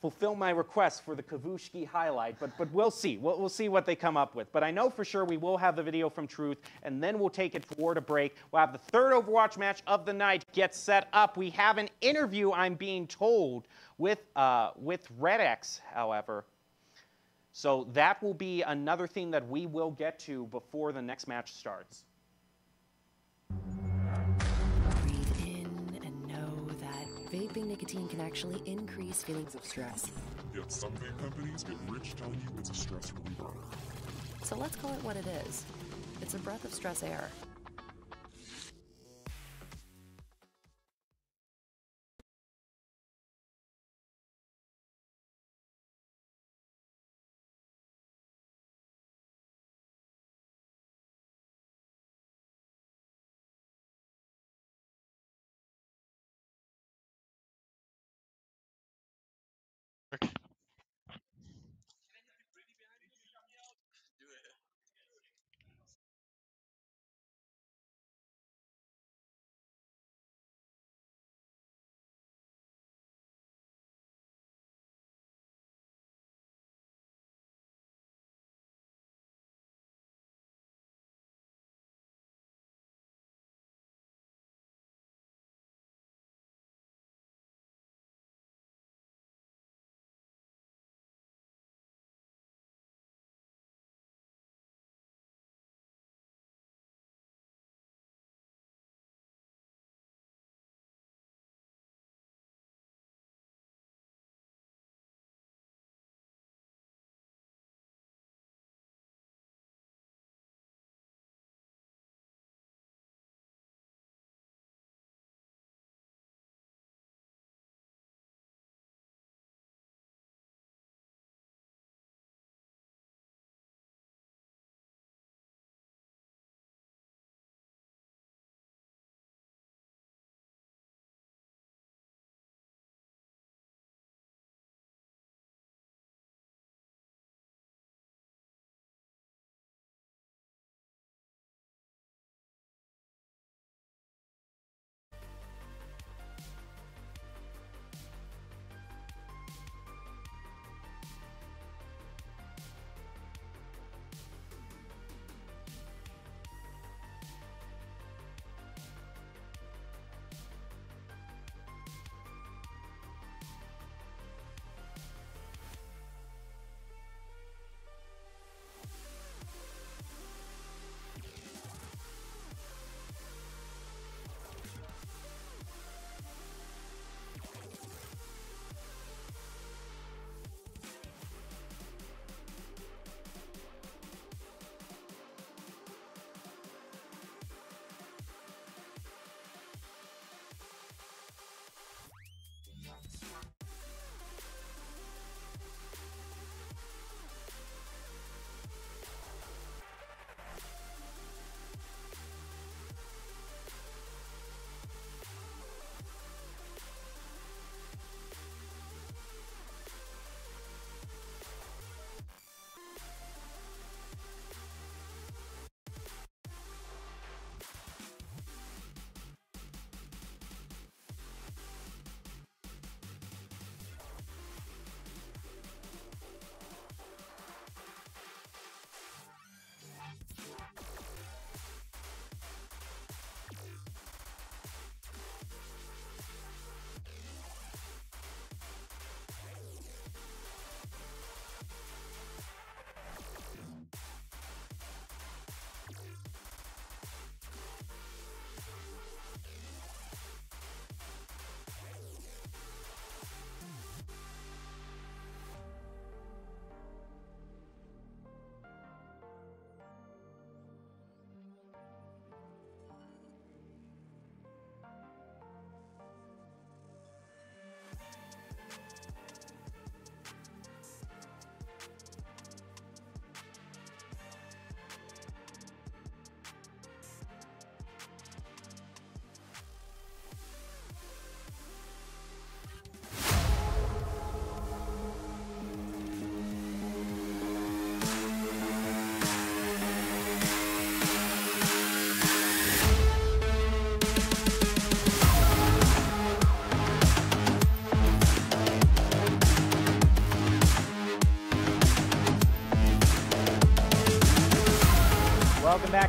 fulfill my request for the Kavushki highlight, but but we'll see. We'll, we'll see what they come up with. But I know for sure we will have the video from Truth, and then we'll take it toward a break. We'll have the third Overwatch match of the night get set up. We have an interview, I'm being told, with uh, with Red X, however. So that will be another thing that we will get to before the next match starts. That vaping nicotine can actually increase feelings of stress. Yet some vape companies get rich telling you it's a stress reliever. So let's call it what it is. It's a breath of stress air.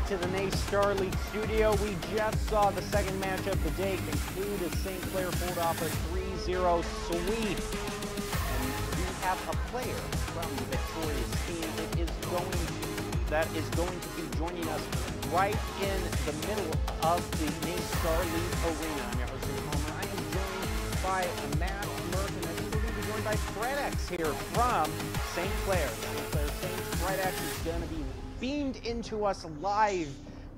To the NACE Starleague studio. We just saw the second match of the day conclude as St. Clair pulled off a 3-0 sweep. And we have a player from the victorious team that is going to, that is going to be joining us right in the middle of the Nace Star League arena. I'm your host, Palmer. I am joined by Matt Murphy, and I think we're going to be joined by FredX here from St. Clair. St. Clair Saints. FredX is going to be beamed into us live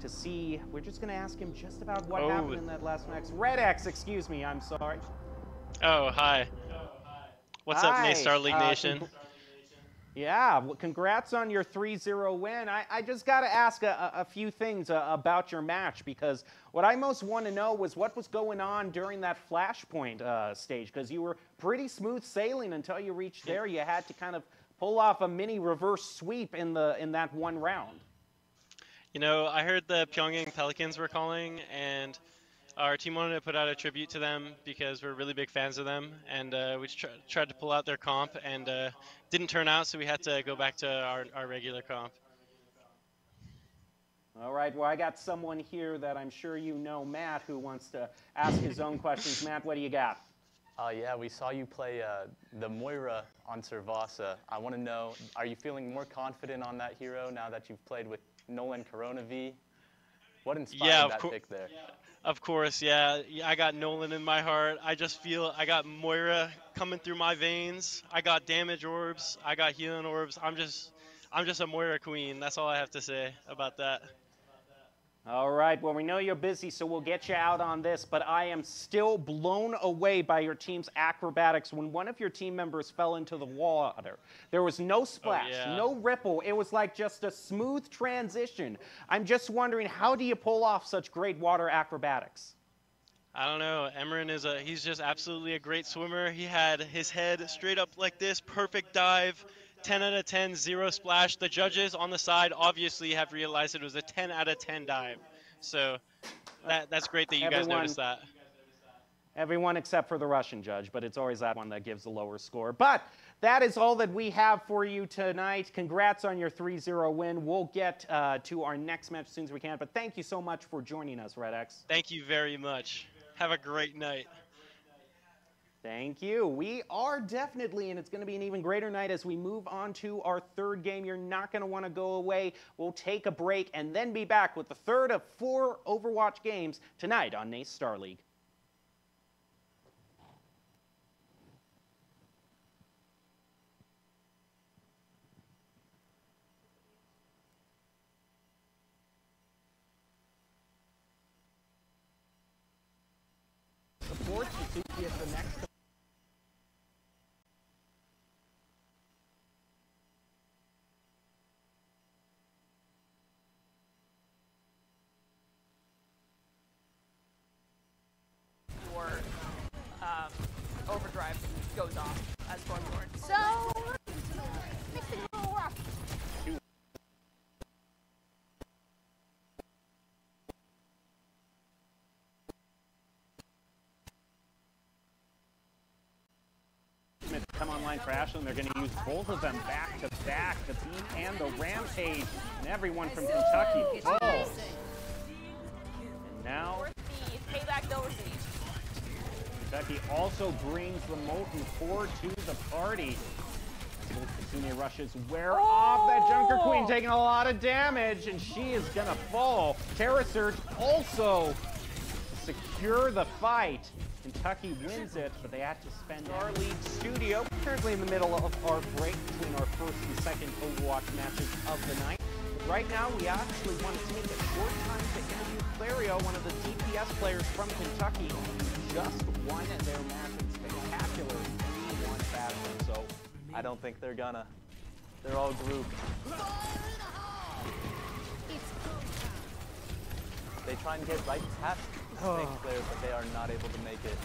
to see. We're just going to ask him just about what Oh. happened in that last match. Red X, excuse me, I'm sorry. Oh, hi. What's up, Hi, NACE Starleague uh, Nation? Yeah, well, congrats on your 3-0 win. I, I just got to ask a, a a few things uh, about your match because what I most want to know was what was going on during that flashpoint uh, stage because you were pretty smooth sailing until you reached there. You had to kind of pull off a mini reverse sweep in the in that one round. You know, I heard the Pyongyang Pelicans were calling, and our team wanted to put out a tribute to them because we're really big fans of them, and uh, we tr- tried to pull out their comp, and uh, didn't turn out, so we had to go back to our, our regular comp. All right, well, I got someone here that I'm sure you know, Matt, who wants to ask his own questions. Matt, what do you got? Uh, yeah, we saw you play uh, the Moira on Suravasa. I want to know, are you feeling more confident on that hero now that you've played with Nolan Corona V? What inspired Yeah, of that pick there? Of course, yeah. Yeah, I got Nolan in my heart. I just feel I got Moira coming through my veins. I got damage orbs. I got healing orbs. I'm just, I'm just a Moira queen. That's all I have to say about that. All right, well, we know you're busy, so we'll get you out on this, but I am still blown away by your team's acrobatics when one of your team members fell into the water. There was no oh, splash, yeah. no ripple. It was like just a smooth transition. I'm just wondering, how do you pull off such great water acrobatics? I don't know. Emran is a he's just absolutely a great swimmer. He had his head straight up like this, perfect dive, 10 out of 10, zero splash. The judges on the side obviously have realized it was a 10 out of 10 dive. So that that's great that you guys Everyone- noticed that. Everyone except for the Russian judge, but it's always that one that gives the lower score. But that is all that we have for you tonight. Congrats on your 3 0 win. We'll get uh, to our next match as soon as we can, but thank you so much for joining us, Red X. Thank you very much. Have a great night. Thank you. We are definitely, and it's going to be an even greater night as we move on to our third game. You're not going to want to go away. We'll take a break and then be back with the third of four Overwatch games tonight on NACE Starleague is the next. your um, overdrive goes off as Stormlord. So makes things a little rough. Smith come online for Ashland. They're going to use both of them back to back, the beat and the rampage, and everyone from Kentucky falls. And now payback. Kentucky also brings the Molten Core to the party. Both rushes wear off that Junker Queen, oh! taking a lot of damage, and she is gonna fall. Terra Surge also secure the fight. Kentucky wins it, but they had to spend our lead studio. Currently in the middle of our break between our first and second Overwatch matches of the night. But right now, we actually want to take a short time to interview Clario, one of the DPS players from Kentucky, who just won their match in spectacular 3-1 fashion. So I don't think they're gonna. They're all grouped. They try and get right past oh. St. Clair, but they are not able to make it.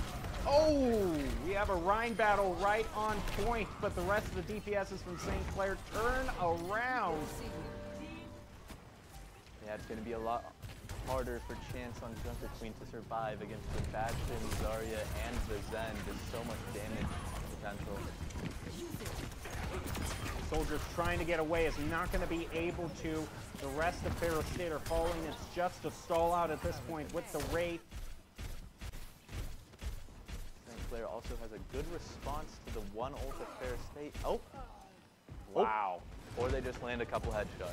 Oh, we have a Rein battle right on point, but the rest of the DPSs from St. Clair turn around. Yeah, it's gonna be a lot harder for Chance on Junker Queen to survive against the Bastion, Zarya, and the Zen. There's so much damage potential. Soldiers trying to get away is not going to be able to. The rest of Ferris State are falling. It's just a stall out at this point with the Wraith. St. Clair also has a good response to the one ult of Fair State. Oh. oh! Wow. Or they just land a couple headshots.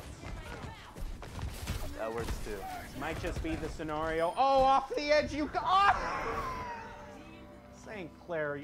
That works too. This might just be the scenario. Oh, off the edge you got! St. Clair,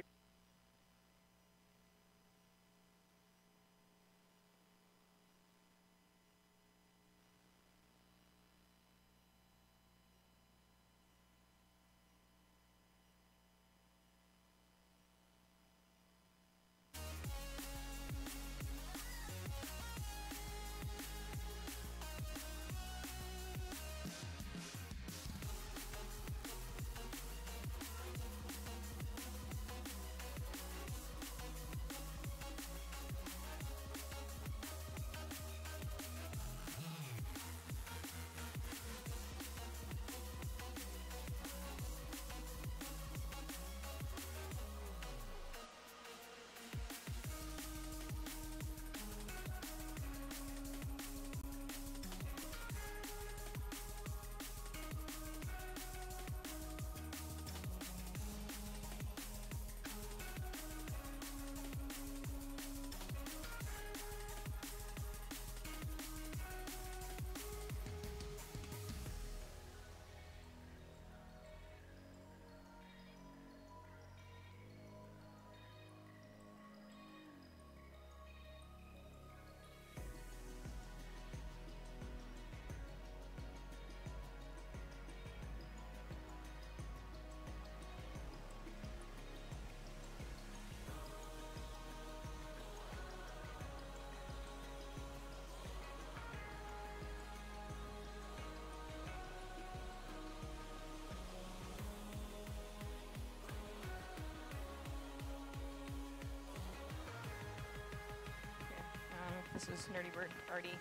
this is Nerdy Bird already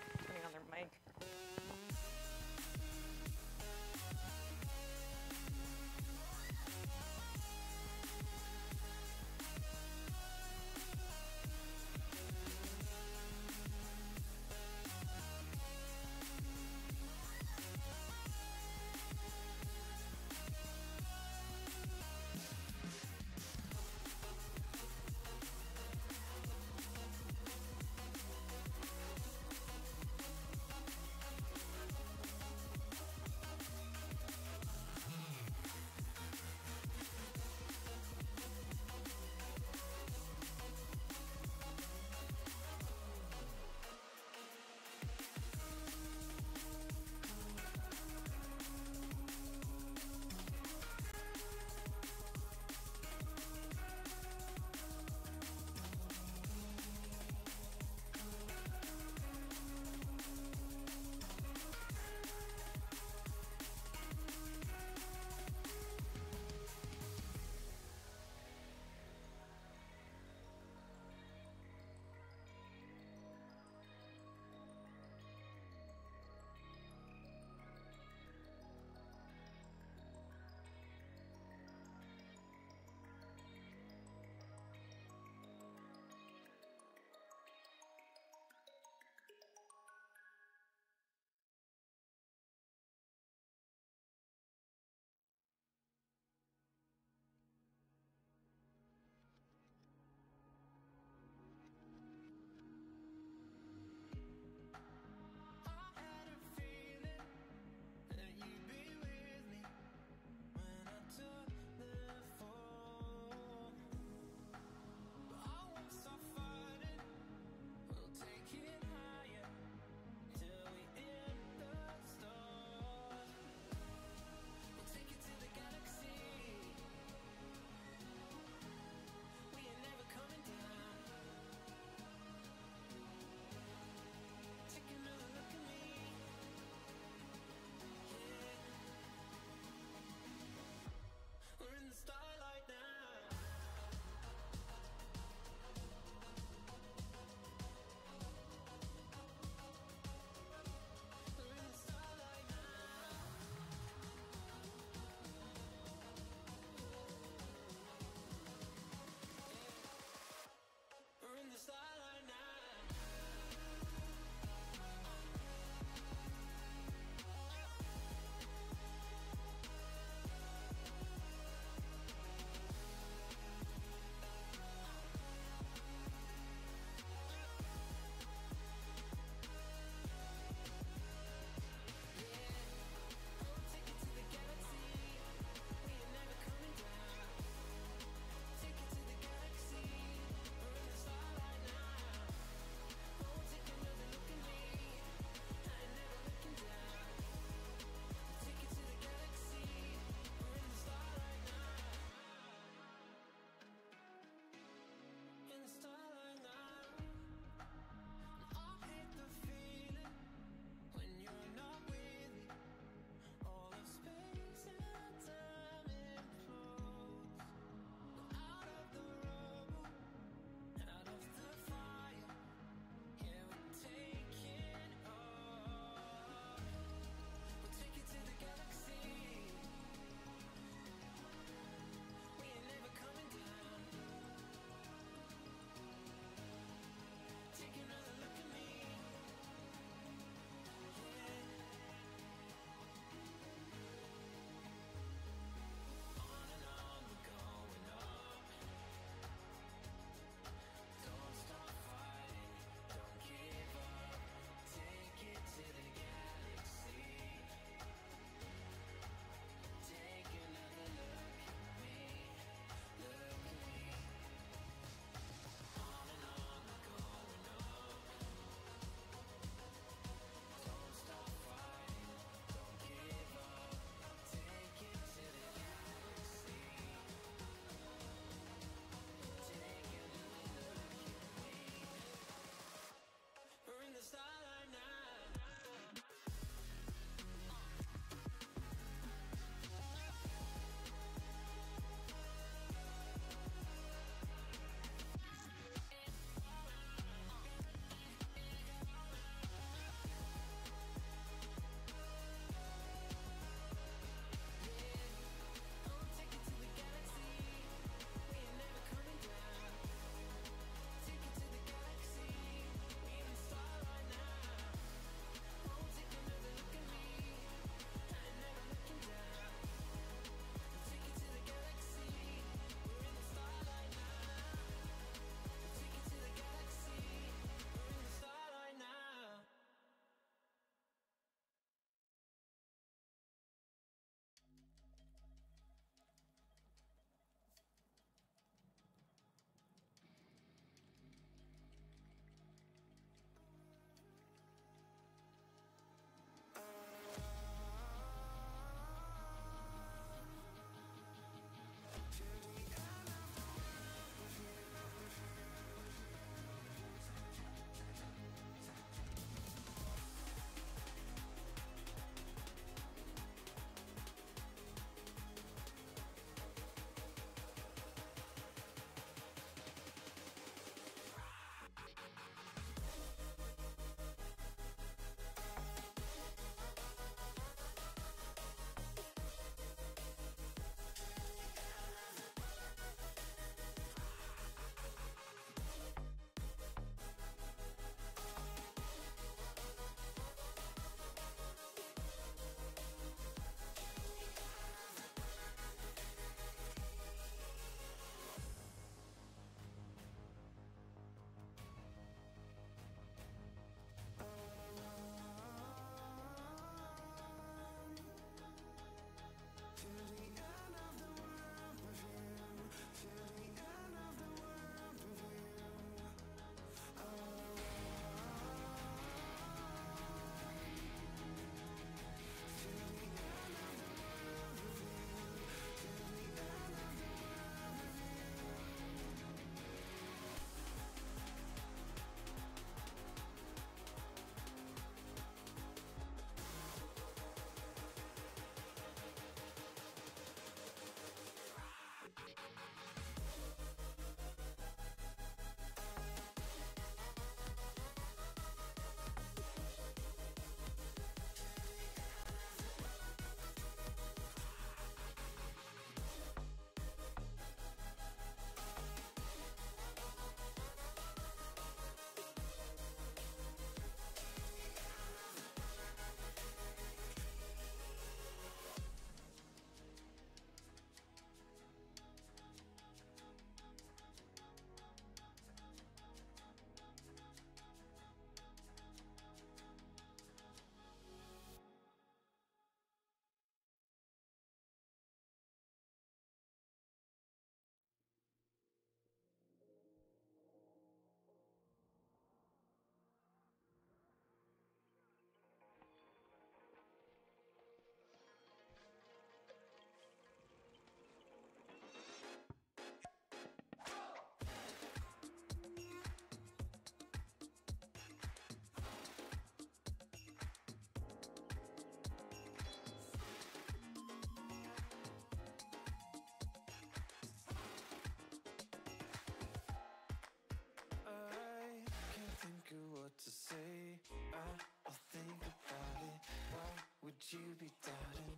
you be doubting?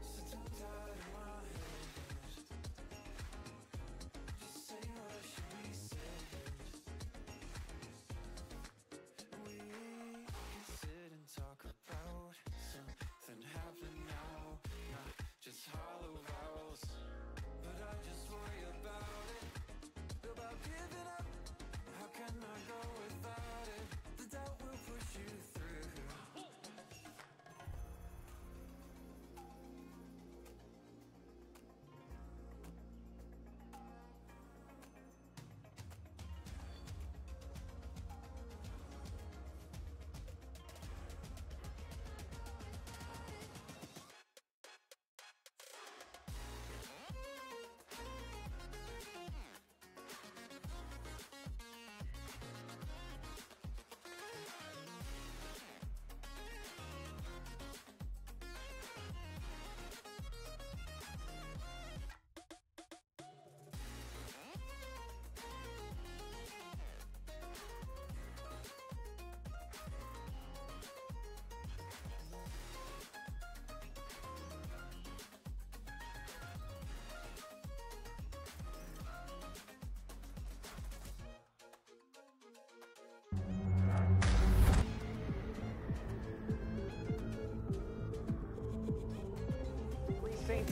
So don't doubt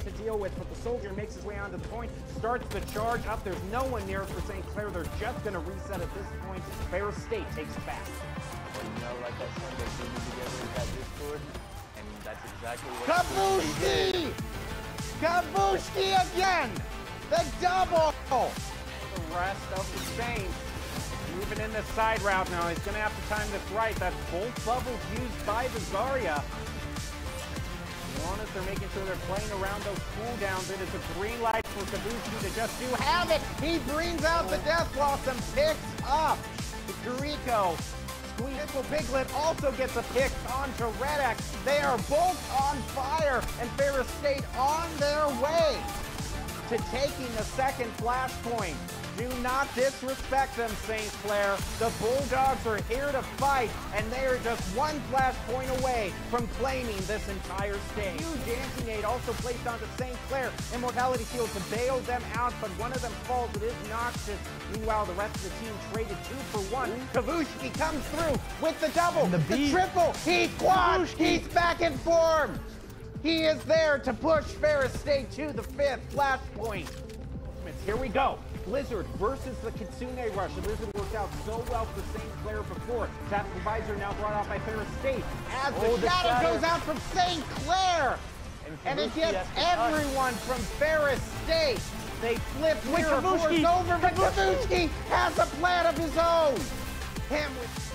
to deal with, but the soldier makes his way onto the point, starts the charge up. There's no one near for St. Clair. They're just going to reset at this point. Ferris State takes it back. Well, you know, like I said, they do need to get rid of that and that's exactly what Kabushki! Kabushki again! The double! The rest of the Saints moving in the side route now. He's going to have to time this right. That's both bubbles used by the Zarya. As they're making sure they're playing around those cooldowns. It is a green light for Kabushki to just do havoc. He brings out the Death Blossom, picks up Kiriko. Squeezable Piglet also gets a pick onto Redex. They are both on fire, and Ferris State on their way to taking the second flashpoint. Do not disrespect them, St. Clair. The Bulldogs are here to fight, and they are just one flashpoint away from claiming this entire stage. Huge anti-nade also placed onto St. Clair. Immortality Field to bail them out, but one of them falls. It is Noxious. Meanwhile, the rest of the team traded two for one. Kavushki comes through with the double, the, beat. triple, he quad, he's back in form. He is there to push Ferris State to the fifth flashpoint. Here we go. Blizzard versus the Kitsune Rush. The Blizzard worked out so well for St. Clair before. Tactical Visor now brought out by Ferris State. As the, Oh, the shadow, shadow. goes out from St. Clair. And it gets has to touch. everyone from Ferris State. They flip Force over, but Kabushki has a plan of his own. Him with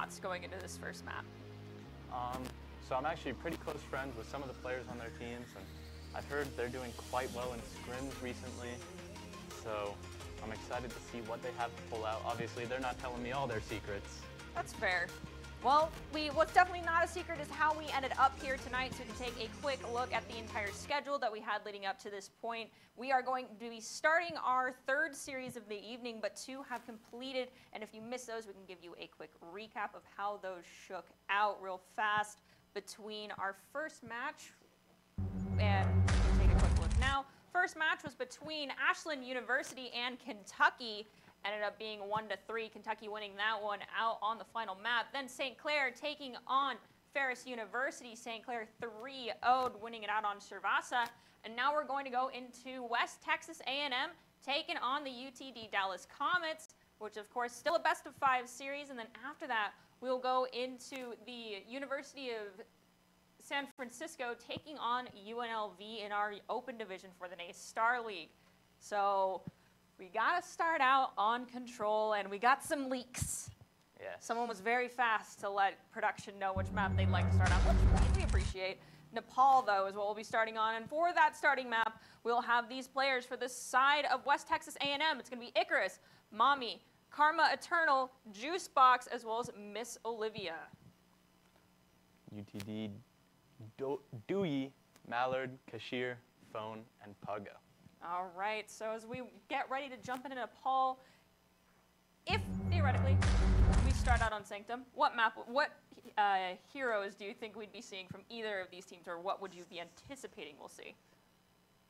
thoughts going into this first map? Um, so I'm actually pretty close friends with some of the players on their teams, and I've heard they're doing quite well in scrims recently. So I'm excited to see what they have to pull out. Obviously, they're not telling me all their secrets. That's fair. Well, we what's definitely not a secret is how we ended up here tonight. So to take a quick look at the entire schedule that we had leading up to this point, we are going to be starting our third series of the evening, but two have completed. And if you missed those, we can give you a quick recap of how those shook out real fast between our first match and we can take a quick look now. First match was between Ashland University and Kentucky. Ended up being one to three. Kentucky winning that one out on the final map. Then St. Clair taking on Ferris University. St. Clair 3 0 winning it out on Suravasa. And now we're going to go into West Texas A&M taking on the UTD Dallas Comets, which of course still a best of five series. And then after that, we'll go into the University of San Francisco taking on UNLV in our open division for the NACE Star League. So we got to start out on control, and we got some leaks. Yes. Someone was very fast to let production know which map they'd like to start on, which we appreciate. Nepal, though, is what we'll be starting on, and for that starting map, we'll have these players for this side of West Texas A&M. It's going to be Icarus, Mommy, Karma Eternal, Juicebox, as well as Miss Olivia. UTD, Do- Dewey, Mallard, Kashir, Phone, and Puggo. All right, so as we get ready to jump into Nepal, if theoretically we start out on Sanctum, what map, what uh, heroes do you think we'd be seeing from either of these teams, or what would you be anticipating we'll see?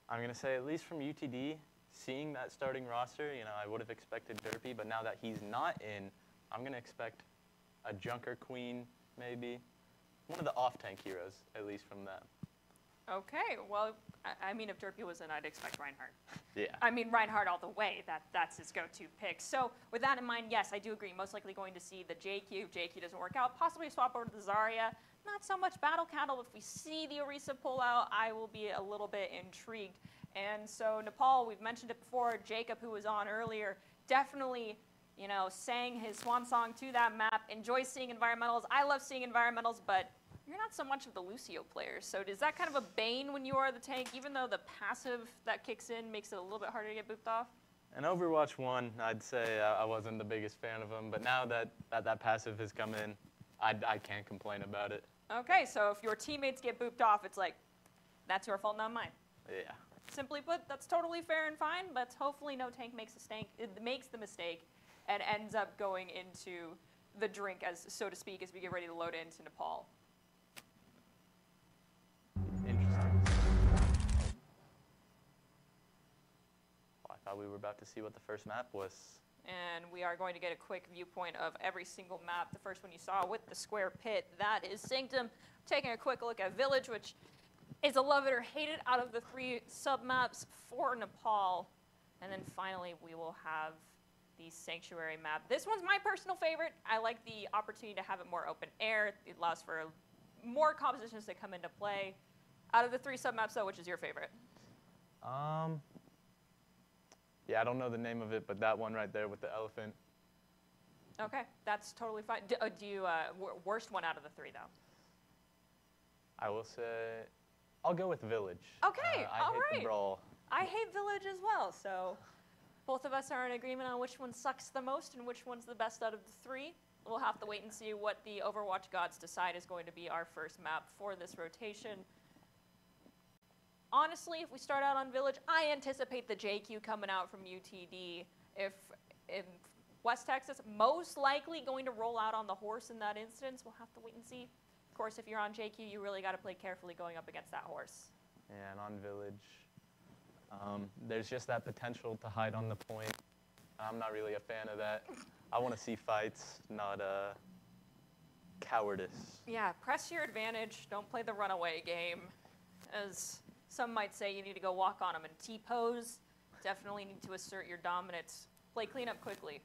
I'm going to say, at least from UTD, seeing that starting roster, you know, I would have expected Derpy, but now that he's not in, I'm going to expect a Junker Queen, maybe. One of the off-tank heroes, at least from them. Okay, well, I, I mean, if Derpy was in, I'd expect Reinhardt. Yeah. I mean, Reinhardt all the way. That that's his go-to pick. So with that in mind, yes, I do agree. Most likely going to see the JQ. JQ doesn't work out, possibly swap over to the Zarya. Not so much Battle Cattle. If we see the Orisa pull out, I will be a little bit intrigued. And so Nepal, we've mentioned it before. Jacob, who was on earlier, definitely, you know, sang his swan song to that map. Enjoy seeing environmentals. I love seeing environmentals, but you're not so much of the Lucio player. So is that kind of a bane when you are the tank, even though the passive that kicks in makes it a little bit harder to get booped off? In Overwatch 1, I'd say I wasn't the biggest fan of him, but now that that, that passive has come in, I, I can't complain about it. Okay, so if your teammates get booped off, it's like, that's your fault, not mine. Yeah. Simply put, that's totally fair and fine, but hopefully no tank makes a stank, makes the mistake and ends up going into the drink, as so to speak, as we get ready to load into Nepal. Thought we were about to see what the first map was. And we are going to get a quick viewpoint of every single map. The first one you saw with the square pit, that is Sanctum. Taking a quick look at Village, which is a love it or hate it out of the three sub maps for Nepal. And then finally, we will have the Sanctuary map. This one's my personal favorite. I like the opportunity to have it more open air. It allows for more compositions to come into play. Out of the three sub maps, though, which is your favorite? Um. Yeah, I don't know the name of it, but that one right there with the elephant. Okay, that's totally fine. Do, uh, do you uh, worst one out of the three, though? I will say, I'll go with Village. Okay, Uh, I all hate right. the brawl. I hate Village as well, so both of us are in agreement on which one sucks the most and which one's the best out of the three. We'll have to wait and see what the Overwatch gods decide is going to be our first map for this rotation. Honestly, if we start out on Village, I anticipate the JQ coming out from UTD. If, if West Texas, most likely going to roll out on the horse in that instance, we'll have to wait and see. Of course, if you're on JQ, you really got to play carefully going up against that horse. Yeah, and on Village, um, there's just that potential to hide on the point. I'm not really a fan of that. I want to see fights, not uh, cowardice. Yeah, press your advantage. Don't play the runaway game. As some might say, you need to go walk on them and T-pose. Definitely need to assert your dominance. Play cleanup quickly.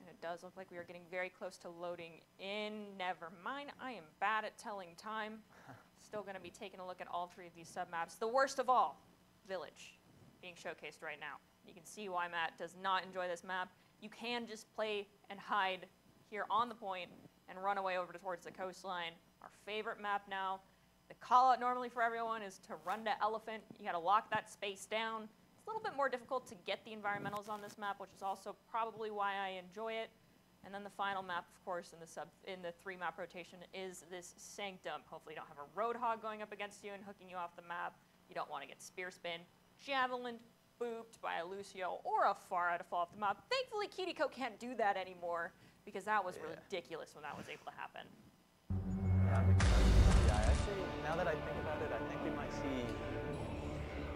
And it does look like we are getting very close to loading in. Never mind, I am bad at telling time. Still going to be taking a look at all three of these submaps. The worst of all, Village, being showcased right now. You can see why Matt does not enjoy this map. You can just play and hide here on the point and run away over towards the coastline. Our favorite map now. The call out normally for everyone is to run to Elephant. You got to lock that space down. It's a little bit more difficult to get the environmentals on this map, which is also probably why I enjoy it. And then the final map, of course, in the sub in the three map rotation is this Sanctum. Hopefully, you don't have a Roadhog going up against you and hooking you off the map. You don't want to get spear spin, javelin, booped by a Lucio or a far out of fall off the map. Thankfully, Kiriko can't do that anymore because that was Yeah. ridiculous when that was able to happen. Yeah, I'm excited. Yeah, actually, now that I think about it, I think we might see.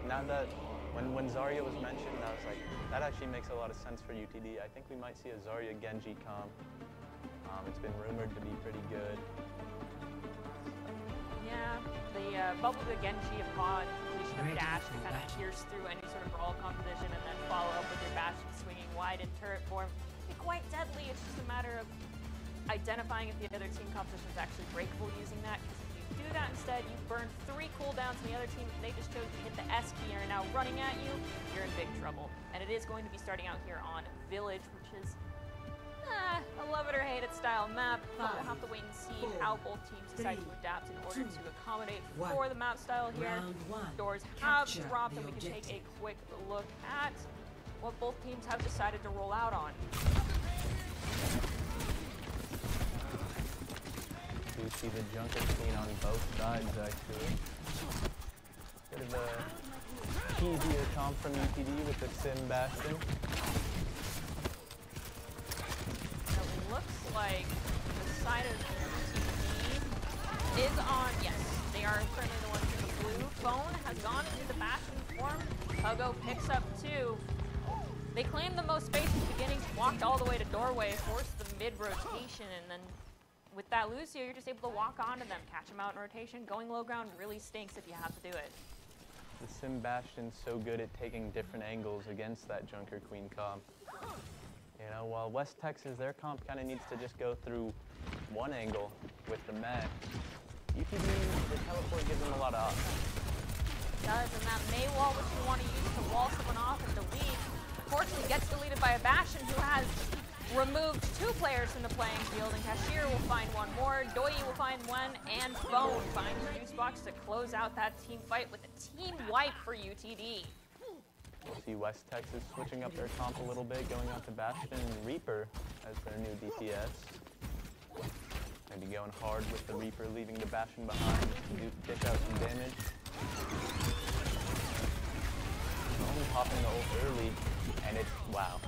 Now that when when Zarya was mentioned, I was like, that actually makes a lot of sense for UTD. I think we might see a Zarya Genji comp. Um, it's been rumored to be pretty good. Yeah, the uh, bubble the Genji of mod completion of dash to kind of pierce through any sort of brawl composition and then follow up with your bash swinging wide in turret form. Be quite deadly. It's just a matter of identifying if the other team composition is actually breakable using that. Because if you do that instead, you burn three cooldowns, and the other team, if they just chose to hit the S key and are now running at you, you're in big trouble. And it is going to be starting out here on Village, which is Ah, a love it or hate it style map. but we'll have to wait and see four, how both teams decide to adapt in order two, to accommodate one. for the map style here. Doors have Capture dropped, and we can take a quick look at what both teams have decided to roll out on. We see the Junker Queen on both sides, actually. Bit of a easier comp from UTD with the Sim Bastion. It looks like the side of UTD is on, yes, they are currently the ones in the blue. Phone has gone into the Bastion form. Hugo picks up two. They claim the most space at the beginning, walked all the way to doorway, forced the mid rotation, and then with that Lucio, you're just able to walk onto them, catch them out in rotation. Going low ground really stinks if you have to do it. The Sim Bastion's so good at taking different angles against that Junker Queen comp. You know, while West Texas, their comp kind of needs to just go through one angle with the Met. UTD, the teleport gives them a lot of options. does, and that Mei wall, which you want to use to wall someone off and delete, unfortunately gets deleted by a Bastion who has removed two players from the playing field, and Kashir will find one more, Doi will find one, and Bone finds a juice box to close out that team fight with a team wipe for UTD. We'll see West Texas switching up their comp a little bit, going out to Bastion and Reaper as their new DPS. Maybe going hard with the Reaper, leaving the Bastion behind to dish out some damage. Only popping the ult early, and it's wow.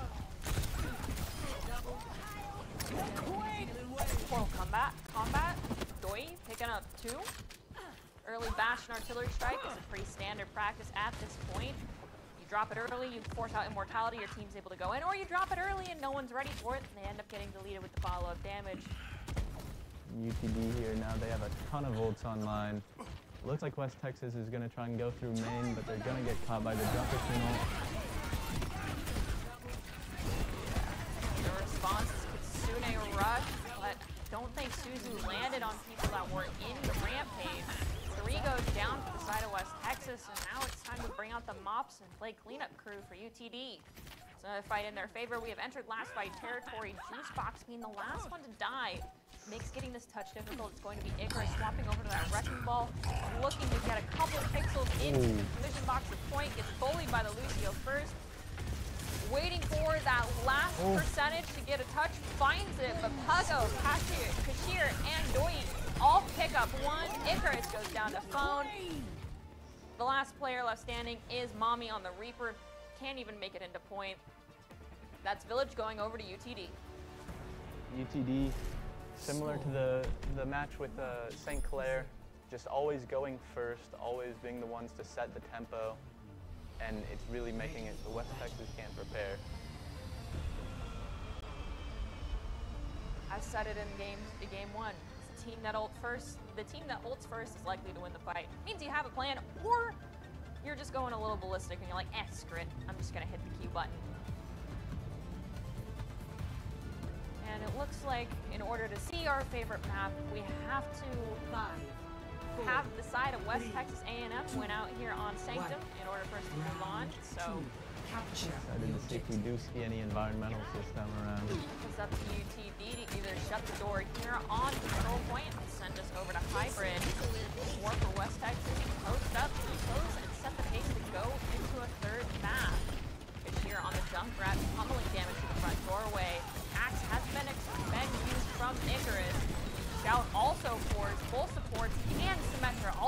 Portal combat, combat, Doi picking up two. Early bash and artillery strike is a pretty standard practice at this point. You drop it early, you force out immortality, your team's able to go in, or you drop it early and no one's ready for it, and they end up getting deleted with the follow-up damage. UTD here now, they have a ton of ults online. Looks like West Texas is going to try and go through main, but they're going to get caught by the Junker Queen. The response Rush, but don't think Suzu landed on people that were in the rampage. Three goes down for the side of West Texas, and now it's time to bring out the mops and play cleanup crew for UTD. It's another fight in their favor. We have entered last fight territory. Juicebox being the last one to die. Makes getting this touch difficult. It's going to be Icarus swapping over to that wrecking ball, looking to get a couple pixels into the collision box at point. Gets bullied by the Lucio first waiting for that last Oh. percentage to get a touch, finds it, but Puggo, Kashir, Kashir, and Doi all pick up one. Icarus goes down to phone. The last player left standing is Mommy on the Reaper. Can't even make it into point. That's Village going over to UTD. UTD, similar to the, the match with uh, St. Clair, just always going first, always being the ones to set the tempo, and it's really making it so West Texas can't prepare. I said it in game game one. The team that ult first, the team that ults first is likely to win the fight. Means you have a plan, or you're just going a little ballistic and you're like, eh, screw it. I'm just gonna hit the Q button. And it looks like in order to see our favorite map, we have to have the side of West Texas A&M went out here on Sanctum in order for us to move on. So see if we do see any environmentals this time around. it's up to UTD to either shut the door here on control point and send us over to hybrid, or for West Texas, post up, close, and set the pace to go into a third map. It's here on the Junkrat, pummeling damage to the front doorway.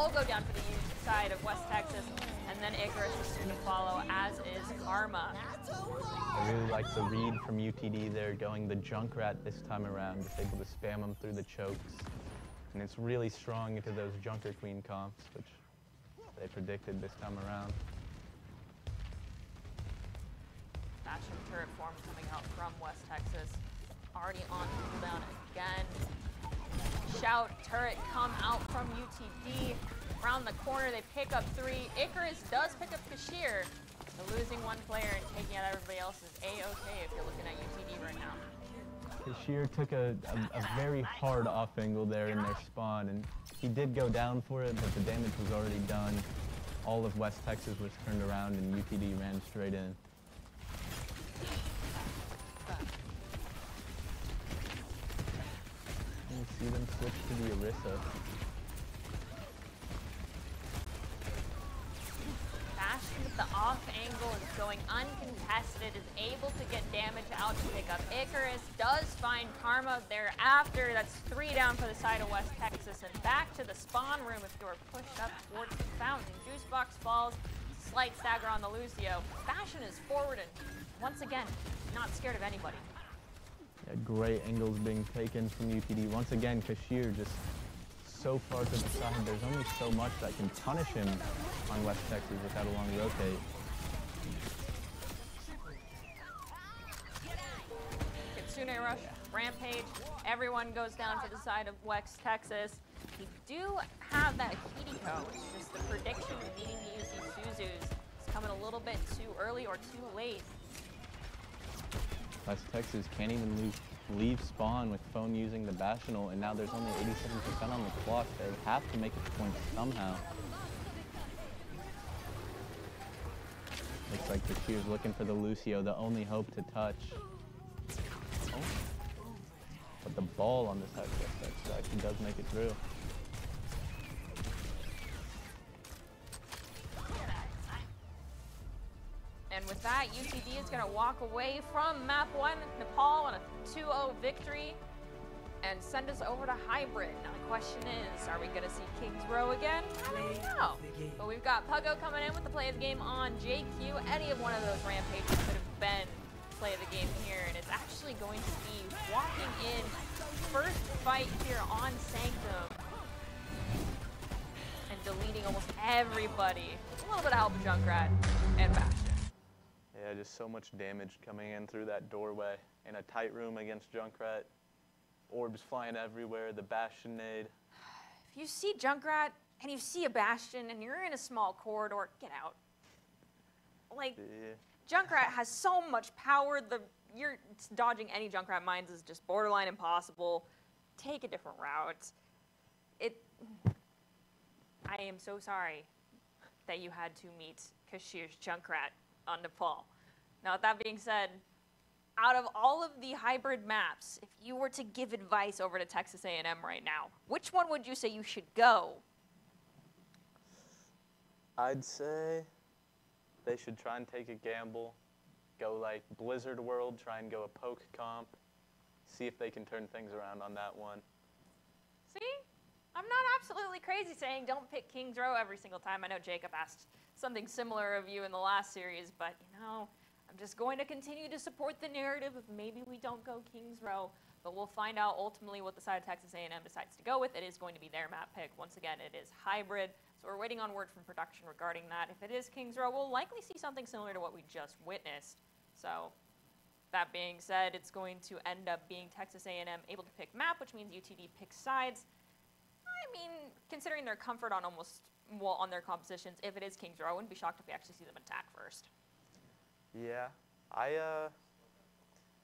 All go down for the side of West Texas, and then Icarus is soon to follow, as is Karma. I really like the read from UTD there, going the Junkrat this time around, just able to spam them through the chokes. And it's really strong into those Junker Queen comps, which they predicted this time around. Bastion turret form coming out from West Texas. Already on cooldown again. Shout turret come out from UTD. Around the corner, they pick up three. Icarus does pick up Kashir. Losing one player and taking out everybody else is A-okay if you're looking at UTD right now. Kashir took a, a, a very hard off angle there in their spawn, and he did go down for it, but the damage was already done. All of West Texas was turned around, and UTD ran straight in. You see them switch to the Orisa. Bastion with the off angle is going uncontested, is able to get damage out to pick up Icarus, does find Karma thereafter. That's three down for the side of West Texas, and back to the spawn room if you're pushed up towards the fountain. Juice box falls, slight stagger on the Lucio. Bastion is forward and once again, not scared of anybody. Great angles being taken from UTD. Once again, Kashir just so far to the side. There's only so much that can punish him on West Texas without a long rotate. Kitsune Rush, Rampage, everyone goes down to the side of West Texas. We do have that Hideko, it's just the prediction of needing to use these Suzus is coming a little bit too early or too late. West Texas can't even leave, leave spawn with phone using the Bastional, and now there's only 87% on the clock. They have to make a point somehow. Looks like the Kashir's looking for the Lucio, the only hope to touch. Oh. But the ball on the side Texas actually does make it through. And with that, UTD is going to walk away from map one, Nepal, on a 2-0 victory and send us over to hybrid. Now the question is, are we going to see Kings Row again? I don't know. But we've got Puggo coming in with the play of the game on JQ. Any of one of those rampages could have been play of the game here, and it's actually going to be walking in first fight here on Sanctum and deleting almost everybody. A little bit of help Junkrat and Bastion. Yeah, just so much damage coming in through that doorway in a tight room against Junkrat. Orbs flying everywhere, the Bastionade. If you see Junkrat and you see a Bastion and you're in a small corridor, get out. Like, Yeah. Junkrat has so much power. The you're dodging any Junkrat mines is just borderline impossible. Take a different route. It. I am so sorry that you had to meet Kashir's Junkrat on Nepal. Now, with that being said, out of all of the hybrid maps, if you were to give advice over to Texas A&M right now, which one would you say you should go? I'd say they should try and take a gamble. Go like Blizzard World, try and go a poke comp. See if they can turn things around on that one. See? I'm not absolutely crazy saying don't pick Kings Row every single time. I know Jacob asked something similar of you in the last series, but you know, I'm just going to continue to support the narrative of maybe we don't go Kings Row, but we'll find out ultimately what the side of Texas A&M decides to go with. It is going to be their map pick. Once again, it is hybrid, so we're waiting on word from production regarding that. If it is Kings Row, we'll likely see something similar to what we just witnessed. So That being said, it's going to end up being Texas A&M able to pick map, which means UTD picks sides. I mean, considering their comfort on almost well on their compositions, if it is Kings Row, I wouldn't be shocked if we actually see them attack first. Yeah, I, uh,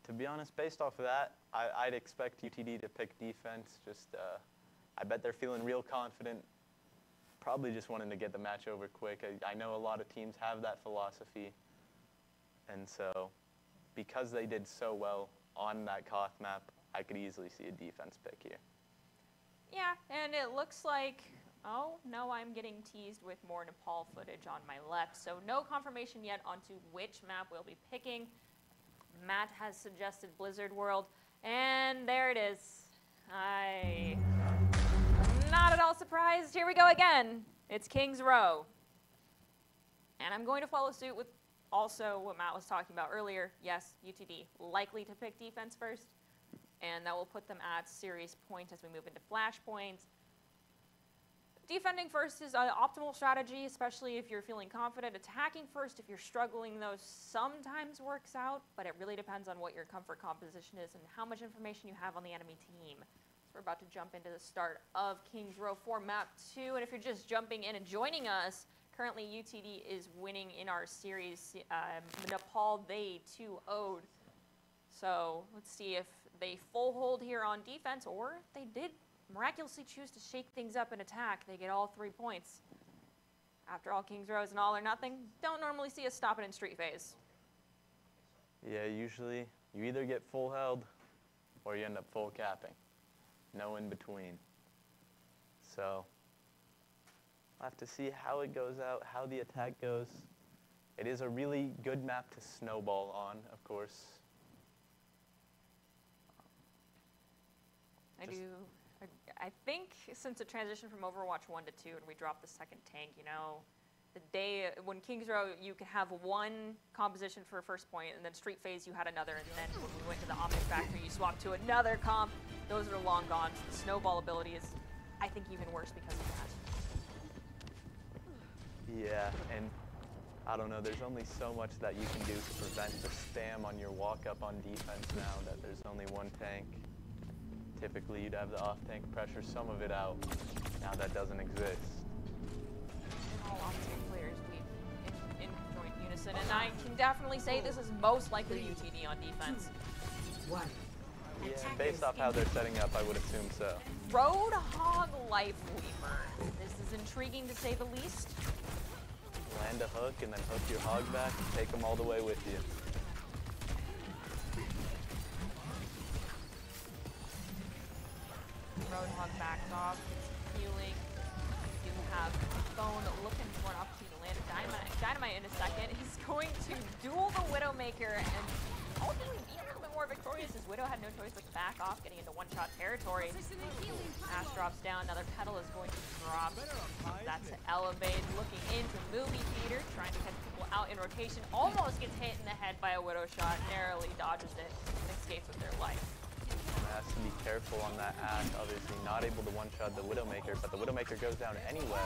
to be honest, based off of that, I, I'd expect UTD to pick defense. Just, uh, I bet they're feeling real confident. Probably just wanting to get the match over quick. I, I know a lot of teams have that philosophy. And so, because they did so well on that Koth map, I could easily see a defense pick here. Yeah, and it looks like, oh, no, I'm getting teased with more Nepal footage on my left. So no confirmation yet onto which map we'll be picking. Matt has suggested Blizzard World, and there it is. I not at all surprised. Here we go again. It's Kings Row. And I'm going to follow suit with also what Matt was talking about earlier. Yes, UTD likely to pick defense first and that will put them at series point as we move into flashpoints. Defending first is an optimal strategy, especially if you're feeling confident. Attacking first, if you're struggling, though, sometimes works out, but it really depends on what your comfort composition is and how much information you have on the enemy team. So we're about to jump into the start of Kings Row 4 Map 2, and if you're just jumping in and joining us, currently UTD is winning in our series. Um, Nepal, they 2-0'd. So let's see if they full hold here on defense, or they did miraculously choose to shake things up and attack, they get all three points. After all, Kings Row is an all or nothing. Don't normally see us stop it in street phase. Yeah, usually you either get full held or you end up full capping. No in between. So I'll have to see how it goes out, how the attack goes. It is a really good map to snowball on, of course. I do. I- think since the transition from Overwatch 1 to 2 and we dropped the second tank, you know, the day when Kings Row, you could have one composition for a first point, and then Street Phase, you had another, and then when we went to the Optic Factory, you swapped to another comp. Those are long gone. So The snowball ability is, I think, even worse because of that. Yeah, and I don't know, there's only so much that you can do to prevent the spam on your walk up on defense now that there's only one tank. Typically, you'd have the off tank pressure some of it out. Now that doesn't exist. all Optic players weave in, in joint unison, and I can definitely say this is most likely UTD on defense. One. Yeah, based off how they're setting up, I would assume so. Roadhog Life Weaver. This is intriguing to say the least. Land a hook and then hook your hog back and take them all the way with you. Roadhog backs off, healing. You have Phone looking for an opportunity to land a dynamite, dynamite in a second. He's going to duel the Widowmaker and ultimately be a little bit more victorious as Widow had no choice but to back off, getting into one-shot territory. Ashe drops down, another petal is going to drop. That's Elevate, looking into Movie Theater, trying to catch people out in rotation. Almost gets hit in the head by a Widow shot, narrowly dodges it, and escapes with their life. Has to be careful on that Ashe. Obviously, not able to one-shot the Widowmaker, but the Widowmaker goes down anyway.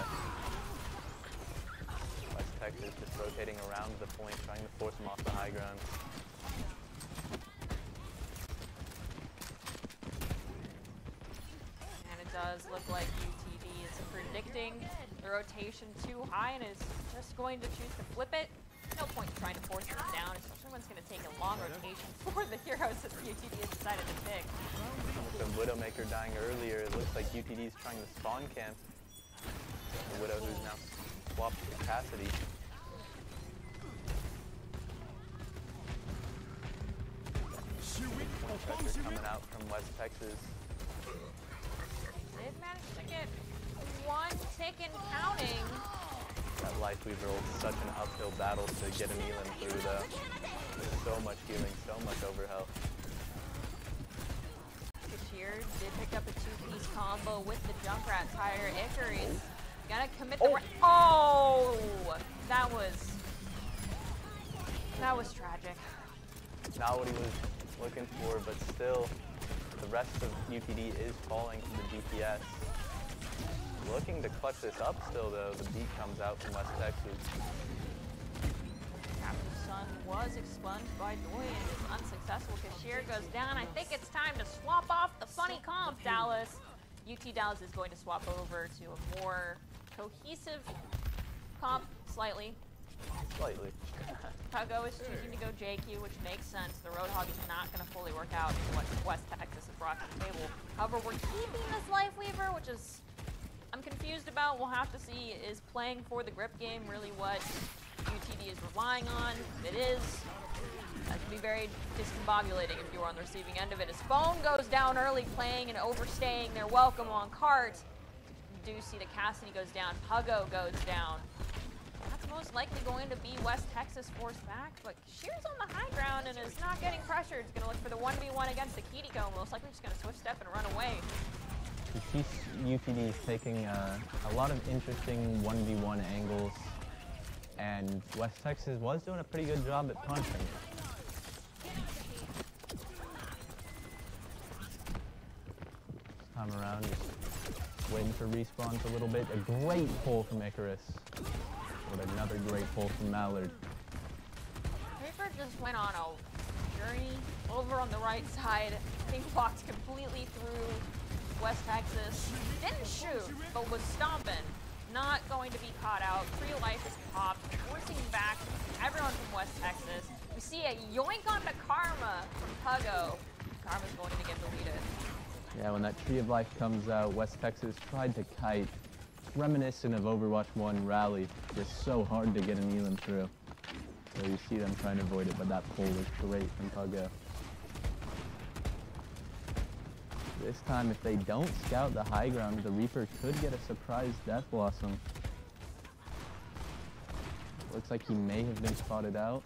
West Texas just rotating around the point, trying to force him off the high ground. And it does look like UTD is predicting the rotation too high and is just going to choose to flip it. No point in trying to force them down, especially when it's going to take a long rotation for the heroes that the UTD has decided to pick. With the Widowmaker dying earlier, it looks like UTD is trying to spawn camp. The Widow who's now swapped Cassidy. Point pressure coming out from West Texas. Did manage to get one tick and counting. That Life Weaver is such an uphill battle to get an elim through though. There's so much healing, so much overhealth. Kashir did pick up a two-piece combo with the Junkrat tire. Icarus gonna commit the. Oh! oh, that was that was tragic. Not what he was looking for, but still, the rest of UTD is falling to the DPS. Looking to clutch this up still though, the beat comes out from West Texas. After some Sun was expunged by Doi and is unsuccessful. Kashir goes down. I think it's time to swap off the funny comp, Dallas. UT Dallas is going to swap over to a more cohesive comp, slightly. Slightly. Puggo is choosing to go JQ, which makes sense. The Roadhog is not going to fully work out in what West Texas has brought to the table. However, we're keeping this Life Weaver, which is I'm confused about. We'll have to see is playing for the grip game really what UTD is relying on. If it is, that can be very discombobulating if you're on the receiving end of it. His phone goes down early playing and overstaying their welcome on cart. You do see the Cassidy goes down, Puggo goes down. That's most likely going to be West Texas forced back, but Shear's on the high ground and is not getting pressured. He's going to look for the 1v1 against the Kiriko, most likely just going to Swift Step and run away. Chiefs UPD is taking uh, a lot of interesting 1v1 angles, and West Texas was doing a pretty good job at punching. This time around, just waiting for respawns a little bit. A great pull from Icarus, but another great pull from Mallard. Reaper just went on a journey over on the right side. I think walked completely through West Texas. Didn't shoot, but was stomping. Not going to be caught out. Free life is popped, forcing back everyone from West Texas. We see a yoink on the Karma from Puggo. Karma's going to get deleted. Yeah, when that Tree of Life comes out, West Texas tried to kite. Reminiscent of Overwatch 1 Rally. Just so hard to get an elim through. So you see them trying to avoid it, but that pull was great from Puggo. This time, if they don't scout the high ground, the Reaper could get a surprise Death Blossom. Looks like he may have been spotted out.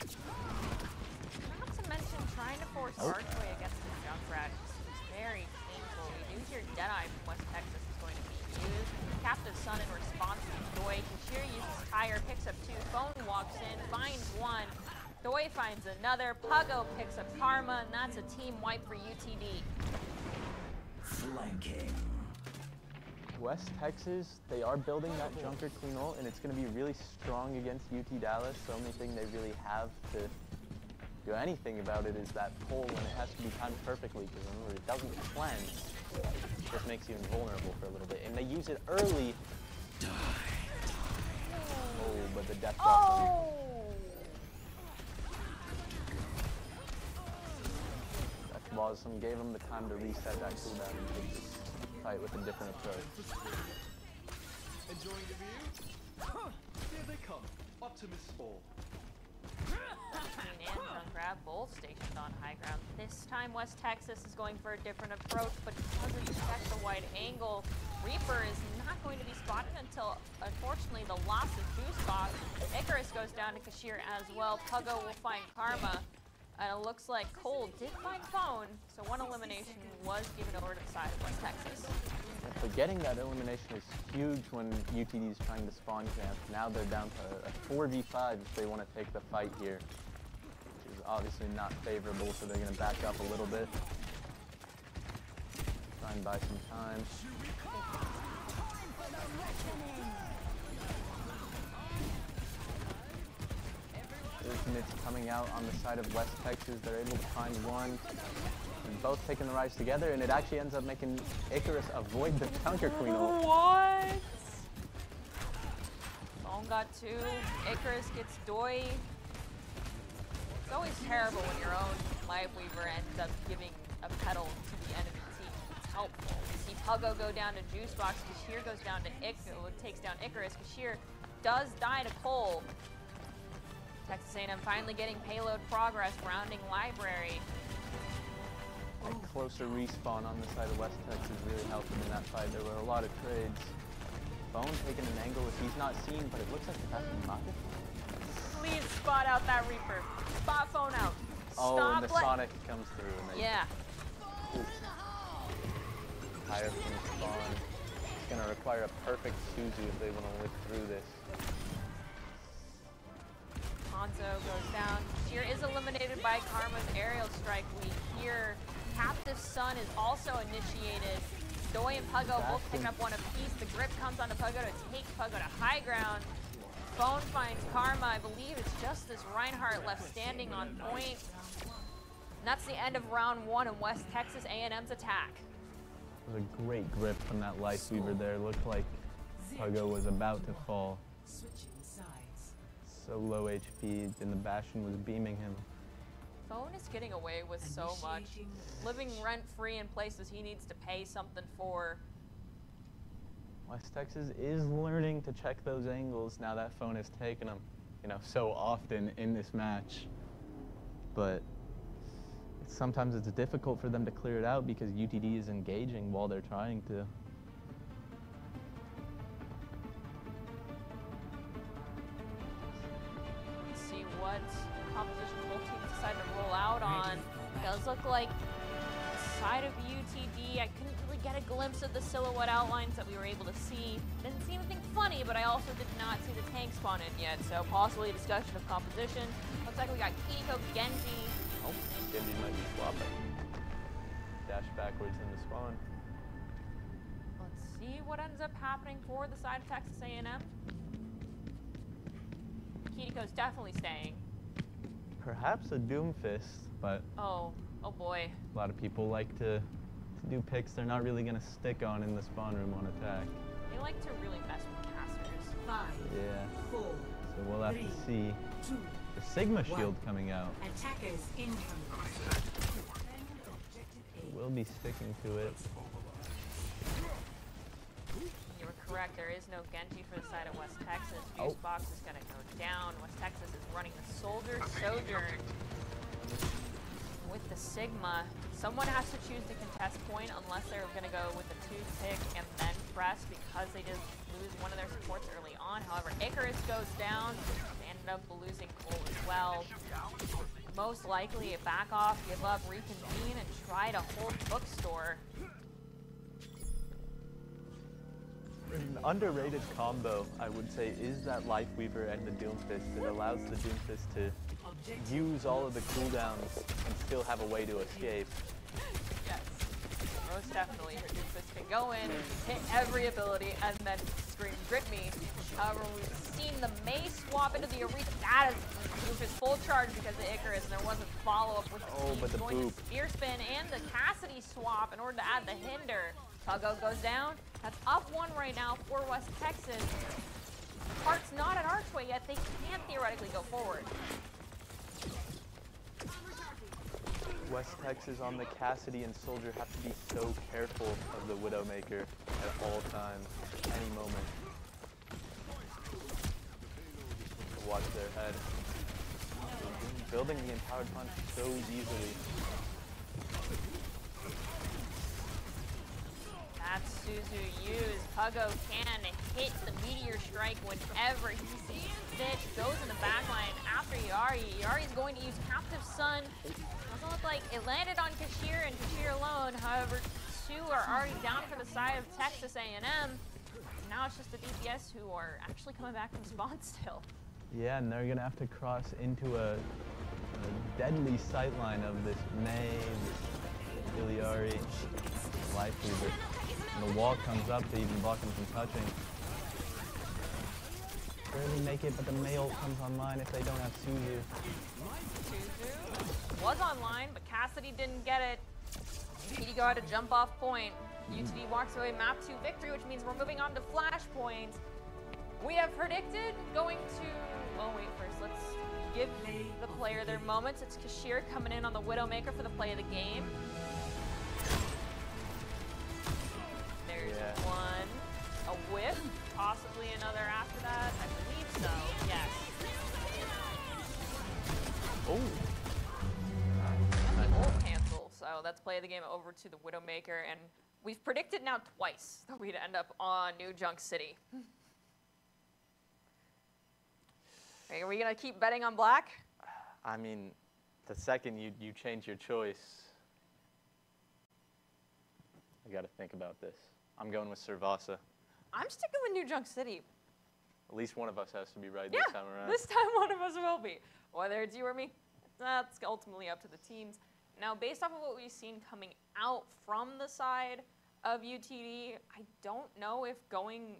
Not to mention trying to force Oh. Archway against the Junkrat is very painful. We do hear Deadeye from West Texas is going to be used. Captive Sun in response to Doi. Kashir uses Tire, picks up two. Phone walks in, finds one. Doi finds another. Puggo picks up Karma, and that's a team wipe for UTD. Flanking. West Texas, they are building that Junker Queen ult, and it's going to be really strong against UT Dallas. The only thing they really have to do anything about it is that pull and it has to be timed perfectly, because remember, it doesn't cleanse. It just makes you invulnerable for a little bit. And they use it early. Oh, but the death blossom. Oh! Death blossom gave them the time to reset that cooldown and take this fight with a different approach. Enjoying the view? Huh, here they come. Optimus 4. Queen and Junkrat both stationed on high ground. This time West Texas is going for a different approach, but because we check the wide angle, Reaper is not going to be spotted until, unfortunately, the loss of boost box. Icarus goes down to Kashir as well. Puggo will find Karma. And it looks like Cole did find Phone, so one elimination was given over to the side of West Texas. But getting that elimination is huge when UTD is trying to spawn camp. Now they're down to a 4v5 if they want to take the fight here, which is obviously not favorable, so they're going to back up a little bit. Try and buy some time. Ultimates coming out on the side of West Texas. They're able to find one. And both taking the rise together, and it actually ends up making Icarus avoid the Junker Queen ult. What? Phone got two. Icarus gets Doi. It's always terrible when your own Life Weaver ends up giving a petal to the enemy team. It's helpful. You see Puggo go down to Juicebox. Kashir goes down to Ik takes down Icarus. Kashir does die to Cole. Texas A&M finally getting payload progress, rounding library. A closer respawn on the side of West Texas really helped him in that fight. There were a lot of trades. Bone taking an angle if he's not seen, but it looks like the passing Maka. Please spot out that Reaper. Spot phone out. Oh, Stop and the Sonic comes through. And they Yeah. Higher from the spawn. It's going to require a perfect Suzu if they want to live through this. Hanzo goes down. Sheer is eliminated by Karma's aerial strike. We hear Captive Sun is also initiated. Doi and Puggo both picking up one apiece. The grip comes onto Puggo to take Puggo to high ground. Bone finds Karma. I believe it's just this Reinhardt left standing on point. And that's the end of round one in West Texas A&M's attack. It was a great grip from that Life Weaver there. Looked like Puggo was about to fall. Switching. So low HP, and the Bastion was beaming him. Phone is getting away with so much. Living rent free in places he needs to pay something for. West Texas is learning to check those angles now that phone has taken them, you know, so often in this match. But sometimes it's difficult for them to clear it out because UTD is engaging while they're trying to. What composition both teams decide to roll out on. Does look like side of UTD. I couldn't really get a glimpse of the silhouette outlines that we were able to see. Didn't see anything funny, but I also did not see the tank spawn in yet, so possibly a discussion of composition. Looks like we got Kiko, Genji. Oh, Genji might be swapping. Dash backwards into spawn. Let's see what ends up happening for the side of Texas A&M. Kiriko's definitely staying. Perhaps a Doomfist, but Oh, oh boy. a lot of people like to, to do picks they're not really going to stick on in the spawn room on attack. They like to really mess with casters. Five, Yeah, four, so we'll have to see. two, The Sigma One. shield coming out. attackers incoming. Defend objective We'll be sticking to it. You were correct. There is no Genji for the side of West Texas. Oh. Juicebox is going to go down. West Texas is running the Soldier Sojourn with the Sigma. Someone has to choose the contest point unless they're going to go with the two toothpick and then press because they did lose one of their supports early on. However, Icarus goes down. They ended up losing Cole as well. Most likely a back off, give up, reconvene, and try to hold bookstore. An underrated combo, I would say, is that Life Weaver and the Doomfist. It allows the Doomfist to use all of the cooldowns and still have a way to escape. Yes, most definitely. Her Doomfist can go in, hit every ability, and then scream grit me. However, we've seen the Mei swap into the Aretha. That is Doomfist full charge because of Icarus, and there wasn't follow-up with the Oh, but the going boop. to Spear Spin and the Cassidy swap in order to add the hinder. Puggo goes down. That's up one right now for West Texas. Heart's not at Archway yet. They can't theoretically go forward. West Texas on the Cassidy and Soldier have to be so careful of the Widowmaker at all times, any moment. Watch their head. Building the empowered punch so easily. That's Suzu Use. Puggo can hit the Meteor Strike whenever he sees fit. Goes in the backline after Yari. Yari's going to use Captive Sun. Doesn't look like it landed on Kashir and Kashir alone. However, two are already down for the side of Texas A&M. Now it's just the DPS who are actually coming back from spawn still. Yeah, and they're gonna have to cross into a, a deadly sightline of this Mei, this Illari, Life Weaver. And the wall comes up to even block them from touching. Barely make it, but the mail comes online if they don't have Suzu. Suzu was online, but Cassidy didn't get it. PD got a jump off point. UTD walks away map 2 victory, which means we're moving on to Flashpoint. We have predicted going to. Oh, wait, first, let's give the player their moments. It's Kashir coming in on the Widowmaker for the play of the game. There's Yeah. one. A whip, possibly another after that. I believe so, yes. Oh, Ult cancel. So that's play of the game over to the Widowmaker, and we've predicted now twice that we'd end up on New Junk City. Are we gonna keep betting on black? I mean, the second you, you change your choice, I gotta think about this. I'm going with Suravasa. I'm sticking with New Junk City. At least one of us has to be right Yeah, this time around. this time one of us will be. Whether it's you or me, that's ultimately up to the teams. Now, based off of what we've seen coming out from the side of UTD, I don't know if going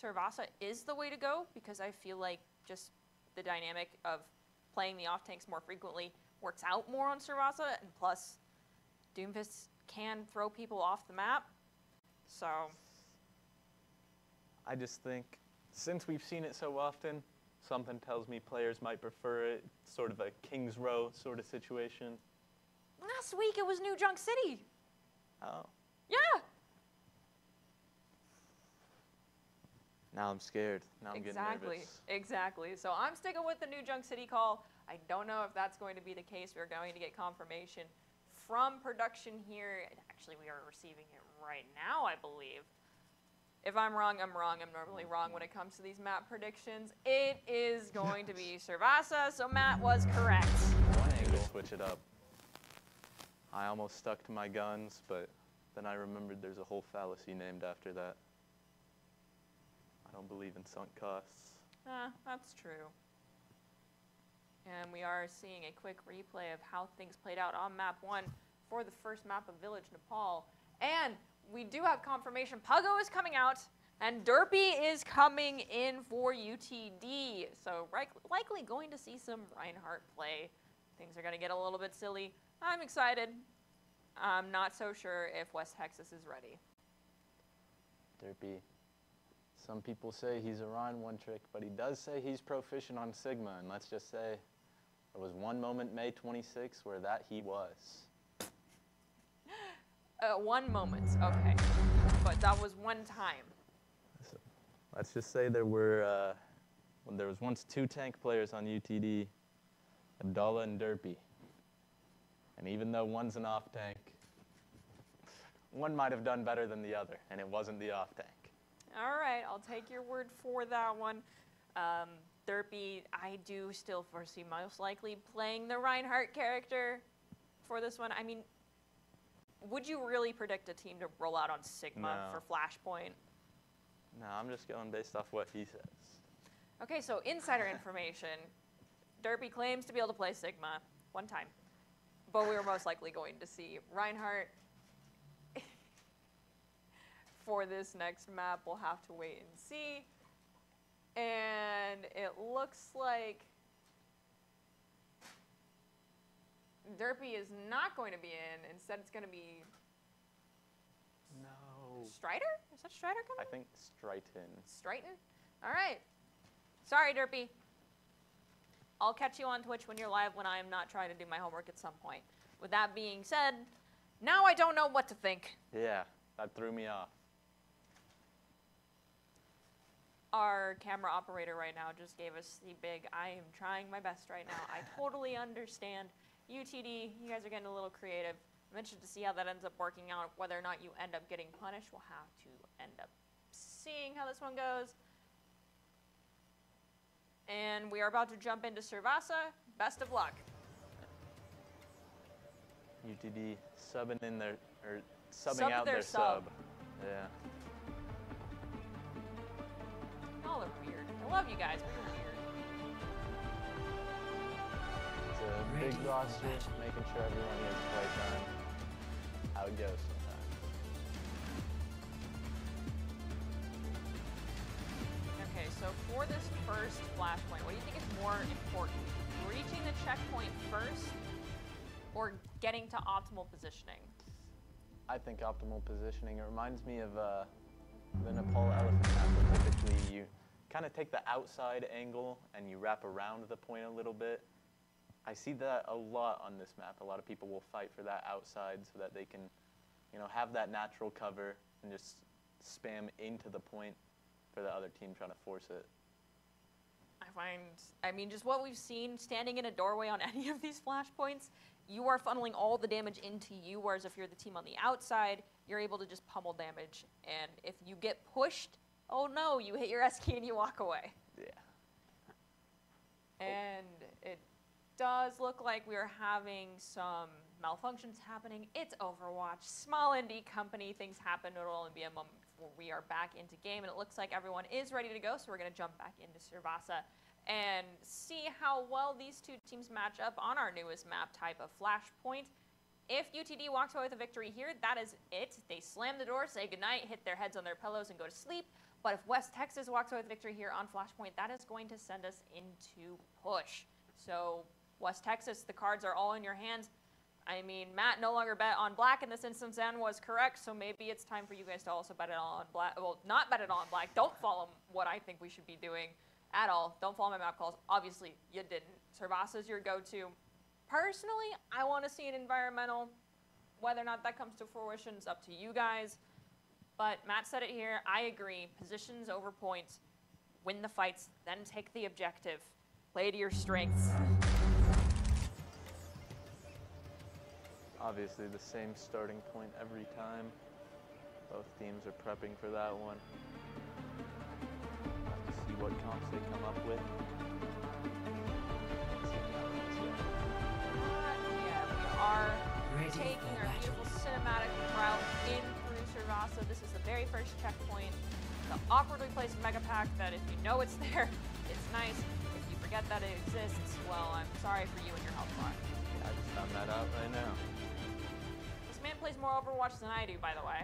Suravasa is the way to go because I feel like just the dynamic of playing the off tanks more frequently works out more on Suravasa, and plus, Doomfist can throw people off the map. So, I just think since we've seen it so often, something tells me players might prefer it, sort of a King's Row sort of situation. last week it was New Junk City. Oh, Yeah. now I'm scared. Now I'm exactly. getting nervous. Exactly. Exactly. So I'm sticking with the New Junk City call. I don't know if that's going to be the case. We're going to get confirmation from production here. And Actually, we are receiving it right now, I believe. If I'm wrong, I'm wrong. I'm normally wrong when it comes to these map predictions. It is going to be Suravasa, so Matt was correct. One angle, switch it up. I almost stuck to my guns, but then I remembered there's a whole fallacy named after that. I don't believe in sunk costs. Ah, that's true. And we are seeing a quick replay of how things played out on map one for the first map of Village Nepal. And we do have confirmation Puggo is coming out and Derpy is coming in for UTD. So likely going to see some Reinhardt play. Things are going to get a little bit silly. I'm excited. I'm not so sure if West Texas is ready. Derpy. Some people say he's a Rein one trick, but he does say he's proficient on Sigma, and let's just say there was one moment May 26 where that he was. Uh, one moment, okay. But that was one time. Let's just say there were uh, when there was once two tank players on UTD, Abdallah and Derpy. And even though one's an off tank, one might have done better than the other, and it wasn't the off tank. All right, I'll take your word for that one. Um, Derpy, I do still foresee most likely playing the Reinhardt character for this one. I mean, would you really predict a team to roll out on Sigma No. for Flashpoint? No, I'm just going based off what he says. Okay, so insider information. Derpy claims to be able to play Sigma one time, but we are most likely going to see Reinhardt for this next map. We'll have to wait and see. And it looks like Derpy is not going to be in. Instead, it's going to be No. Strider? Is that Strider coming? I think Strighton. Strighton? All right. Sorry, Derpy. I'll catch you on Twitch when you're live when I am not trying to do my homework at some point. With that being said, now I don't know what to think. Yeah, that threw me off. Our camera operator right now just gave us the big, I am trying my best right now. I totally understand. UTD, you guys are getting a little creative. I'm interested to see how that ends up working out. Whether or not you end up getting punished, we'll have to end up seeing how this one goes. And we are about to jump into Suravasa. Best of luck. UTD subbing in their or subbing Sub out their their, sub. sub. Yeah. Y'all are weird. I love you guys, but you're weird. It's a big roster, making sure everyone gets play time. How it goes sometimes. Okay, so for this first flashpoint, what do you think is more important? Reaching the checkpoint first or getting to optimal positioning? I think optimal positioning. It reminds me of uh, the Nepal elephant map typically you kind of take the outside angle and you wrap around the point a little bit. I see that a lot on this map. A lot of people will fight for that outside so that they can, you know, have that natural cover and just spam into the point for the other team trying to force it. I find, I mean, just what we've seen standing in a doorway on any of these flashpoints, you are funneling all the damage into you, whereas if you're the team on the outside, you're able to just pummel damage. And if you get pushed, oh no, you hit your S key and you walk away. Yeah. Oh. And it does look like we are having some malfunctions happening. It's Overwatch, small indie company. Things happen. It'll only be a moment before we are back into game, and it looks like everyone is ready to go. So we're going to jump back into Suravasa and see how well these two teams match up on our newest map type of Flashpoint. If UTD walks away with a victory here, that is it. They slam the door, say goodnight, hit their heads on their pillows, and go to sleep. But if West Texas walks away with a victory here on Flashpoint, that is going to send us into push. So West Texas, the cards are all in your hands. I mean, Matt no longer bet on black in this instance and was correct, so maybe it's time for you guys to also bet it all on black. Well, not bet it all on black. Don't follow what I think we should be doing at all. Don't follow my map calls. Obviously, you didn't. Suravasa's your go-to. Personally, I want to see an environmental. Whether or not that comes to fruition is up to you guys. But Matt said it here. I agree. Positions over points. Win the fights, then take the objective. Play to your strengths. Obviously, the same starting point every time. Both teams are prepping for that one. Have to see what comps they come up with. Are Ready taking our battle. beautiful cinematic route in through Suravasa. This is the very first checkpoint. The awkwardly placed mega pack that if you know it's there, it's nice. If you forget that it exists, well, I'm sorry for you and your health bar. I just found that out right now. This man plays more Overwatch than I do, by the way.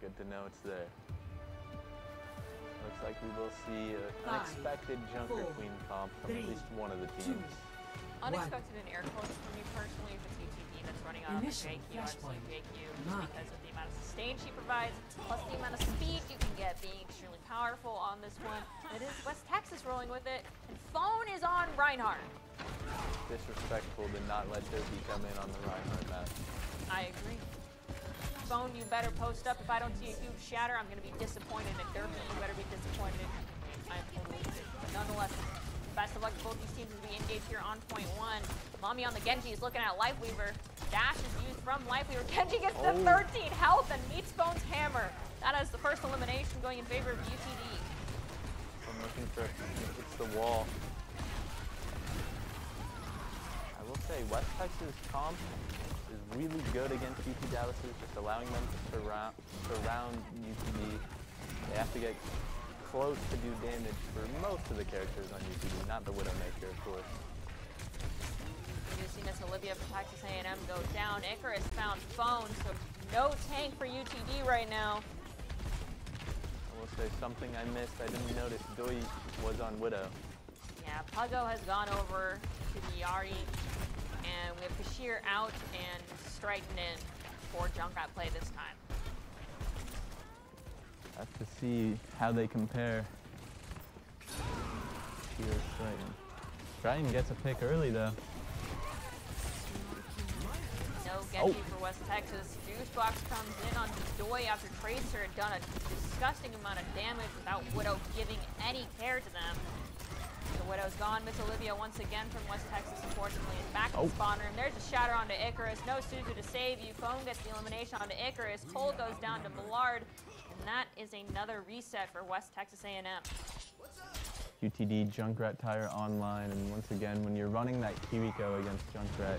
Good to know it's there. Looks like we will see an Five, unexpected Junker four, Queen comp from three, at least one of the two, teams. Unexpected in air quotes for me personally if it's ETB that's running out of the Initial JQ. I just like flashpoint. JQ because of the amount of sustain she provides, plus the amount of speed you can get being extremely powerful on this one. It is West Texas rolling with it, and phone is on Reinhardt. Disrespectful to not let Derpy come in on the Reinhardt map. I agree. Phone, you better post up. If I don't see a huge shatter, I'm going to be disappointed. And Derpy, you better be disappointed. I'm totally But nonetheless, best of luck to both these teams as we engage here on point one. Mommy on the Genji is looking at Lifeweaver. Dash is used from Lifeweaver. Genji gets the Oh. 13 health and meets Bones hammer. That is the first elimination going in favor of UTD. I'm looking for it. it's the wall. I will say West Texas comp is really good against UT Dallas, just allowing them to surround surround UTD. They have to get close to do damage for most of the characters on UTD, not the Widowmaker, of course. You've seen this Olivia from Texas A&M go down. Icarus found Phone, so no tank for UTD right now. I will say something I missed. I didn't notice Doi was on Widow. Yeah, Puggo has gone over to the Yari, and we have Kashir out and Striking in for Junkrat play this time. Have to see how they compare. Here, Triton. Triton gets a pick early though. No Genji oh. for West Texas. Juicebox comes in on Doi after Tracer had done a disgusting amount of damage without Widow giving any care to them. The Widow's gone. Miss Olivia once again from West Texas, unfortunately, is back in Oh. the spawn room. There's a shatter onto Icarus. No Suzu to save you. Phone gets the elimination onto Icarus. Toll goes down to Millard. That is another reset for West Texas A&M. UTD Junkrat Tire online, and once again, when you're running that Kiriko against Junkrat,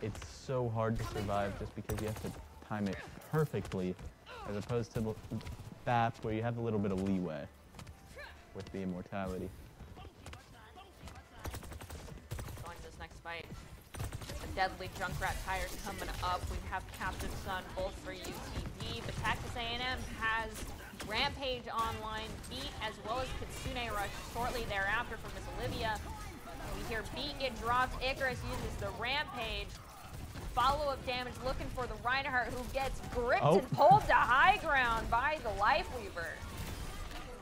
it's so hard to survive just because you have to time it perfectly, as opposed to the BAPs where you have a little bit of leeway with the immortality. going to this next fight. The deadly Junkrat tires coming up. We have Captive Sun both for UTD, but Texas A&M has Rampage online, Beat, as well as Kitsune Rush shortly thereafter from Miss Olivia. We hear Beat get dropped. Icarus uses the Rampage. Follow-up damage looking for the Reinhardt who gets gripped Oh. and pulled to high ground by the Life Weaver.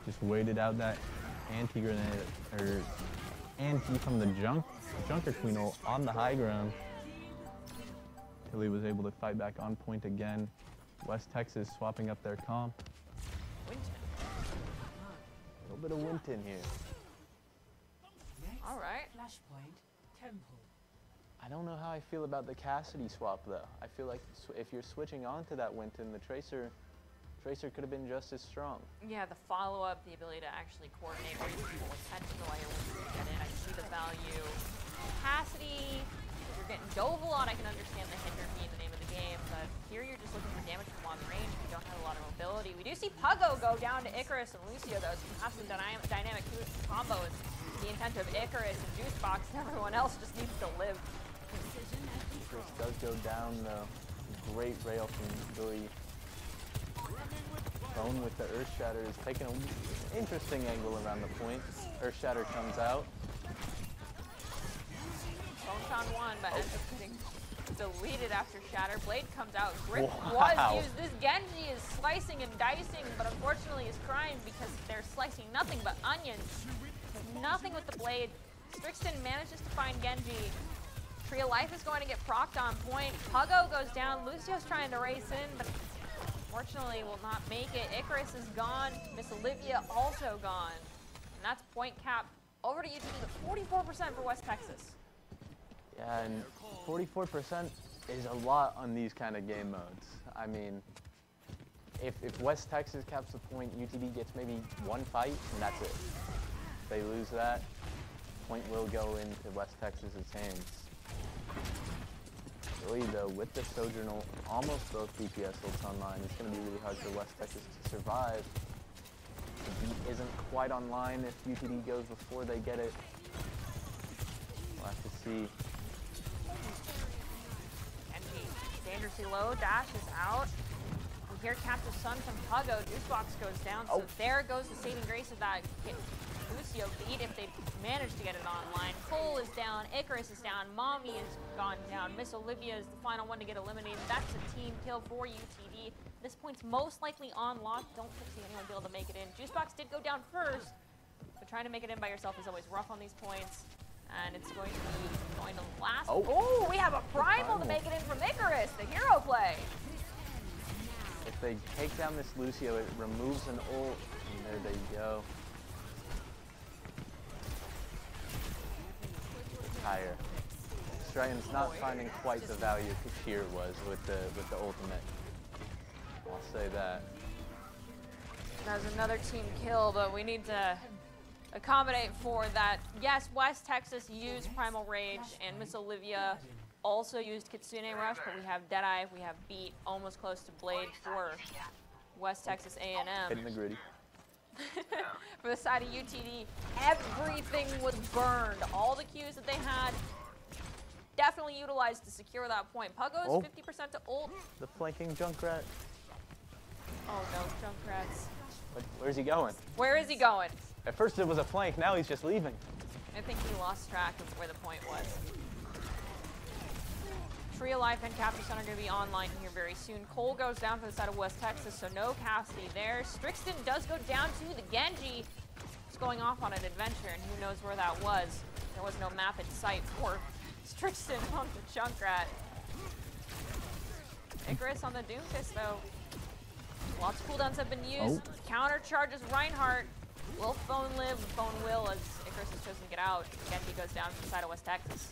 Just waited out that anti-grenade, or anti from the junk, Junker Queen on the high ground. Till he was able to fight back on point again. West Texas swapping up their comp. Winston. A little bit of Winston here. Next, All right. Flashpoint, Temple. I don't know how I feel about the Cassidy swap though. I feel like if you're switching on to that Winston, the Tracer, Tracer could have been just as strong. Yeah, the follow-up, the ability to actually coordinate where people intentional I want to get in. I see the value. Capacity, if you're getting Doval on, I can understand the hinder being the name of the game, but here you're just looking for damage from long range. You don't have a lot of mobility. We do see Puggo go down to Icarus and Lucio, though, so perhaps the dynamic, dynamic co- combo is the intent of Icarus and Juicebox, and everyone else just needs to live. Chris does go down though. Great rail from Doi. Bone with the Earth Shatter is taking an interesting angle around the point. Earth Shatter comes out. Found one, but ends up getting deleted after Shatter. Blade comes out. Grip Wow. was used. This Genji is slicing and dicing, but unfortunately is crying because they're slicing nothing but onions. Nothing with the blade. Strixton manages to find Genji. Tree of Life is going to get procced on point. Puggo goes down. Lucio's trying to race in, but unfortunately will not make it. Icarus is gone. Miss Olivia also gone. And that's point cap over to UTD, the 44% for West Texas. And 44% is a lot on these kind of game modes. I mean, if, if West Texas caps the point, UTD gets maybe one fight, and that's it. If they lose that, point will go into West Texas's hands. Really though, with the Sojourner, almost both DPS ults online, it's going to be really hard for West Texas to survive. The beat isn't quite online if UTD goes before they get it. We'll have to see. Dangerously low, dash is out. We hear Captive Sun from Puggo, Juicebox goes down, so oh. there goes the saving grace of that get Lucio beat if they manage to get it online. Cole is down, Icarus is down, Mommy is gone down, Miss Olivia is the final one to get eliminated. That's a team kill for UTD. This point's most likely on lock. Don't see anyone be able to make it in. Juicebox did go down first, but trying to make it in by yourself is always rough on these points. And it's going to be going to last. Oh. Oh, we have a primal, primal. to make it in from Icarus, the hero play. If they take down this Lucio, it removes an ult, and there they go. Higher. Strixton's not finding quite the value Kashir was with the with the ultimate. I'll say that. That was another team kill, but we need to accommodate for that. Yes, West Texas used Primal Rage, and Miss Olivia also used Kitsune Rush, but we have Deadeye, we have Beat, almost close to Blade for West Texas A&M. Hitting the gritty. for the side of UTD, everything was burned. All the cues that they had definitely utilized to secure that point. Puggo's Oh. 50% to ult. The flanking Junkrat. Oh no, Junkrats. Where's he going? Where is he going? At first it was a flank, now he's just leaving. I think he lost track of where the point was. Tree of Life and Captive Sun are going to be online here very soon. Cole goes down for the side of West Texas, so no Cassidy there. Strixton does go down to the Genji. He's going off on an adventure, and who knows where that was. There was no map in sight for Strixton on the Junkrat. Icarus on the Doomfist, though. Lots of cooldowns have been used. Oh. Counter charges Reinhardt. Will Phone live? Phone will as Icarus has chosen to get out. Genji goes down to the side of West Texas.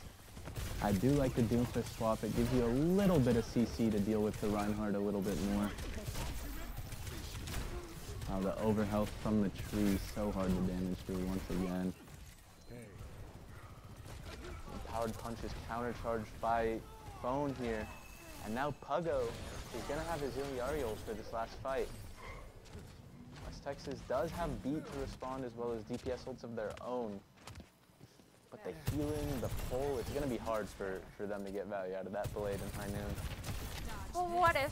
I do like the Doomfist swap. It gives you a little bit of CC to deal with the Reinhardt a little bit more. Wow, the overhealth from the tree, so hard to damage through once again. Powered punch is countercharged by Phone here. And now Puggo is going to have his Illari ult for this last fight. Texas does have beat to respond as well as DPS ults of their own. But the healing, the pull, it's going to be hard for, for them to get value out of that Blade in High Noon. Well, what if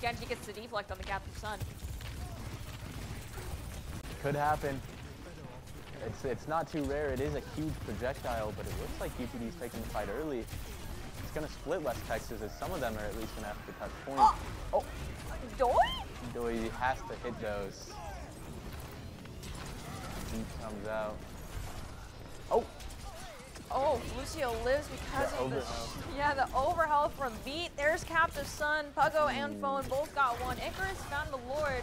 Genji gets the deflect on the Captive Sun? Could happen. It's, it's not too rare. It is a huge projectile, but it looks like UTD's taking the fight early. It's going to split West Texas as some of them are at least going to have to touch point. Oh! oh! Doi? Doi has to hit those. Beat comes out. Oh! Oh, Lucio lives because The of the yeah the overhealth from Beat. There's Captive Sun, Puggo and hmm. Phone both got one. Icarus found the Lord.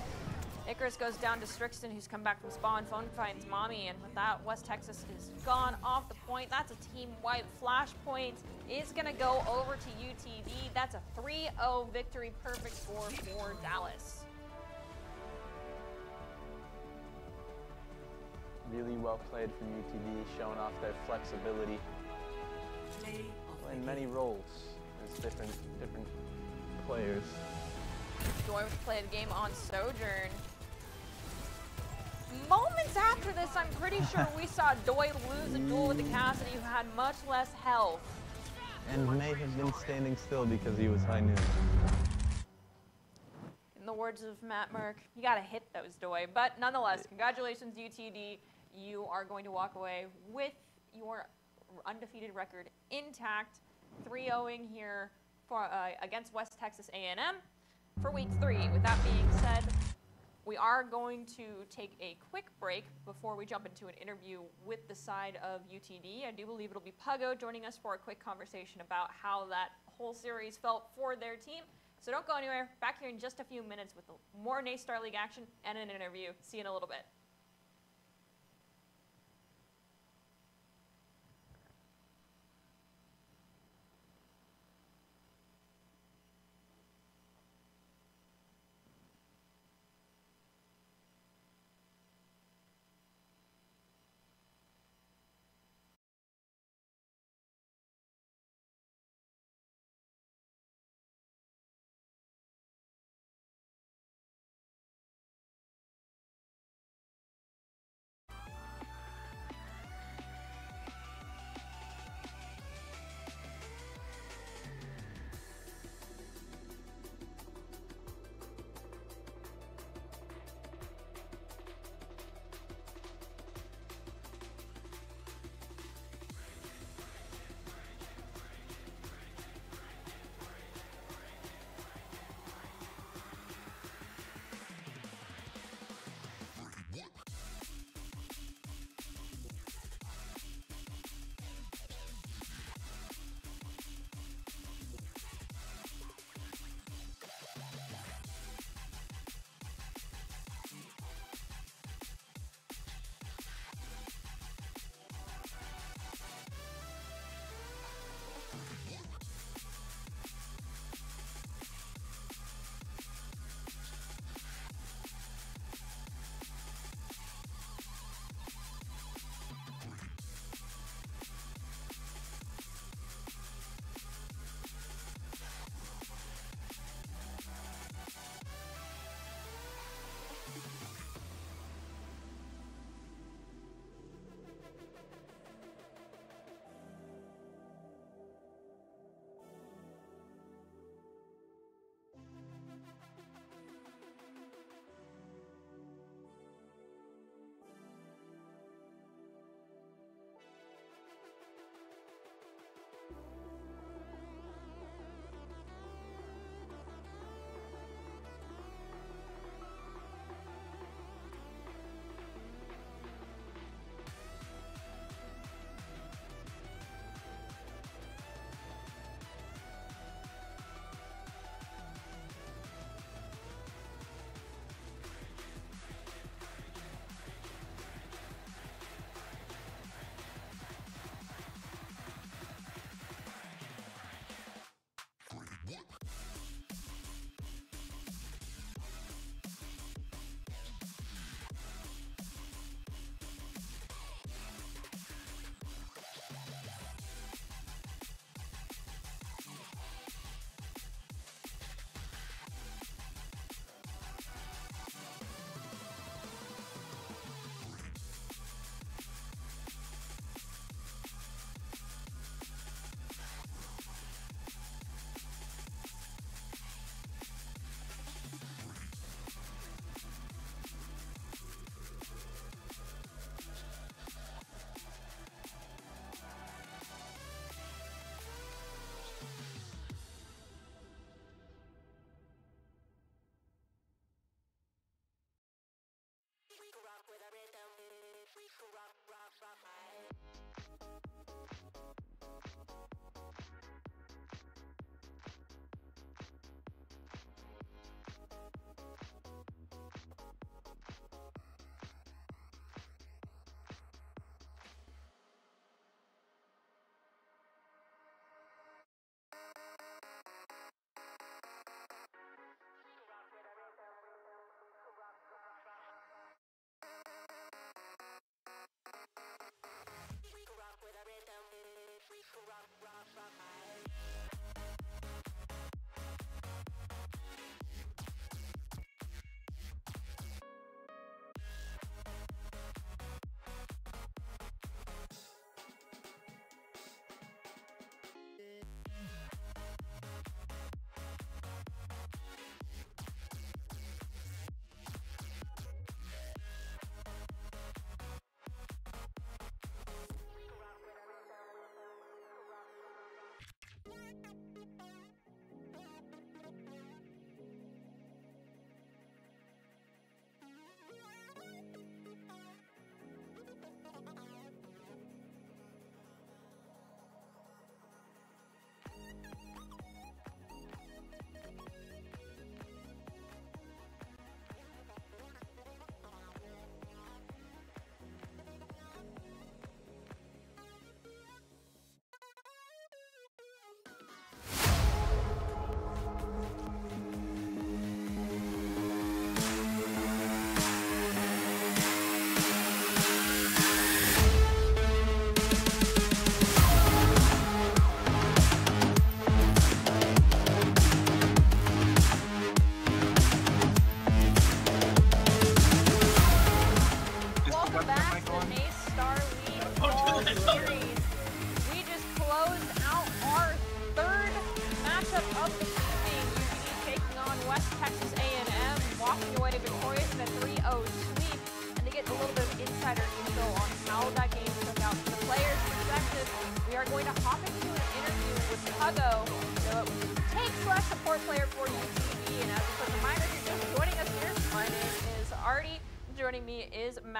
Icarus goes down to Strixton, who's come back from spawn. Phone finds Mommy, and with that, West Texas is gone off the point. That's a team wipe. Flashpoint is gonna go over to UTD. That's a 3-0 victory, perfect score for Dallas. Really well played from UTD, showing off their flexibility. Playing many roles as different different players. Was played the game on Sojourn. Moments after this, I'm pretty sure we saw Doi lose a duel with the Cassidy who had much less health. And may have been standing still because he was high noon. In the words of Matt Merck, you got to hit those doy. But nonetheless, congratulations, UTD. You are going to walk away with your undefeated record intact, 3-0ing here for uh, against West Texas A&M for week three. With that being said, we are going to take a quick break before we jump into an interview with the side of UTD. I do believe it'll be Puggo joining us for a quick conversation about how that whole series felt for their team. So don't go anywhere. Back here in just a few minutes with more Starleague action and an interview. See you in a little bit.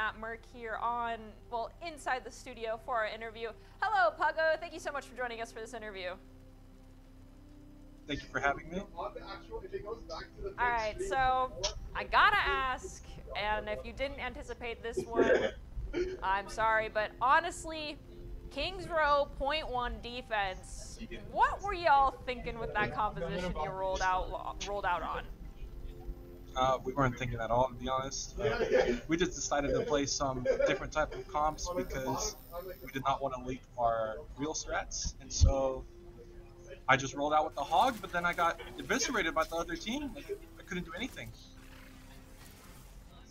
Matt Merck here on, well, inside the studio for our interview. Hello, Puggo. Thank you so much for joining us for this interview. Thank you for having me. All right, so I gotta ask, and if you didn't anticipate this one, I'm sorry, but honestly, Kings Row point one defense. What were y'all thinking with that composition you rolled out rolled out on? Uh, we weren't thinking at all, to be honest. Uh, we just decided to play some different type of comps because we did not want to leak our real strats, and so I just rolled out with the hog. But then I got eviscerated by the other team. Like, I couldn't do anything.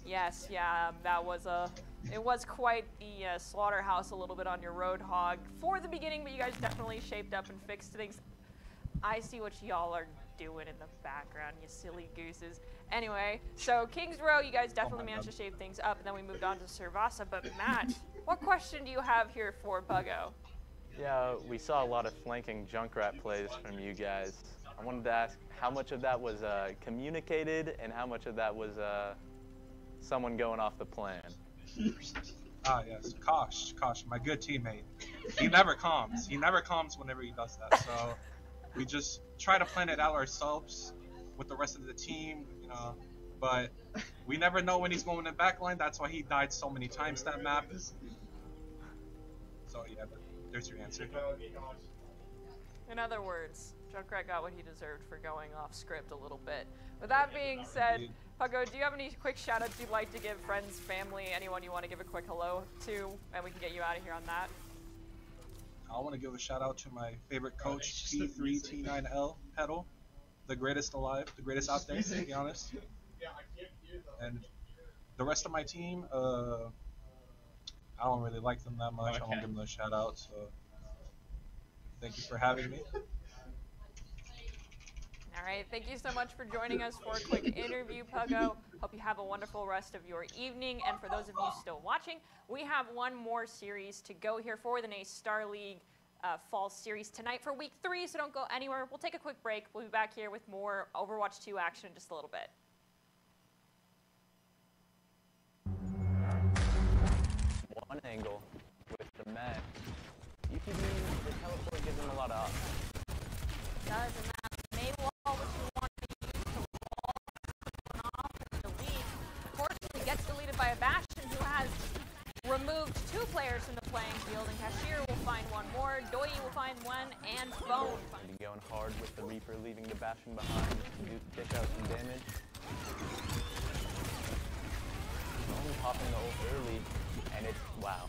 Yes, yeah, um, that was a. It was quite the uh, slaughterhouse a little bit on your road hog for the beginning, but you guys definitely shaped up and fixed things. I see what y'all are doing in the background, you silly gooses. Anyway, so Kings Row, you guys definitely managed to shape things up, and then we moved on to Suravasa. But Matt, what question do you have here for Puggo? Yeah, we saw a lot of flanking Junkrat plays from you guys. I wanted to ask how much of that was uh, communicated and how much of that was uh, someone going off the plan. Ah, yes, Kosh, Kosh, my good teammate. He never calms. He never calms whenever he does that. So we just try to plan it out ourselves with the rest of the team, you know. But we never know when he's going to backline. That's why he died so many times that map. So yeah, there's your answer. In other words, Junkrat got what he deserved for going off script a little bit. With that being said, Puggo, do you have any quick shout outs you'd like to give friends, family, anyone you want to give a quick hello to, and we can get you out of here on that? I want to give a shout out to my favorite coach, P3T9L Petal, the greatest alive, the greatest out there, to be honest. And the rest of my team, uh, I don't really like them that much. I won't give them a shout out. So thank you for having me. All right, thank you so much for joining us for a quick interview, Puggo. Hope you have a wonderful rest of your evening. And for those of you still watching, we have one more series to go here for the NACE Starleague uh, Fall Series tonight for week three, so don't go anywhere. We'll take a quick break. We'll be back here with more Overwatch 2 action in just a little bit. One angle with the Met. UTD, the teleport gives them a lot of options. Does, and that Mei wall which you want to use to wall someone off and delete. Unfortunately, gets deleted by a Bastion who has removed two players from the playing field, and Kashir will find one more, Doi will find one, and Bone. Gonna going hard with the Reaper, leaving the Bastion behind to do, dish out some damage. Bone popping the ult early, and it's wow.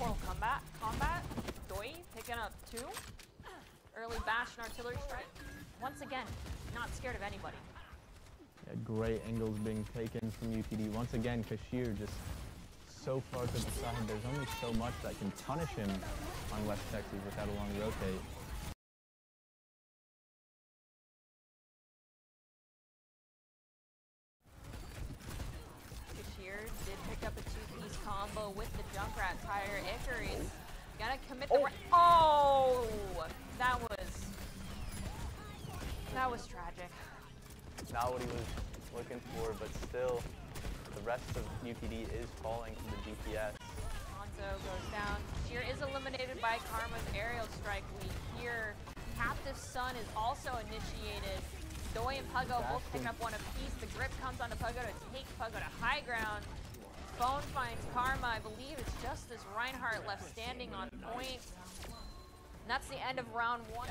Well, combat, combat, Doi picking up two. Early Bastion artillery strike. Once again, not scared of anybody. Yeah, great angles being taken from UTD. Once again, Kashir just so far to the side. There's only so much that can punish him on West Texas without a long rotate. Kashir did pick up a two-piece combo with the Junkrat tire. Icarus gonna commit the. Oh. oh, that was that was tragic. Not what he was looking for, but still, the rest of UTD is falling to the DPS. Hanzo goes down. Sheer is eliminated by Karma's aerial strike. We hear Captive Sun is also initiated. Doi and Puggo both pick up one apiece. The grip comes onto Puggo to take Puggo to high ground. Phone finds Karma. I believe it's just this Reinhardt left standing on point. And that's the end of round one.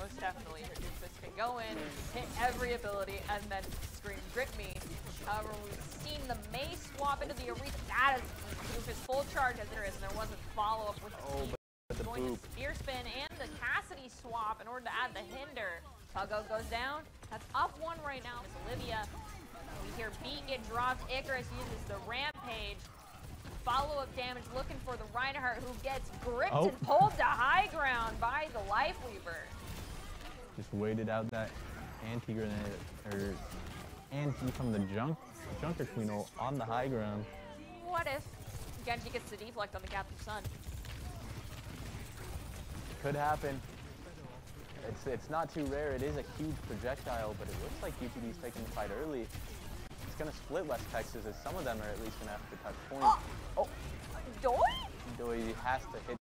Most definitely, her Doomfist can go in, hit every ability, and then scream grip me. However, we've seen the Mei swap into the Aretha. That is Doomfist full charge as there is, and there was a follow-up with Oh, but the going boop. to spear spin and the Cassidy swap in order to add the hinder. Puggo goes down. That's up one right now. It's Olivia. We hear Beat get dropped. Icarus uses the rampage. Follow-up damage looking for the Reinhardt who gets gripped Oh. and pulled to high ground by the Lifeweaver. Just waited out that anti-grenade or anti from the junk junker queen on the high ground. What if Genji gets the deflect on the Captive Sun? Could happen. It's it's not too rare. It is a huge projectile, but it looks like UTD's taking the fight early. It's gonna split West Texas, as some of them are at least gonna have to touch point. Oh, oh! Doi? Doi has to hit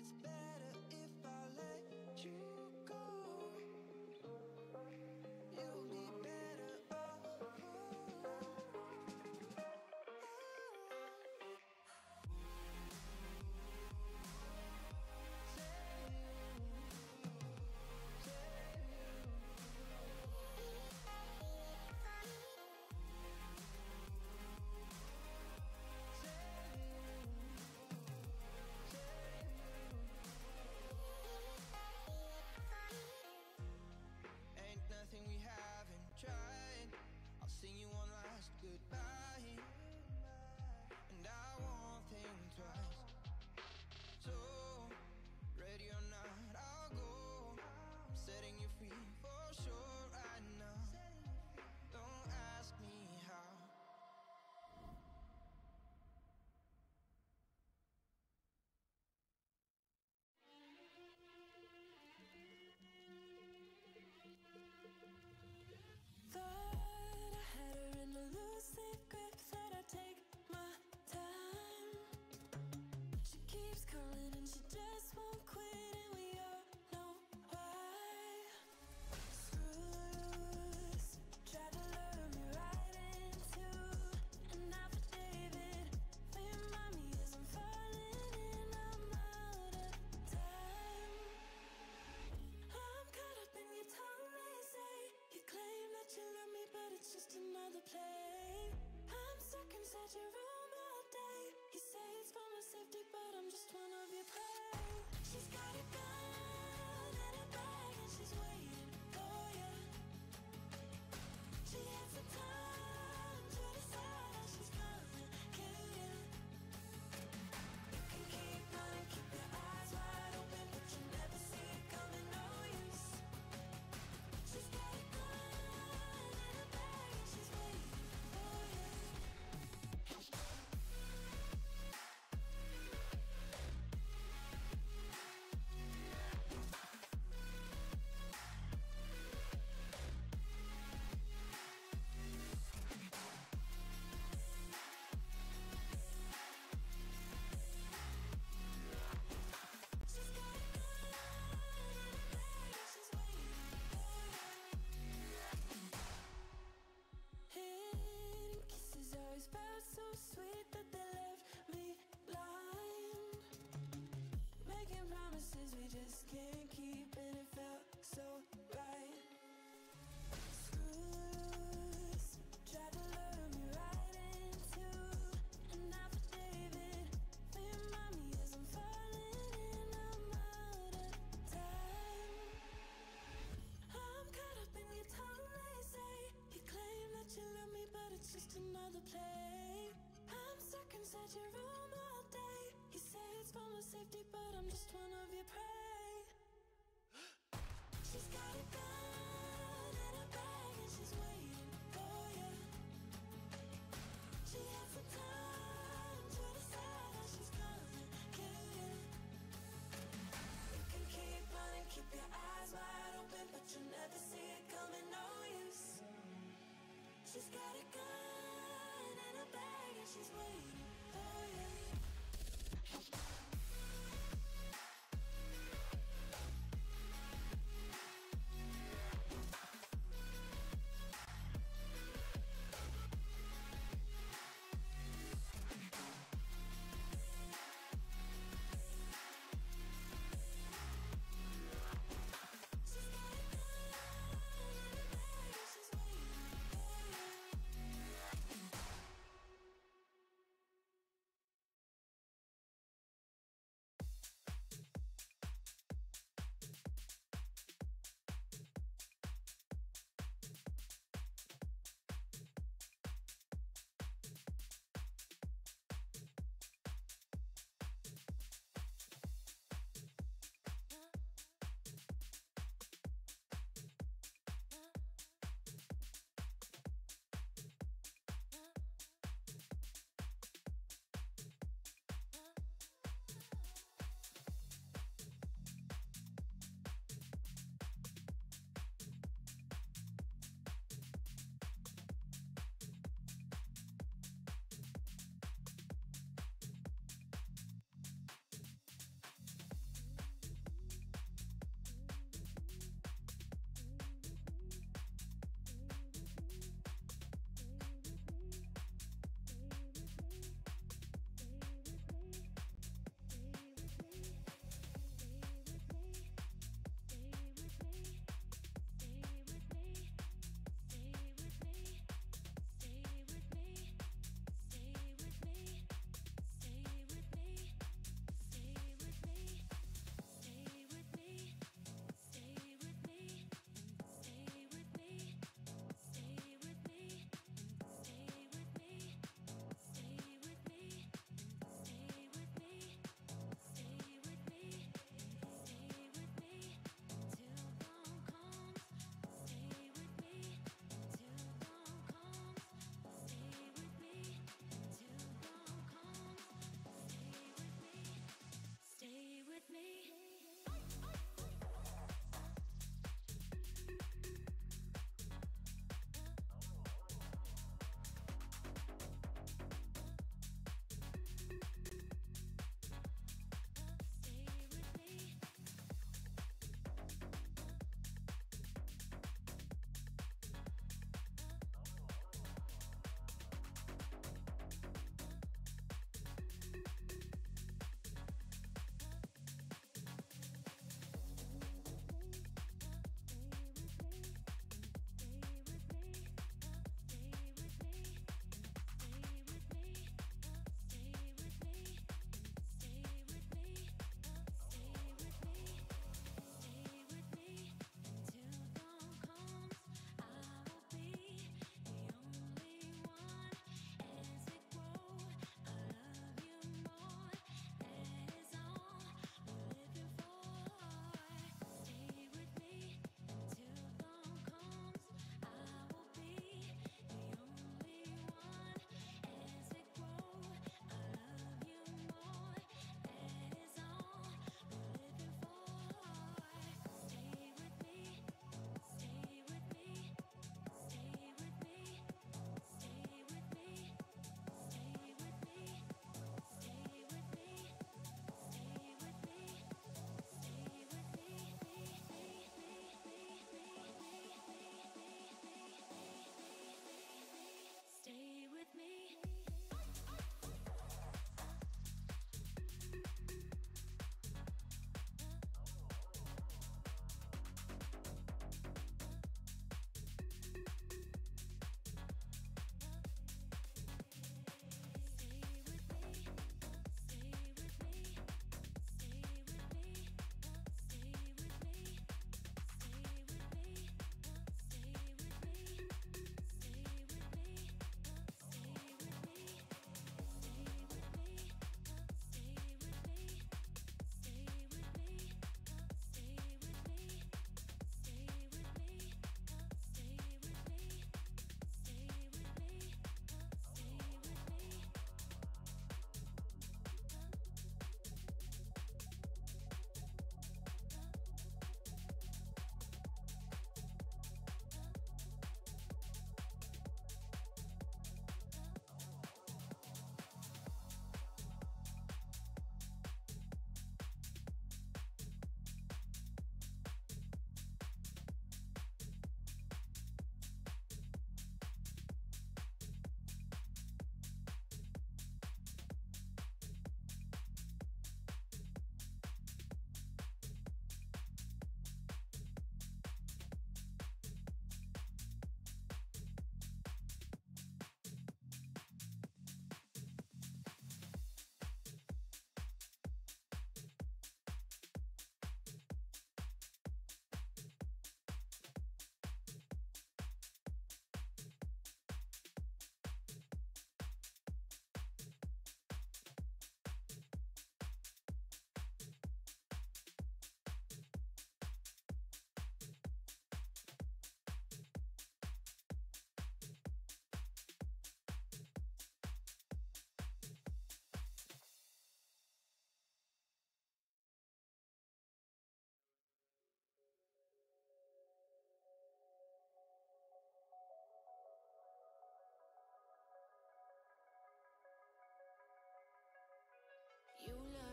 It's better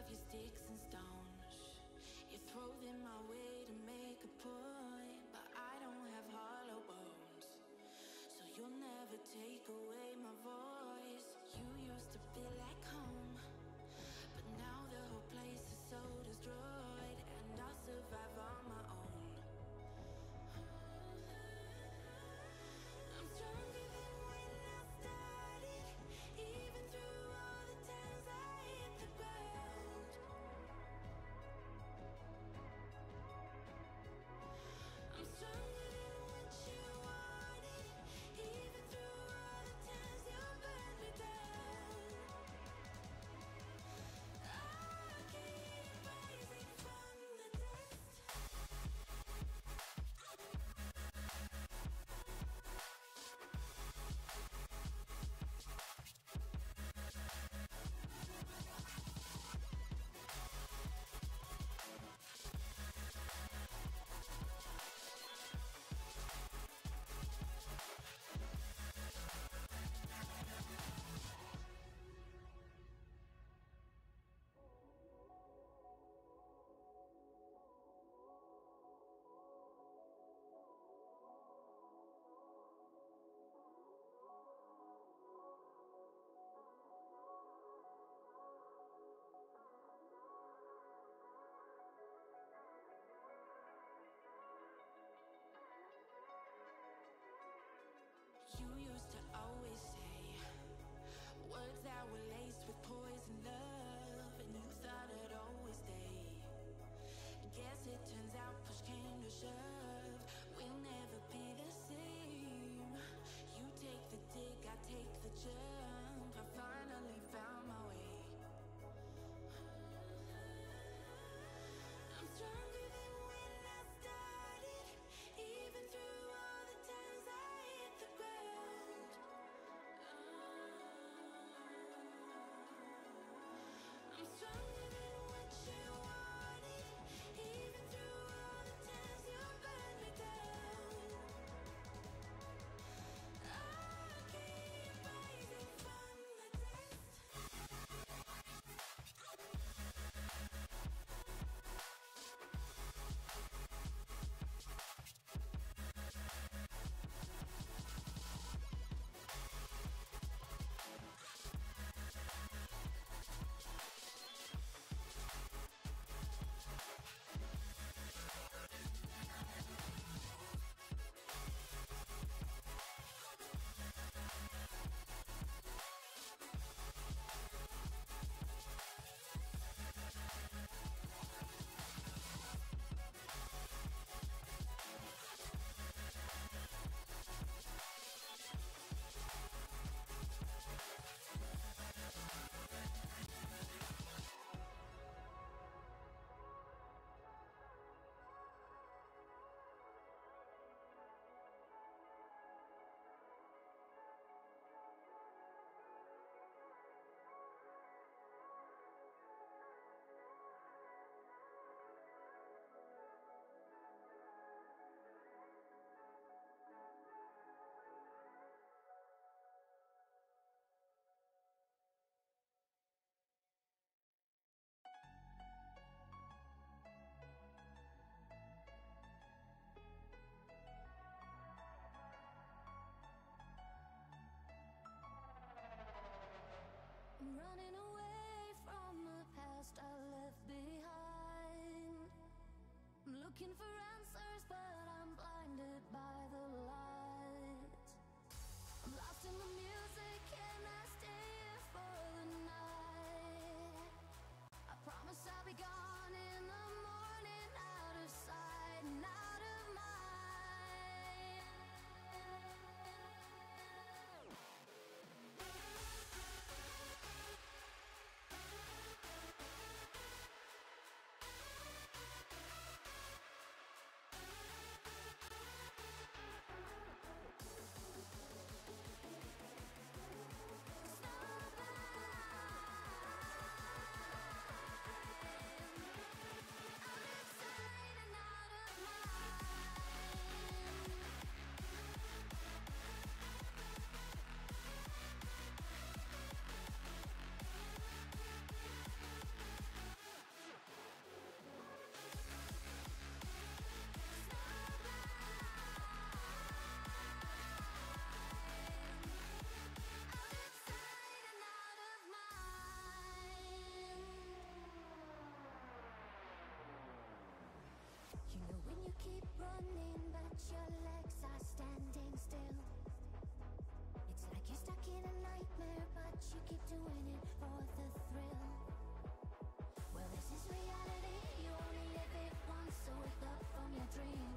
of sticks and stones. used to always I'm running away from the past I left behind. I'm looking for keep running, but your legs are standing still. It's like you're stuck in a nightmare, but you keep doing it for the thrill. Well, this is reality, you only live it once, so wake up from your dream.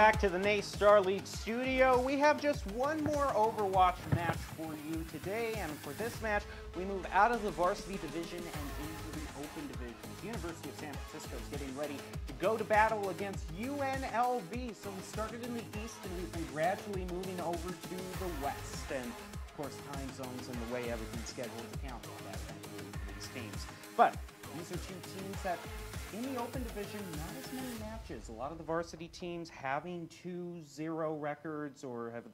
To the NACE Starleague studio. We have just one more Overwatch match for you today, and for this match, we move out of the varsity division and into the open division. The University of San Francisco is getting ready to go to battle against UNLV. So we started in the east, and we've been gradually moving over to the west, and of course, time zones and the way everything's scheduled account for that for these teams. But these are two teams that in the open division, not as many matches. A lot of the varsity teams having 2-0 records or have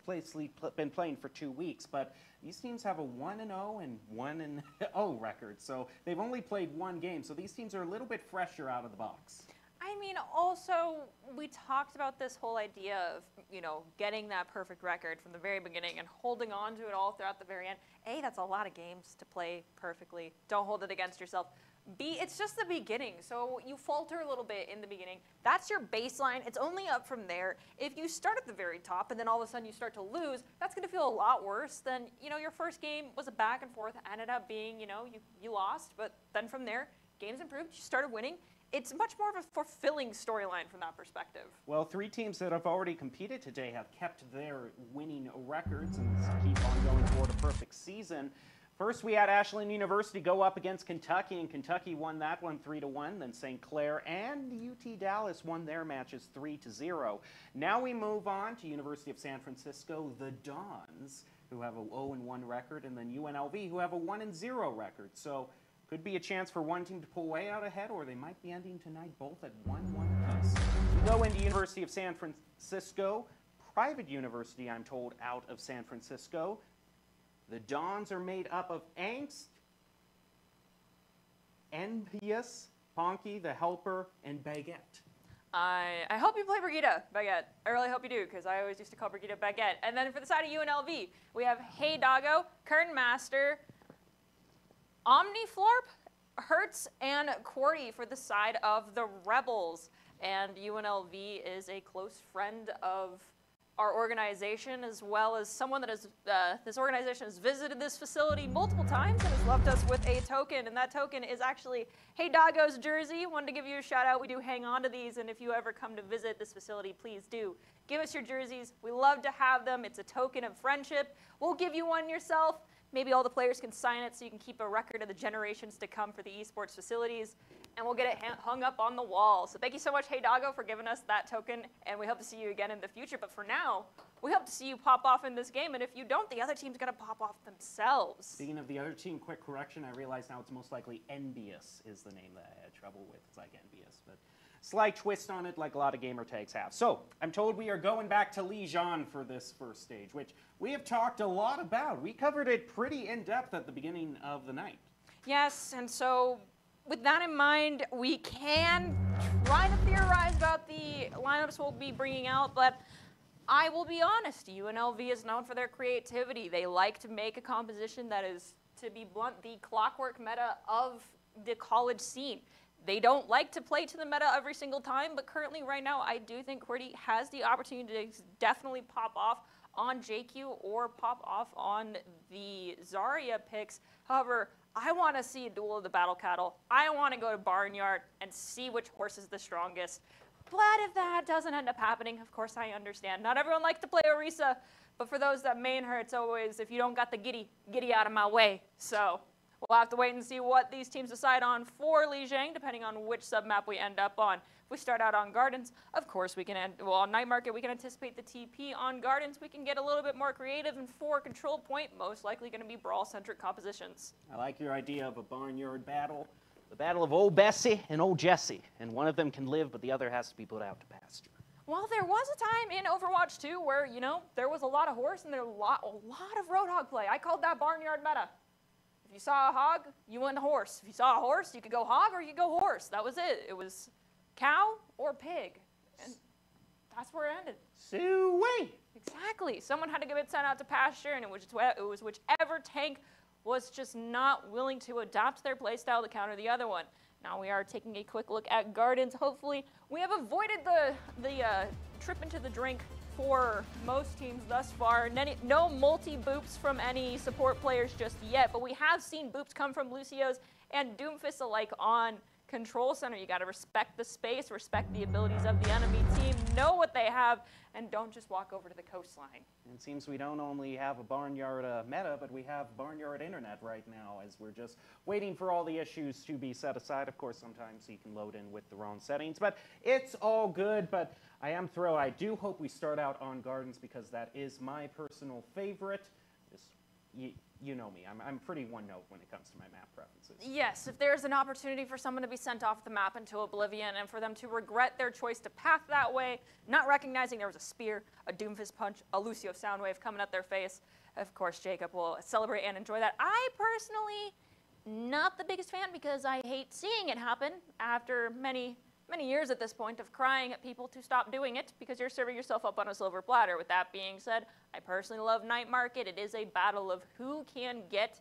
been playing for two weeks, but these teams have a 1 and 0 and 1 and 0 record. So they've only played one game. So these teams are a little bit fresher out of the box. I mean, also, we talked about this whole idea of, you know, getting that perfect record from the very beginning and holding on to it all throughout the very end. A, that's a lot of games to play perfectly. Don't hold it against yourself. B, it's just the beginning. So you falter a little bit in the beginning. That's your baseline. It's only up from there. If you start at the very top and then all of a sudden you start to lose, that's going to feel a lot worse than, you know, your first game was a back and forth, ended up being, you know, you, you lost, but then from there, games improved, you started winning. It's much more of a fulfilling storyline from that perspective. Well, three teams that have already competed today have kept their winning records and keep on going toward a perfect season. First, we had Ashland University go up against Kentucky, and Kentucky won that one three to one. Then St. Clair and UT Dallas won their matches three to zero. Now we move on to University of San Francisco, the Dons, who have a 0 and 1 record, and then UNLV, who have a 1 and 0 record. So could be a chance for one team to pull way out ahead, or they might be ending tonight both at 1 1 apiece. We go into University of San Francisco, private university, I'm told, out of San Francisco. The Dons are made up of Angst, Envious, Ponky, the Helper, and Baguette. I, I hope you play Brigida, Baguette. I really hope you do, because I always used to call Brigida Baguette. And then for the side of UNLV, we have Hey Doggo, Kern Master, Omniflorp, Hertz, and Quarty for the side of the Rebels. And UNLV is a close friend of our organization, as well as someone that has, uh, this organization has visited this facility multiple times and has left us with a token. And that token is actually Hey Doggo's jersey. Wanted to give you a shout out. We do hang on to these, and if you ever come to visit this facility, please do. Give us your jerseys. We love to have them. It's a token of friendship. We'll give you one yourself. Maybe all the players can sign it so you can keep a record of the generations to come for the esports facilities. And we'll get it hung up on the wall. So thank you so much, Hey Doggo, for giving us that token. And we hope to see you again in the future. But for now, we hope to see you pop off in this game. And if you don't, the other team's going to pop off themselves. Speaking of the other team, quick correction, I realize now it's most likely Envious is the name that I had trouble with. It's like Envious, but slight twist on it like a lot of gamer tags have. So, I'm told we are going back to Lijiang for this first stage, which we have talked a lot about. We covered it pretty in depth at the beginning of the night. Yes, and so with that in mind, we can try to theorize about the lineups we'll be bringing out, but I will be honest, UNLV is known for their creativity. They like to make a composition that is, to be blunt, the clockwork meta of the college scene. They don't like to play to the meta every single time, but currently, right now, I do think QWERTY has the opportunity to definitely pop off on JQ or pop off on the Zarya picks. However, I want to see a duel of the battle cattle. I want to go to Barnyard and see which horse is the strongest. But if that doesn't end up happening, of course I understand. Not everyone likes to play Orisa, but for those that main her, it's always if you don't got the giddy, giddy out of my way. So we'll have to wait and see what these teams decide on for Lijiang, depending on which submap we end up on. If we start out on Gardens, of course we can, end, well, on Night Market, we can anticipate the TP. On Gardens, we can get a little bit more creative, and for Control Point, most likely going to be brawl-centric compositions. I like your idea of a barnyard battle. The battle of old Bessie and old Jesse. And one of them can live, but the other has to be put out to pasture. Well, there was a time in Overwatch 2 where, you know, there was a lot of horse and there was a lot, a lot of Roadhog play. I called that barnyard meta. If you saw a hog, you went horse. If you saw a horse, you could go hog or you could go horse. That was it. It was cow or pig. And that's where it ended. Suey! Exactly. Someone had to get it sent out to pasture, and it was, it was whichever tank was just not willing to adopt their playstyle to counter the other one. Now we are taking a quick look at Gardens. Hopefully, we have avoided the the uh, trip into the drink for most teams thus far. No multi boops from any support players just yet, but we have seen boops come from Lucio's and Doomfist alike on control center. You got to respect the space, respect the abilities of the enemy team, know what they have, and don't just walk over to the coastline. It seems we don't only have a barnyard uh, meta, but we have barnyard internet right now as we're just waiting for all the issues to be set aside. Of course, sometimes you can load in with the wrong settings, but it's all good. But I am thrilled. I do hope we start out on gardens because that is my personal favorite. Just, you, you know me. I'm, I'm pretty one note when it comes to my map preferences. Yes, if there's an opportunity for someone to be sent off the map into oblivion and for them to regret their choice to path that way, not recognizing there was a spear, a Doomfist punch, a Lucio Soundwave coming at their face, of course Jacob will celebrate and enjoy that. I personally, not the biggest fan because I hate seeing it happen after many, many years at this point of crying at people to stop doing it because you're serving yourself up on a silver platter. With that being said, I personally love Night Market. It is a battle of who can get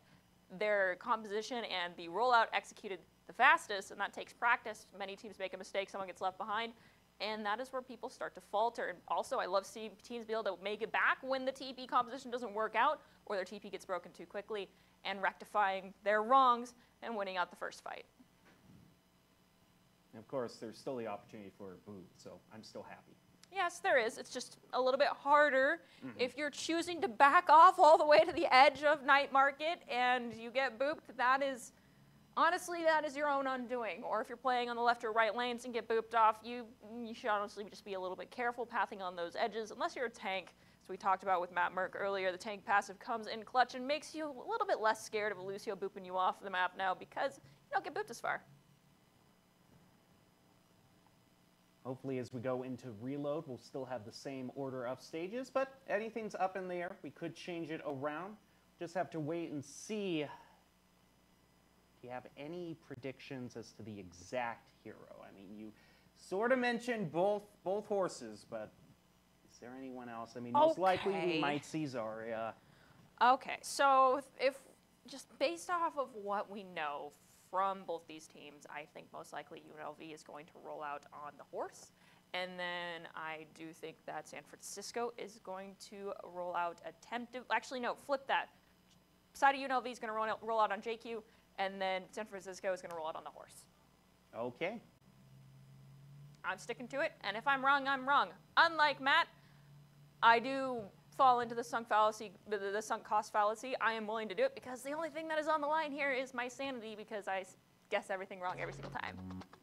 their composition and the rollout executed the fastest, and that takes practice. Many teams make a mistake, someone gets left behind, and that is where people start to falter. And also, I love seeing teams be able to make it back when the TP composition doesn't work out or their TP gets broken too quickly, and rectifying their wrongs and winning out the first fight. And of course, there's still the opportunity for a boot, so I'm still happy. Yes, there is. It's just a little bit harder Mhm. if you're choosing to back off all the way to the edge of night market and you get booped. That is honestly that is your own undoing. Or if you're playing on the left or right lanes and get booped off, you you should honestly just be a little bit careful pathing on those edges unless you're a tank. So we talked about with Matt Merck earlier, the tank passive comes in clutch and makes you a little bit less scared of a Lucio booping you off the map now because you don't get booped as far. Hopefully, as we go into reload, we'll still have the same order of stages, but anything's up in the air. We could change it around. Just have to wait and see. Do you have any predictions as to the exact hero? I mean, you sort of mentioned both both horses, but is there anyone else? I mean, most likely we might see Zarya. Okay, so if, if just based off of what we know from both these teams, I think most likely UNLV is going to roll out on the horse. And then I do think that San Francisco is going to roll out attentive. Actually, no, flip that. Side of UNLV is going to roll out, roll out on JQ, and then San Francisco is going to roll out on the horse. Okay. I'm sticking to it, and if I'm wrong, I'm wrong. Unlike Matt, I do fall into the sunk fallacy, the, the sunk cost fallacy. I am willing to do it because the only thing that is on the line here is my sanity because I guess everything wrong every single time.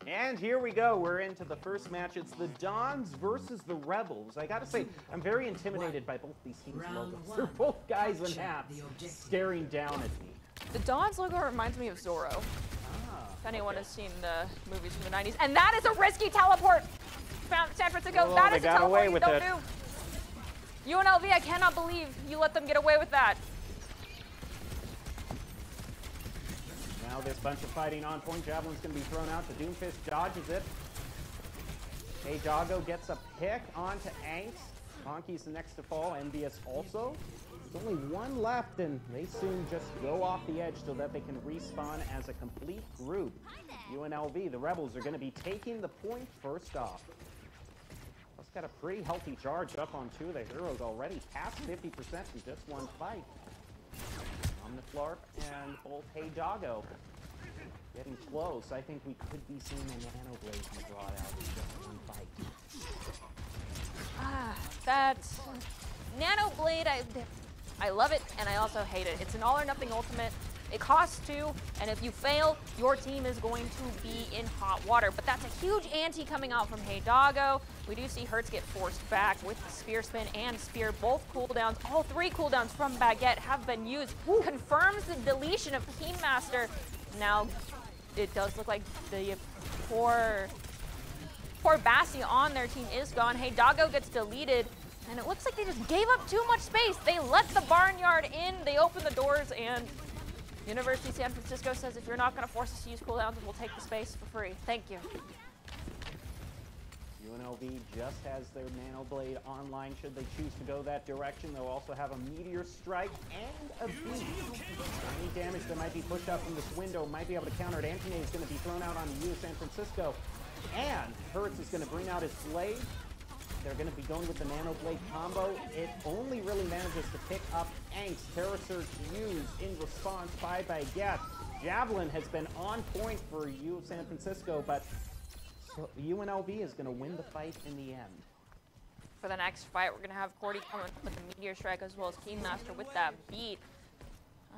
And here we go. We're into the first match. It's the Dons versus the Rebels. I gotta say, I'm very intimidated by both these teams' Round logos. one. They're both guys in hats staring down at me. The Dons logo reminds me of Zorro. Ah, If anyone has seen the movies from the 90s, and that is a risky teleport. San Francisco. Oh, that they a got teleport away you with don't it. do. UNLV, I cannot believe you let them get away with that. Now this bunch of fighting on point. Javelin's gonna be thrown out. The Doomfist dodges it. Hey Doggo gets a pick onto Angst. Honky's the next to fall. MBS also. There's only one left, and they soon just go off the edge so that they can respawn as a complete group. UNLV, the Rebels, are going to be taking the point first off. Got a pretty healthy charge up on two of the heroes already, past 50% in just one fight. On and both Hey Doggo getting close. I think we could be seeing a Nano Blade be brought out in just one fight. Ah, that Nano Blade, I, I love it and I also hate it. It's an all or nothing ultimate. It costs two, and if you fail, your team is going to be in hot water. But that's a huge ante coming out from Hey Doggo. We do see Hertz get forced back with the Spear Spin and Spear. Both cooldowns, all three cooldowns from Baguette have been used. Confirms the deletion of Team Master. Now, it does look like the poor Poor Bassi on their team is gone. Hey, Doggo gets deleted, and it looks like they just gave up too much space. They let the barnyard in, they open the doors, and University of San Francisco says if you're not going to force us to use cooldowns, we'll take the space for free. Thank you. UNLV just has their Nano Blade online should they choose to go that direction. They'll also have a Meteor Strike and a Beat. Any damage that might be pushed out from this window might be able to counter it. Anthony is going to be thrown out on the U of San Francisco. And Hertz is going to bring out his Blade. They're going to be going with the Nano Blade combo. It only really manages to pick up Angst. Terra Surge used in response by Baguette. Javelin has been on point for you of San Francisco, but so UNLV is going to win the fight in the end. For the next fight, we're going to have Cordy coming with the Meteor Strike as well as Kingmaster with that beat.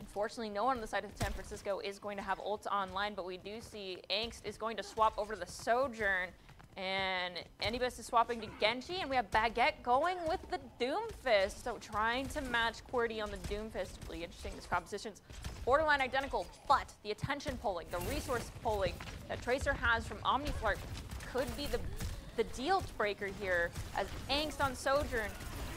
Unfortunately, no one on the side of San Francisco is going to have ult online, but we do see Angst is going to swap over to the Sojourn, and Anubis is swapping to Genji, and we have Baguette going with the Doomfist. So trying to match QWERTY on the Doomfist. Really interesting. This composition's borderline identical, but the attention pulling, the resource pulling that Tracer has from Omniflarp could be the the deal breaker here as Angst on Sojourn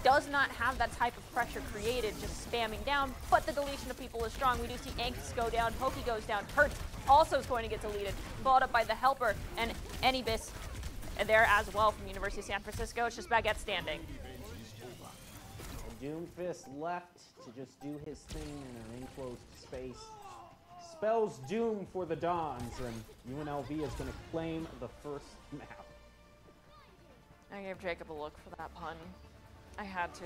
does not have that type of pressure created just spamming down, but the deletion of people is strong. We do see Angst go down, Pokey goes down, Hurt also is going to get deleted, followed up by the Helper and Anubis there as well from University of San Francisco. It's just Baguette standing. Doomfist left to just do his thing in an enclosed space. Spells doom for the Dons, and UNLV is going to claim the first map. I gave Jacob a look for that pun. I had to.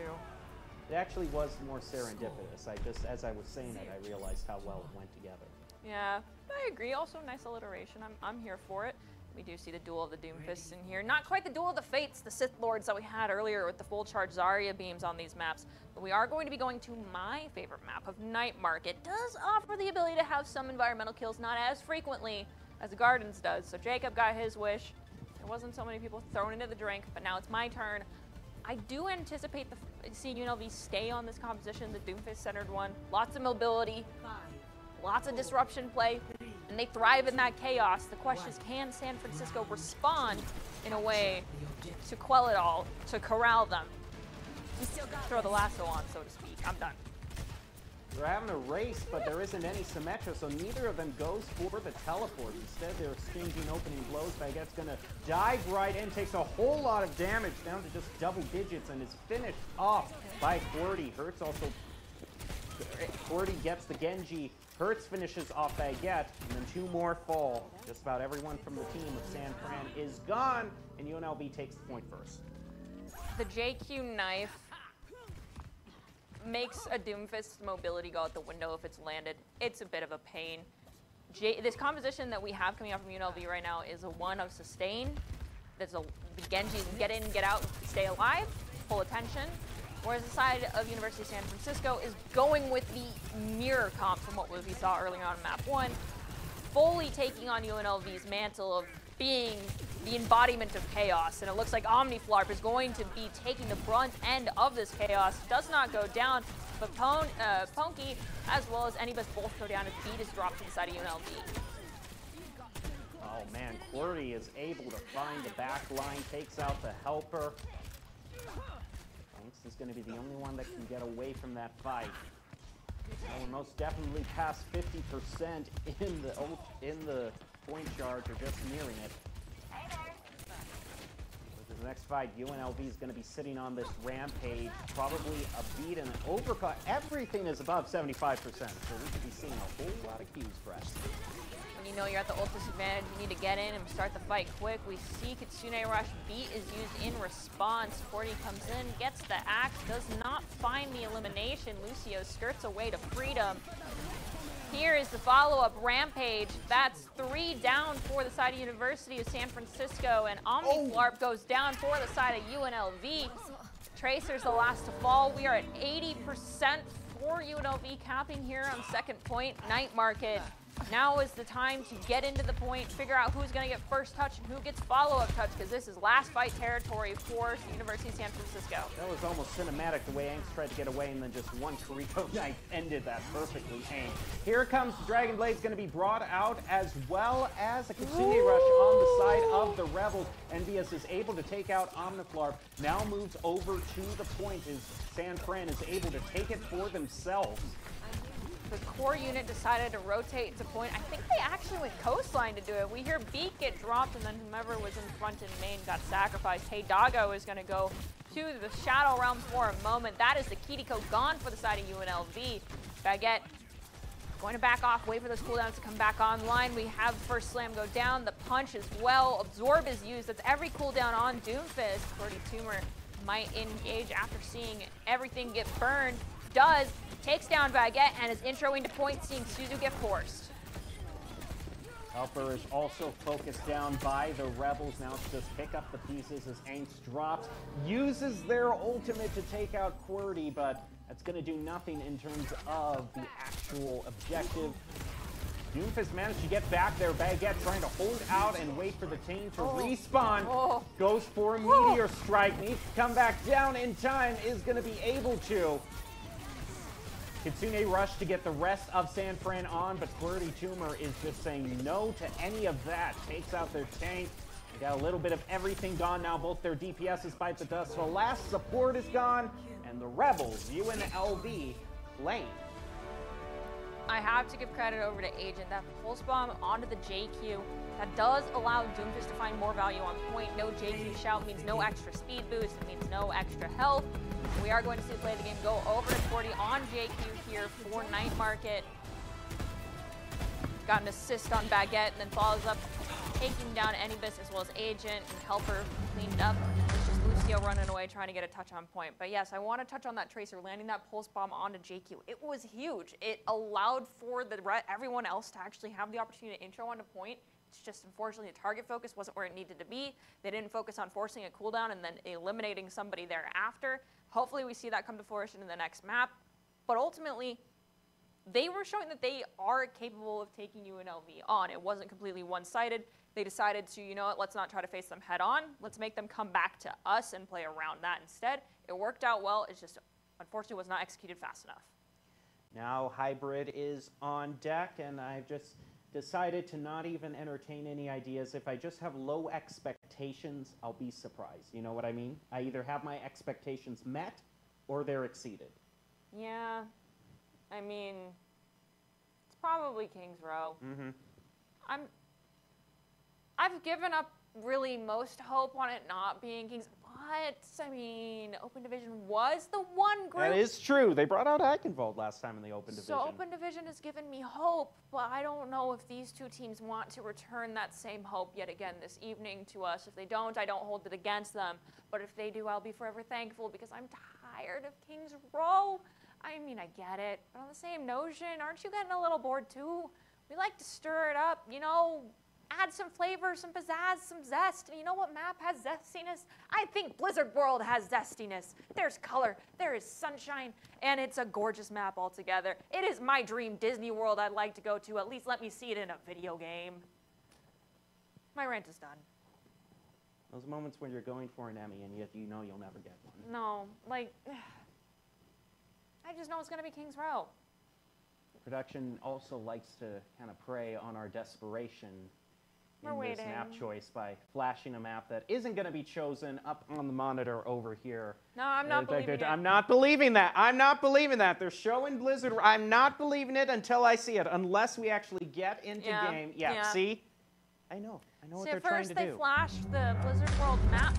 It actually was more serendipitous. I just, as I was saying it, I realized how well it went together. Yeah, I agree. Also, nice alliteration. I'm, I'm here for it. We do see the Duel of the Doomfists in here. Not quite the Duel of the Fates, the Sith Lords that we had earlier with the full charge Zarya beams on these maps. But we are going to be going to my favorite map of Night Market. Does offer the ability to have some environmental kills, not as frequently as the Gardens does. So Jacob got his wish. There wasn't so many people thrown into the drink, but now it's my turn. I do anticipate the, seeing UNLV stay on this composition, the Doomfist-centered one. Lots of mobility, lots of disruption play, and they thrive in that chaos. The question is, can San Francisco respond in a way to quell it all, to corral them? Throw the lasso on, so to speak. I'm done. They're having a race, but there isn't any Symmetra, so neither of them goes for the teleport. Instead, they're exchanging opening blows. Baguette's gonna dive right in, takes a whole lot of damage down to just double digits, and is finished off by QWERTY. Hertz also... QWERTY gets the Genji. Hertz finishes off Baguette, and then two more fall. Just about everyone from the team of San Fran is gone, and UNLV takes the point first. The JQ knife makes a Doomfist mobility go out the window if it's landed. It's a bit of a pain. J this composition that we have coming out from UNLV right now is a one of sustain. There's a Genji get in, get out, stay alive, full attention. Whereas the side of University of San Francisco is going with the mirror comp from what we saw earlier on map one, fully taking on UNLV's mantle of being the embodiment of chaos. And it looks like Omniflarp is going to be taking the brunt end of this chaos. Does not go down, but Pon uh, Ponky as well as Anubis both go down as beat is dropped to the side of UNLV. Oh man, QWERTY is able to find the back line, takes out the helper. Is going to be the only one that can get away from that fight. Now we're most definitely past 50% in the in the point charge, or just nearing it. With the next fight, UNLV is going to be sitting on this rampage, probably a beat and an overcut. Everything is above 75%, so we could be seeing a whole lot of Qs pressed. When you know you're at the ult disadvantage, you need to get in and start the fight quick. We see Kitsune Rush beat is used in response. QWERTY comes in, gets the axe, does not find the elimination. Lucio skirts away to freedom. Here is the follow-up rampage. That's three down for the side of University of San Francisco, and Omniflarp oh. goes down for the side of UNLV. Tracer's the last to fall. We are at 80% for UNLV capping here on second point. Night Market. Now is the time to get into the point, figure out who's going to get first touch and who gets follow-up touch, because this is last fight territory for University of San Francisco. That was almost cinematic the way Angst tried to get away and then just one Kiriko knife ended that perfectly aimed. Here comes Dragon Blade's going to be brought out as well as a Kitsune Rush on the side of the Rebels. Envious is able to take out Omniflarp, now moves over to the point as San Fran is able to take it for themselves. The core unit decided to rotate to point. I think they actually went coastline to do it. We hear Beak get dropped, and then whomever was in front in main got sacrificed. Hey Doggo is going to go to the Shadow Realm for a moment. That is the Kiriko gone for the side of UNLV. Baguette going to back off, wait for those cooldowns to come back online. We have first slam go down, the punch as well. Absorb is used. That's every cooldown on Doomfist. Cordy Tumor might engage after seeing everything get burned. Does, takes down Baguette and is introing to point, seeing Suzu get forced. Helper is also focused down by the Rebels. Now it's just pick up the pieces as Angst drops. Uses their ultimate to take out QWERTY, but that's going to do nothing in terms of the actual objective. Doomfist managed to get back there. Baguette trying to hold out and wait for the team to Oh. respawn. Oh. Goes for a oh. Meteor Strike. Needs to come back down in time. Is going to be able to. Kitsune rush to get the rest of San Fran on, but QWERTY Tumor is just saying no to any of that. Takes out their tank. Got a little bit of everything gone now. Both their DPSs bite the dust. So last support is gone, and the Rebels, UNLV, claim. I have to give credit over to Agent. That pulse bomb onto the JQ. That does allow Doomfist to find more value on point. No JQ shout means no extra speed boost. It means no extra health. We are going to see play the game go over to 40 on JQ here for Night Market. Got an assist on Baguette and then follows up taking down Anubis as well as Agent and Helper cleaned up. It's running away trying to get a touch on point. But yes, I want to touch on that Tracer landing that pulse bomb onto JQ. It was huge. It allowed for the everyone else to actually have the opportunity to intro onto point. It's just unfortunately the target focus wasn't where it needed to be. They didn't focus on forcing a cooldown and then eliminating somebody thereafter. Hopefully we see that come to fruition in the next map. But ultimately, they were showing that they are capable of taking UNLV on. It wasn't completely one-sided. They decided to, you know what, let's not try to face them head on. Let's make them come back to us and play around that instead. It worked out well. It just unfortunately was not executed fast enough. Now Hybrid is on deck, and I've just decided to not even entertain any ideas. If I just have low expectations, I'll be surprised. You know what I mean? I either have my expectations met or they're exceeded. Yeah, I mean, it's probably Kings Row. Mm-hmm. I'm. I've given up really most hope on it not being Kings. But I mean, Open Division was the one group. That is true. They brought out Eichenwalde last time in the Open Division. So Open Division has given me hope, but I don't know if these two teams want to return that same hope yet again this evening to us. If they don't, I don't hold it against them. But if they do, I'll be forever thankful because I'm tired of Kings Row. I mean, I get it, but on the same notion, aren't you getting a little bored too? We like to stir it up, you know, add some flavor, some pizzazz, some zest. And you know what map has zestiness? I think Blizzard World has zestiness. There's color, there is sunshine, and it's a gorgeous map altogether. It is my dream Disney World I'd like to go to. At least let me see it in a video game. My rant is done. Those moments when you're going for an Emmy and yet you know you'll never get one. No, like, I just know it's going to be Kings Row. Production also likes to kind of prey on our desperation We're in this map choice by flashing a map that isn't going to be chosen up on the monitor over here. No, I'm not Uh, believing it. I'm not believing that. I'm not believing that. They're showing Blizzard. I'm not believing it until I see it. Unless we actually get into Yeah, game. Yeah, yeah. see? I know. I know what they're trying first to they do. flashed the Blizzard World map,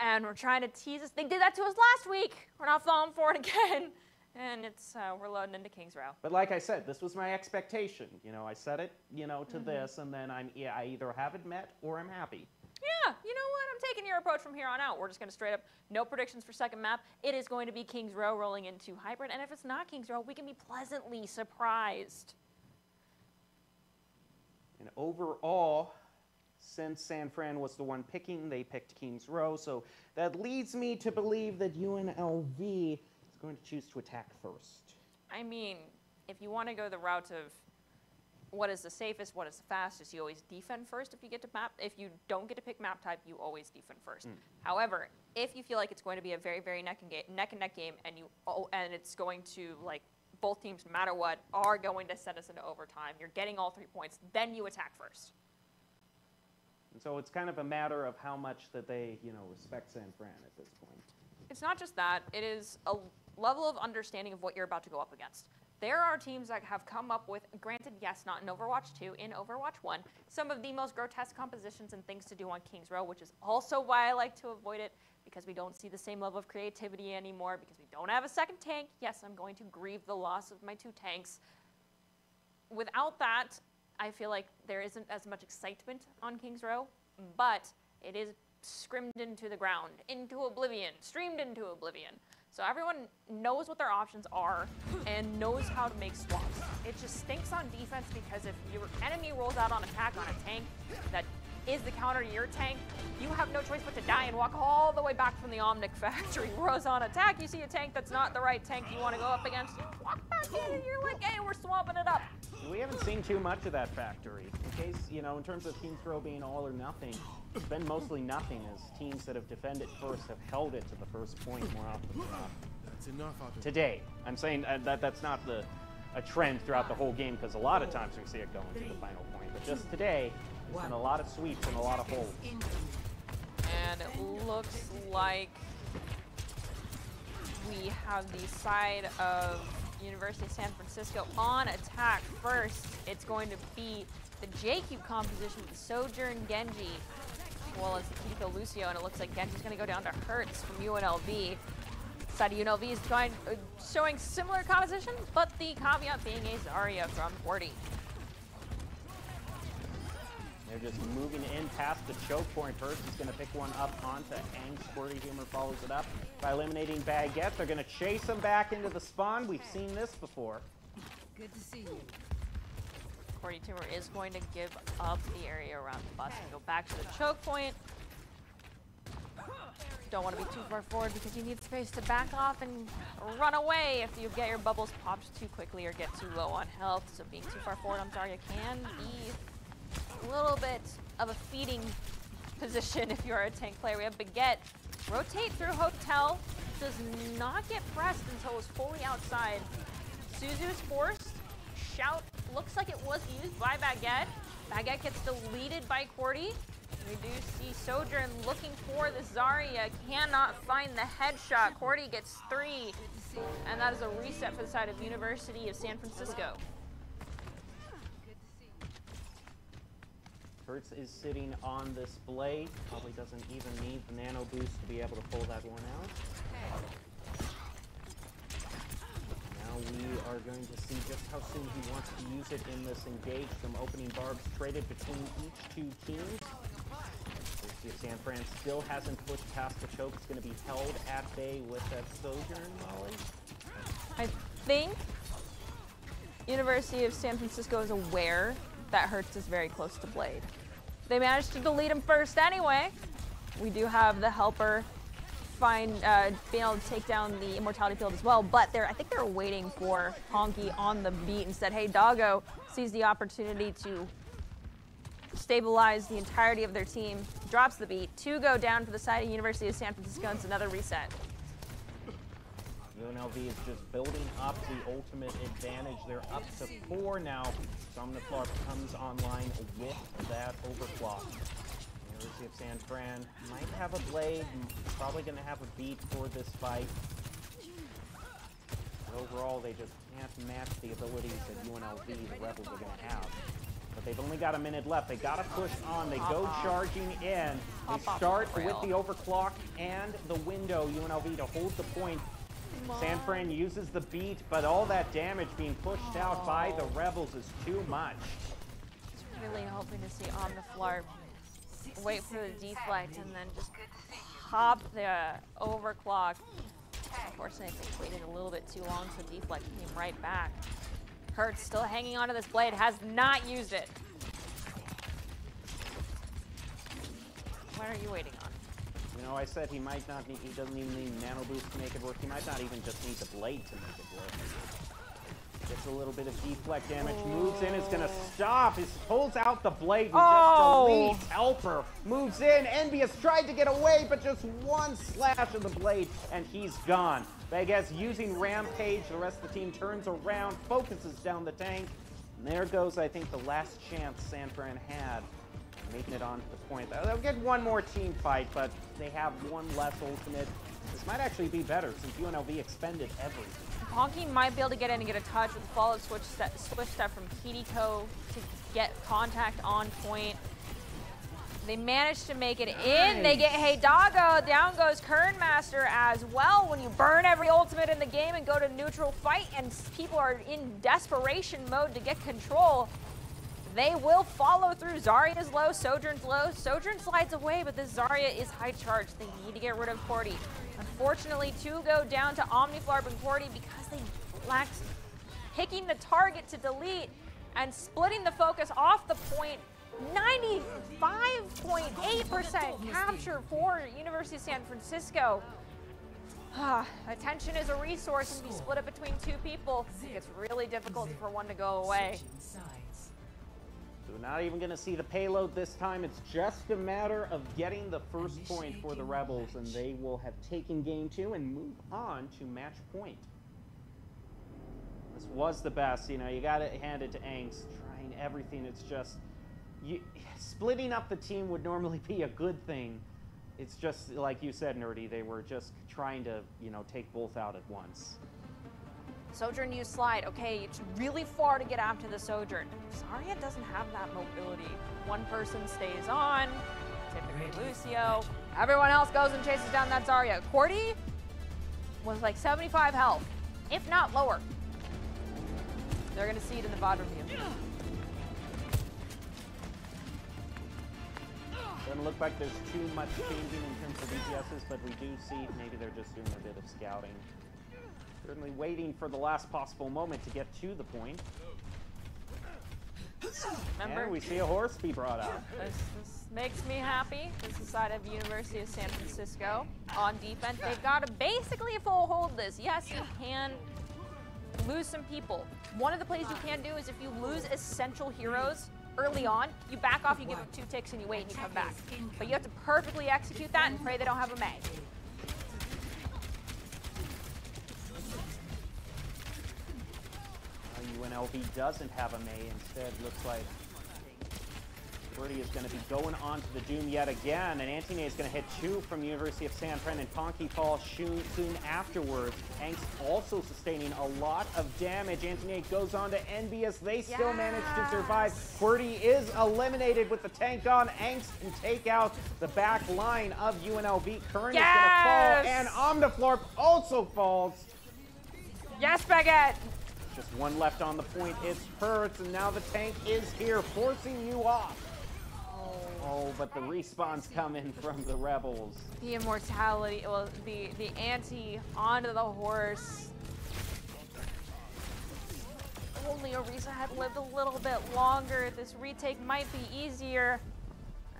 and we're trying to tease us. They did that to us last week. We're not falling for it again, and it's uh, we're loading into Kings Row. But like I said, this was my expectation. You know, I said it, you know, to Mhm. this, and then I'm yeah, I either have it met or I'm happy. Yeah, you know what? I'm taking your approach from here on out. We're just going to straight up no predictions for second map. It is going to be Kings Row rolling into Hybrid, and if it's not Kings Row, we can be pleasantly surprised. And overall, since San Fran was the one picking, they picked Kings Row. So that leads me to believe that UNLV going to choose to attack first. I mean, if you want to go the route of what is the safest, what is the fastest, you always defend first if you get to map. If you don't get to pick map type, you always defend first. Mm. However, if you feel like it's going to be a very, very neck and, neck and neck game, and you oh, and it's going to like both teams, no matter what, are going to send us into overtime. You're getting all three points, then you attack first. And so it's kind of a matter of how much that they, you know, respect San Fran at this point. It's not just that, it is a level of understanding of what you're about to go up against. There are teams that have come up with, granted, yes, not in Overwatch 2, in Overwatch 1, some of the most grotesque compositions and things to do on King's Row, which is also why I like to avoid it, because we don't see the same level of creativity anymore, because we don't have a second tank. Yes, I'm going to grieve the loss of my two tanks. Without that, I feel like there isn't as much excitement on King's Row, but it is scrimmed into the ground, into oblivion, streamed into oblivion. So everyone knows what their options are and knows how to make swaps. It just stinks on defense because if your enemy rolls out on attack on a tank that is the counter to your tank, you have no choice but to die and walk all the way back from the Omnic factory. Whereas on attack, you see a tank that's not the right tank you want to go up against, walk back in and you're like, hey, we're swapping it up. We haven't seen too much of that factory. In case, you know, in terms of Team Throw being all or nothing, it's been mostly nothing as teams that have defended first have held it to the first point more often than not. That's enough out there. Today, I'm saying uh, that that's not the a trend throughout the whole game because a lot of times we see it going to the final point. But just today, there's been a lot of sweeps and a lot of holds. And it looks like we have the side of University of San Francisco on attack first. It's going to be the JQ composition with Sojourn Genji, well as the Kiko Lucio, and it looks like Genji's going to go down to Hertz from UNLV. Side of UNLV is uh, showing similar composition, but the caveat being a Zarya from 40. They're just moving in past the choke point. First He's going to pick one up onto Ang. Squirty Humor follows it up by eliminating Baguette. They're going to chase him back into the spawn. We've seen this before. Good to see you. Cordy Tumor is going to give up the area around the bus and go back to the choke point. Don't want to be too far forward because you need space to back off and run away if you get your bubbles popped too quickly or get too low on health. So being too far forward on Zarya can be a little bit of a feeding position if you're a tank player. We have Baguette rotate through Hotel, does not get pressed until it was fully outside. Suzu is forced. Shout looks like it was used by Baguette. Baguette gets deleted by Cordy. We do see Sojourn looking for the Zarya, cannot find the headshot. Cordy gets three, and that is a reset for the side of University of San Francisco. Hertz is sitting on this blade. Probably doesn't even need the nano boost to be able to pull that one out. Now we are going to see just how soon he wants to use it in this engage. Some opening barbs traded between each two teams. University of San Fran still hasn't pushed past the choke. It's going to be held at bay with that Sojourn Molly. I think University of San Francisco is aware that Hertz is very close to Blade. They managed to delete him first anyway. We do have the helper find uh, being able to take down the immortality field as well, but they're I think they're waiting for Honky on the beat and said, hey, Doggo sees the opportunity to stabilize the entirety of their team, drops the beat, two go down for the side of University of San Francisco, and it's another reset. UNLV is just building up the ultimate advantage. They're up to four now. Somniflar comes online with that overclock. University of San Fran might have a blade, probably going to have a beat for this fight. But overall, they just can't match the abilities that UNLV, the Rebels, are going to have. But they've only got a minute left. They got to push on. They go charging in. They start with the overclock and the window, UNLV, to hold the point. San Fran uses the beat, but all that damage being pushed out by the Rebels is too much. Really hoping to see on the Flarp wait for the deflect and then just pop the overclock. Unfortunately, they waited a little bit too long, so deflect came right back. Hertz still hanging onto this blade, has not used it. What are you waiting know, I said he might not need, he doesn't even need nano boost to make it work. He might not even just need the blade to make it work. Gets a little bit of deflect damage, moves in, is gonna stop. He pulls out the blade and Oh. just deletes Helper. Moves in, Envious tried to get away, but just one slash of the blade, and he's gone. Vegas using Rampage, the rest of the team turns around, focuses down the tank. And there goes, I think, the last chance San Fran had making it on to the point. They'll get one more team fight, but they have one less ultimate. This might actually be better since UNLV expended everything. Honky might be able to get in and get a touch with the follow Swift Step, Swift Step from Kiriko to get contact on point. They managed to make it in. They get Hey Doggo. Down goes Kern Master as well. When you burn every ultimate in the game and go to neutral fight and people are in desperation mode to get control, they will follow through. Zarya's low, Sojourn's low. Sojourn slides away, but this Zarya is high charged. They need to get rid of Cordy. Unfortunately, two go down to Omniflarp and Cordy because they lacked picking the target to delete and splitting the focus off the point. 95.8% capture for University of San Francisco. Ah, Attention is a resource and be split up between two people. It's really difficult for one to go away. So we're not even going to see the payload this time. It's just a matter of getting the first point for the Rebels, and they will have taken game two and move on to match point. This was the best. You know, you got to hand it to Angst, trying everything. It's just you, splitting up the team would normally be a good thing. It's just like you said, Nerdy. They were just trying to, you know, take both out at once. Sojourn used slide. Okay, it's really far to get after the Sojourn. Zarya doesn't have that mobility. One person stays on, typically Lucio. Everyone else goes and chases down that Zarya. Cordy was like 75 health, if not lower. They're gonna see it in the VOD review. Doesn't look like there's too much changing in terms of DPSs, but we do see maybe they're just doing a bit of scouting. Certainly waiting for the last possible moment to get to the point. Remember? And we see a horse be brought out. This, this makes me happy. This is the side of University of San Francisco on defense. They've got to basically full hold this. Yes, you can lose some people. One of the plays you can do is if you lose essential heroes early on, you back off, you give them two ticks, and you wait and you come back. But you have to perfectly execute that and pray they don't have a May. UNLV doesn't have a May. Instead, looks like Birdie is going to be going on to the Doom yet again, and Antine is going to hit two from University of San Fran, and Ponky falls soon, soon afterwards. Angst also sustaining a lot of damage. Antine goes on to NBS. They still manage to survive. QWERTY is eliminated with the tank on. Angst can take out the back line of UNLV. Kern is going to fall, and Omniflarp also falls. Yes, Baguette! Just one left on the point. It's Hertz, and now the tank is here, forcing you off. Oh, but the respawn's coming from the Rebels. The immortality, well, the, the ante onto the horse. Only Orisa had lived a little bit longer. This retake might be easier.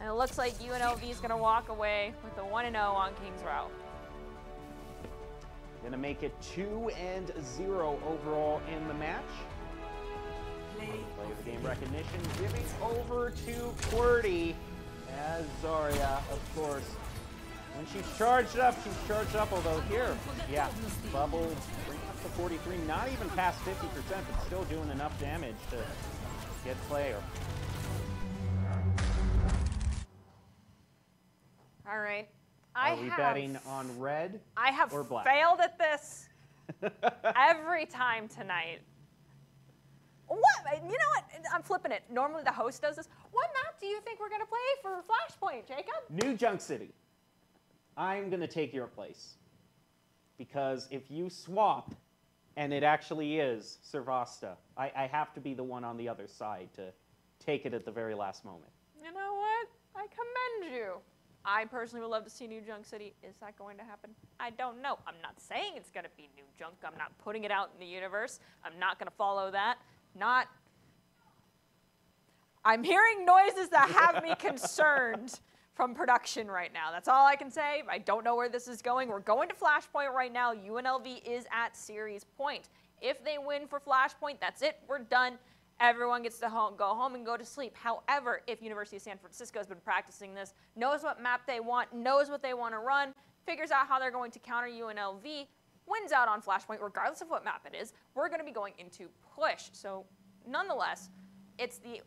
And it looks like UNLV is going to walk away with a 1 0 on King's Row. Gonna make it 2 and 0 overall in the match. Play of the game recognition, giving over to QWERTY as Zarya, of course. When she's charged up, she's charged up, although here, yeah, Bubble bring up to 43, not even past 50%, but still doing enough damage to get player. All right. I Are we have, betting on red I have or black? failed at this every time tonight. What? You know what? I'm flipping it. Normally the host does this. What map do you think we're going to play for Flashpoint, Jacob? New Junk City. I'm going to take your place. Because if you swap and it actually is Suravasa, I, I have to be the one on the other side to take it at the very last moment. You know what? I commend you. I personally would love to see New Junk City. Is that going to happen? I don't know. I'm not saying it's going to be New Junk. I'm not putting it out in the universe. I'm not going to follow that. Not. I'm hearing noises that have me concerned from production right now. That's all I can say. I don't know where this is going. We're going to Flashpoint right now. UNLV is at series point. If they win for Flashpoint, that's it. We're done. Everyone gets to home, go home and go to sleep. However, if University of San Francisco has been practicing this, knows what map they want, knows what they want to run, figures out how they're going to counter UNLV, wins out on Flashpoint, regardless of what map it is, we're going to be going into push. So, nonetheless, it's the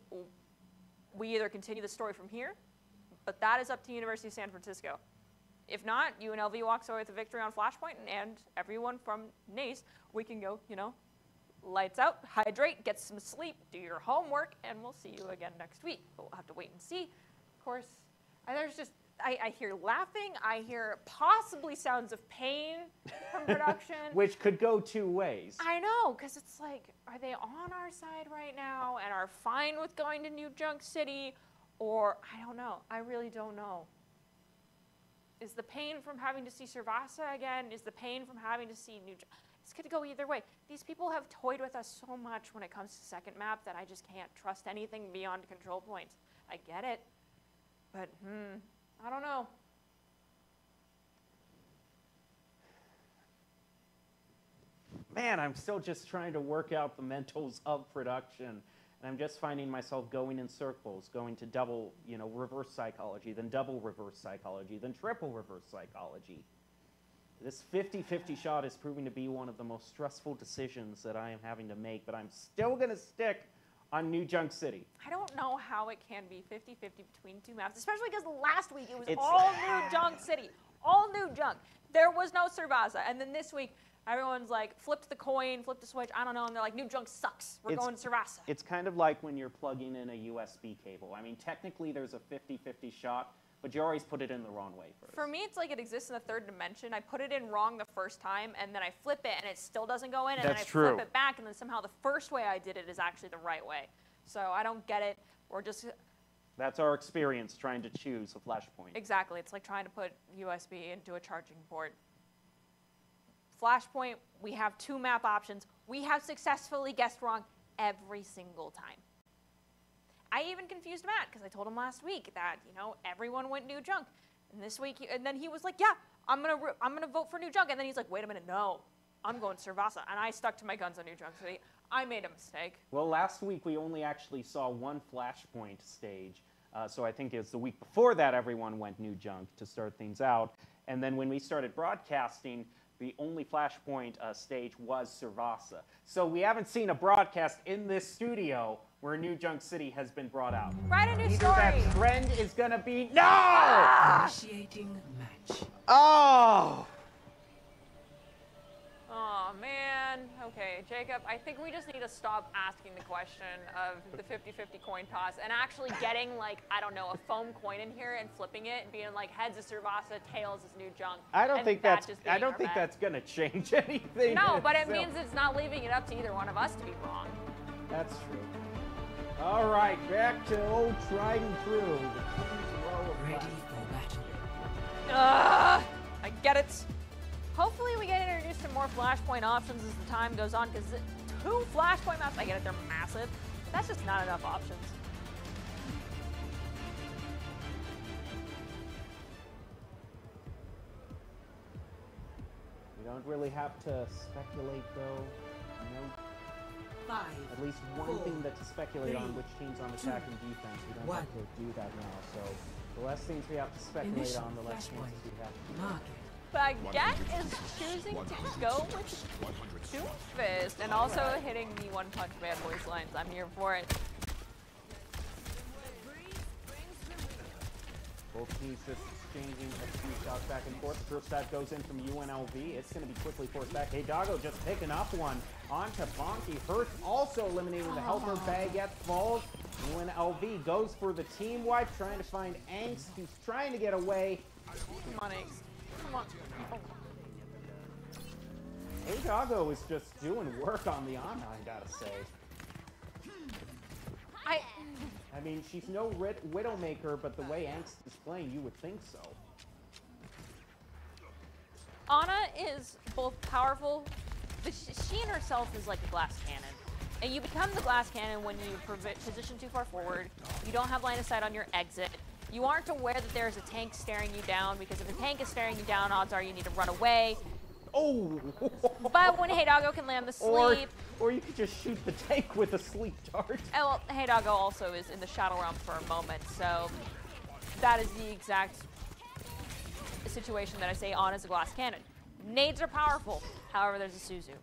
we either continue the story from here, but that is up to University of San Francisco. If not, UNLV walks away with a victory on Flashpoint, and everyone from NACE, we can go, you know, lights out, hydrate, get some sleep, do your homework, and we'll see you again next week. But we'll have to wait and see. Of course, and there's just, I, I hear laughing, I hear possibly sounds of pain from production. Which could go two ways. I know, because it's like, are they on our side right now and are fine with going to New Junk City? Or, I don't know. I really don't know. Is the pain from having to see Suravasa again? Is the pain from having to see New? It's going to go either way. These people have toyed with us so much when it comes to second map that I just can't trust anything beyond control points. I get it, but hmm, I don't know. Man, I'm still just trying to work out the mentals of production. And I'm just finding myself going in circles, going to double, you know, reverse psychology, then double reverse psychology, then triple reverse psychology. This 50 50 shot is proving to be one of the most stressful decisions that I am having to make, but I'm still going to stick on New Junk City. I don't know how it can be 50 50 between two maps, especially because last week it was It's- all new junk city. All new junk. There was no Suravasa. And then this week, everyone's like, flipped the coin, flipped the switch, I don't know, and they're like, new junk sucks. We're It's- going Suravasa. It's kind of like when you're plugging in a USB cable. I mean, technically there's a 50 50 shot, but you always put it in the wrong way first. For me, it's like it exists in the third dimension. I put it in wrong the first time, and then I flip it, and it still doesn't go in, and That's then I true. flip it back, and then somehow the first way I did it is actually the right way. So I don't get it. We're just That's our experience trying to choose a flashpoint. Exactly. It's like trying to put USB into a charging port. Flashpoint, we have two map options. We have successfully guessed wrong every single time. I even confused Matt because I told him last week that, you know, everyone went new junk. And this week, he- and then he was like, yeah, I'm to I'm gonna vote for new junk. And then he's like, wait a minute, no, I'm going Suravasa. And I stuck to my guns on new junk city. I made a mistake. Well, last week we only actually saw one flashpoint stage. Uh, so I think it's the week before that everyone went new junk to start things out. And then when we started broadcasting, the only flashpoint uh, stage was Suravasa. So we haven't seen a broadcast in this studio where New Junk City has been brought out. Write a new Either story. that trend is gonna be no. Initiating match. Oh. Oh man. Okay, Jacob, I think we just need to stop asking the question of the 50-50 coin toss and actually getting like, I don't know, a foam coin in here and flipping it and being like heads is Suravasa, tails is new junk. I don't think that that's. just I don't think bet. that's gonna change anything. No, but it means it's not leaving it up to either one of us to be wrong. That's true. All right, back to old tried and true. The Kings Row of Ready Flash. for battle. Ugh, I get it. Hopefully we get introduced to more flashpoint options as the time goes on, because two flashpoint maps, I get it, they're massive. That's just not enough options. We don't really have to speculate, though. You know, Five. at least one four, thing that to speculate on which team's on attack and defense. We don't one. have to do that now. So the less things we have to speculate Initial on, the less flashpoint. chances we have. Market. Baguette is choosing to go with Doomfist and also hitting the One Punch Man voice lines. I'm here for it. Both teams just exchanging a few shots back and forth. The first shot goes in from UNLV. It's going to be quickly forced back. Hey, Doggo just picking up one onto Ponky. Hertz also eliminating the helper. Oh. Baguette falls. UNLV goes for the team wipe, trying to find Angst, who's trying to get away. Come on, Ace. Come on. Oh. Hey, Doggo is just doing work on the Ana, I gotta say. I. I mean, she's no Rid- Widowmaker, but the way Angst is playing, you would think so. Anna is both powerful, but she in herself is like a glass cannon. And you become the glass cannon when you position too far forward. You don't have line of sight on your exit. You aren't aware that there's a tank staring you down because if a tank is staring you down, odds are you need to run away. Oh! But when Hey Doggo can land the sleep, or or you could just shoot the tank with a sleep dart. and well, Hey Doggo also is in the Shadow Realm for a moment, so that is the exact situation that I say on as a glass cannon. Nades are powerful, however, there's a Suzu.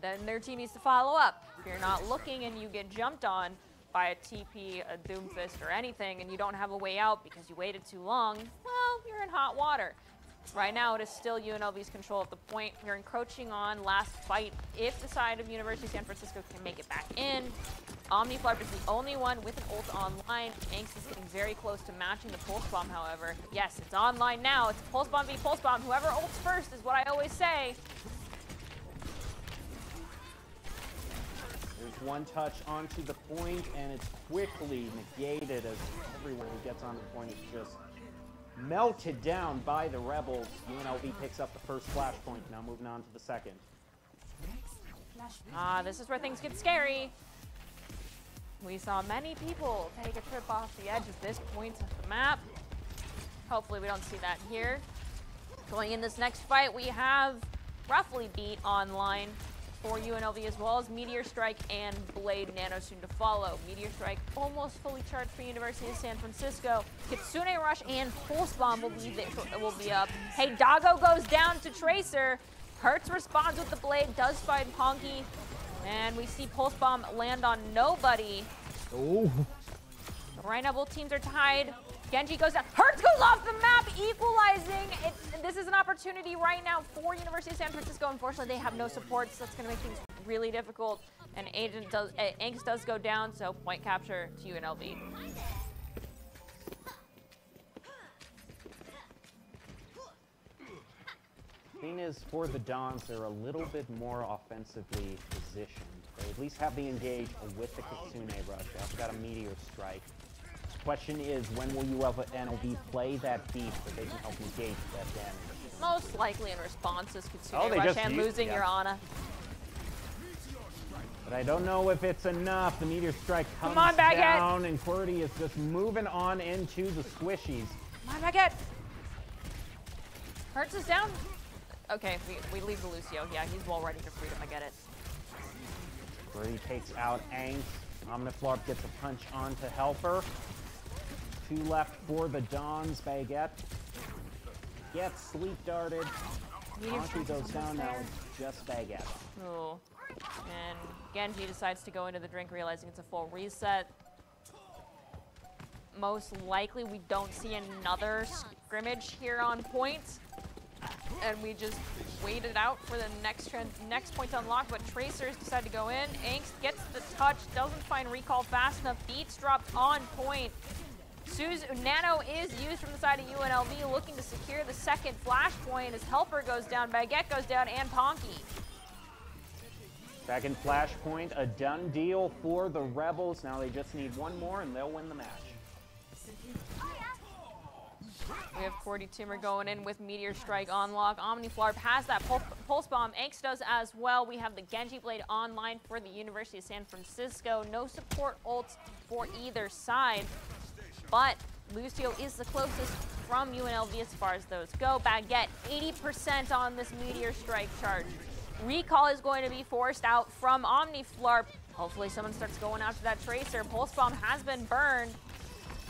Then their team needs to follow up. If you're not looking and you get jumped on by a TP, a Doomfist, or anything, and you don't have a way out because you waited too long, well, you're in hot water. Right now, it is still UNLV's control at the point. We're encroaching on last fight if the side of University of San Francisco can make it back in. Omniflarp is the only one with an ult online. Angst is getting very close to matching the Pulse Bomb, however. Yes, it's online now. It's Pulse Bomb v Pulse Bomb. Whoever ults first is what I always say. There's one touch onto the point, and it's quickly negated as everyone who gets on the point is just melted down by the Rebels. UNLV picks up the first flashpoint. Now moving on to the second. Ah, this is where things get scary. We saw many people take a trip off the edge of this point of the map. Hopefully we don't see that here. Going in this next fight, we have roughly beat online for UNLV as well as Meteor Strike and Blade Nano soon to follow. Meteor Strike almost fully charged for University of San Francisco. Kitsune Rush and Pulse Bomb will be, will be up. Hey, Doggo goes down to Tracer. Hertz responds with the Blade, does find Ponky. And we see Pulse Bomb land on nobody. Oh. Right now, both teams are tied. Genji goes down. Hertz goes off the map, equalizing. This is an opportunity right now for University of San Francisco. Unfortunately, they have no support, so that's going to make things really difficult. And Agent does, uh, Angst does go down, so point capture to UNLV. Thing is, for the Dons, they're a little bit more offensively positioned. They at least have the engage with the Kitsune Rush. They also got a Meteor Strike. Question is, when will you ever UNLV play that beat so they can help negate that damage? Most likely in response is Kitsune Oh, Rush and losing yeah. your Ana. But I don't know if it's enough. The Meteor Strike comes Come on, Baguette. down, and QWERTY is just moving on into the squishies. Come on, Baguette. Hertz is down. Okay, we, we leave the Lucio. Yeah, he's well ready for freedom. I get it. QWERTY takes out Angst. Omniflarp gets a punch on to help her. Two left for the Dons. Baguette gets sleep darted. Strike goes down now. It's just Baguette. Oh. And Genji decides to go into the drink, realizing it's a full reset. Most likely, we don't see another scrimmage here on point. And we just wait it out for the next next point to unlock. But Tracers decide to go in. Angst gets the touch, doesn't find recall fast enough. Beats dropped on point. Suze Nano is used from the side of UNLV, looking to secure the second flashpoint as Helper goes down, Baguette goes down, and Ponky. Second flashpoint, a done deal for the Rebels. Now they just need one more and they'll win the match. We have Cordy Timmer going in with Meteor Strike on lock. Omniflarp has that pul Pulse Bomb. Angst does as well. We have the Genji Blade online for the University of San Francisco. No support ults for either side. But Lucio is the closest from UNLV as far as those go. Baguette, 80% on this Meteor Strike charge. Recall is going to be forced out from Omniflarp. Hopefully someone starts going after that Tracer. Pulse Bomb has been burned.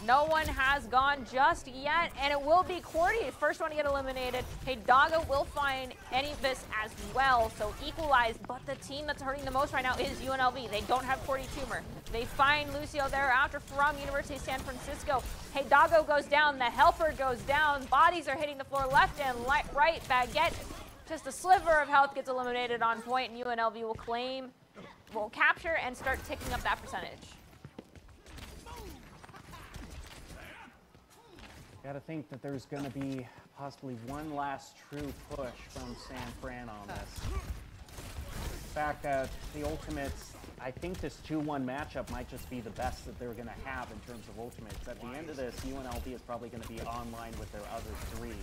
No one has gone just yet, and it will be QWERTY, first one to get eliminated. Hey, Doggo will find Anyvis as well, so equalized, but the team that's hurting the most right now is UNLV. They don't have QWERTY Tumor. They find Lucio thereafter from University of San Francisco. Hey, Doggo goes down, the helper goes down, bodies are hitting the floor left and right. Baguette, just a sliver of health gets eliminated on point, and UNLV will claim, will capture and start ticking up that percentage. Gotta think that there's gonna be possibly one last true push from San Fran on this. The fact that the Ultimates, I think this 2-1 matchup might just be the best that they're gonna have in terms of Ultimates. At the end of this, UNLV is probably gonna be online with their other three.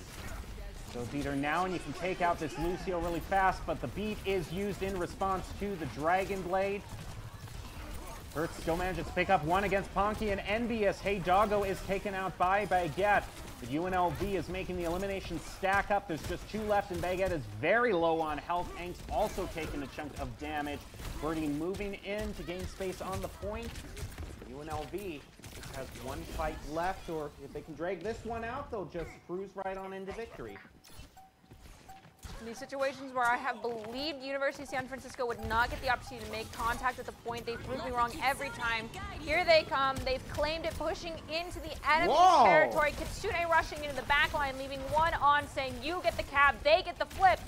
So beat her now, and you can take out this Lucio really fast, but the beat is used in response to the Dragon Blade. Hertz still manages to pick up one against Ponky and Envious. Hey Doggo is taken out by Baguette. But UNLV is making the elimination stack up. There's just two left, and Baguette is very low on health. Angst also taking a chunk of damage. Birdie moving in to gain space on the point. UNLV has one fight left, or if they can drag this one out, they'll just cruise right on into victory. In these situations where I have believed University of San Francisco would not get the opportunity to make contact at the point, they prove me wrong every time. Here they come. They've claimed it, pushing into the enemy Whoa. territory. Kitsune rushing into the back line, leaving one on, saying, you get the cab, they get the flip.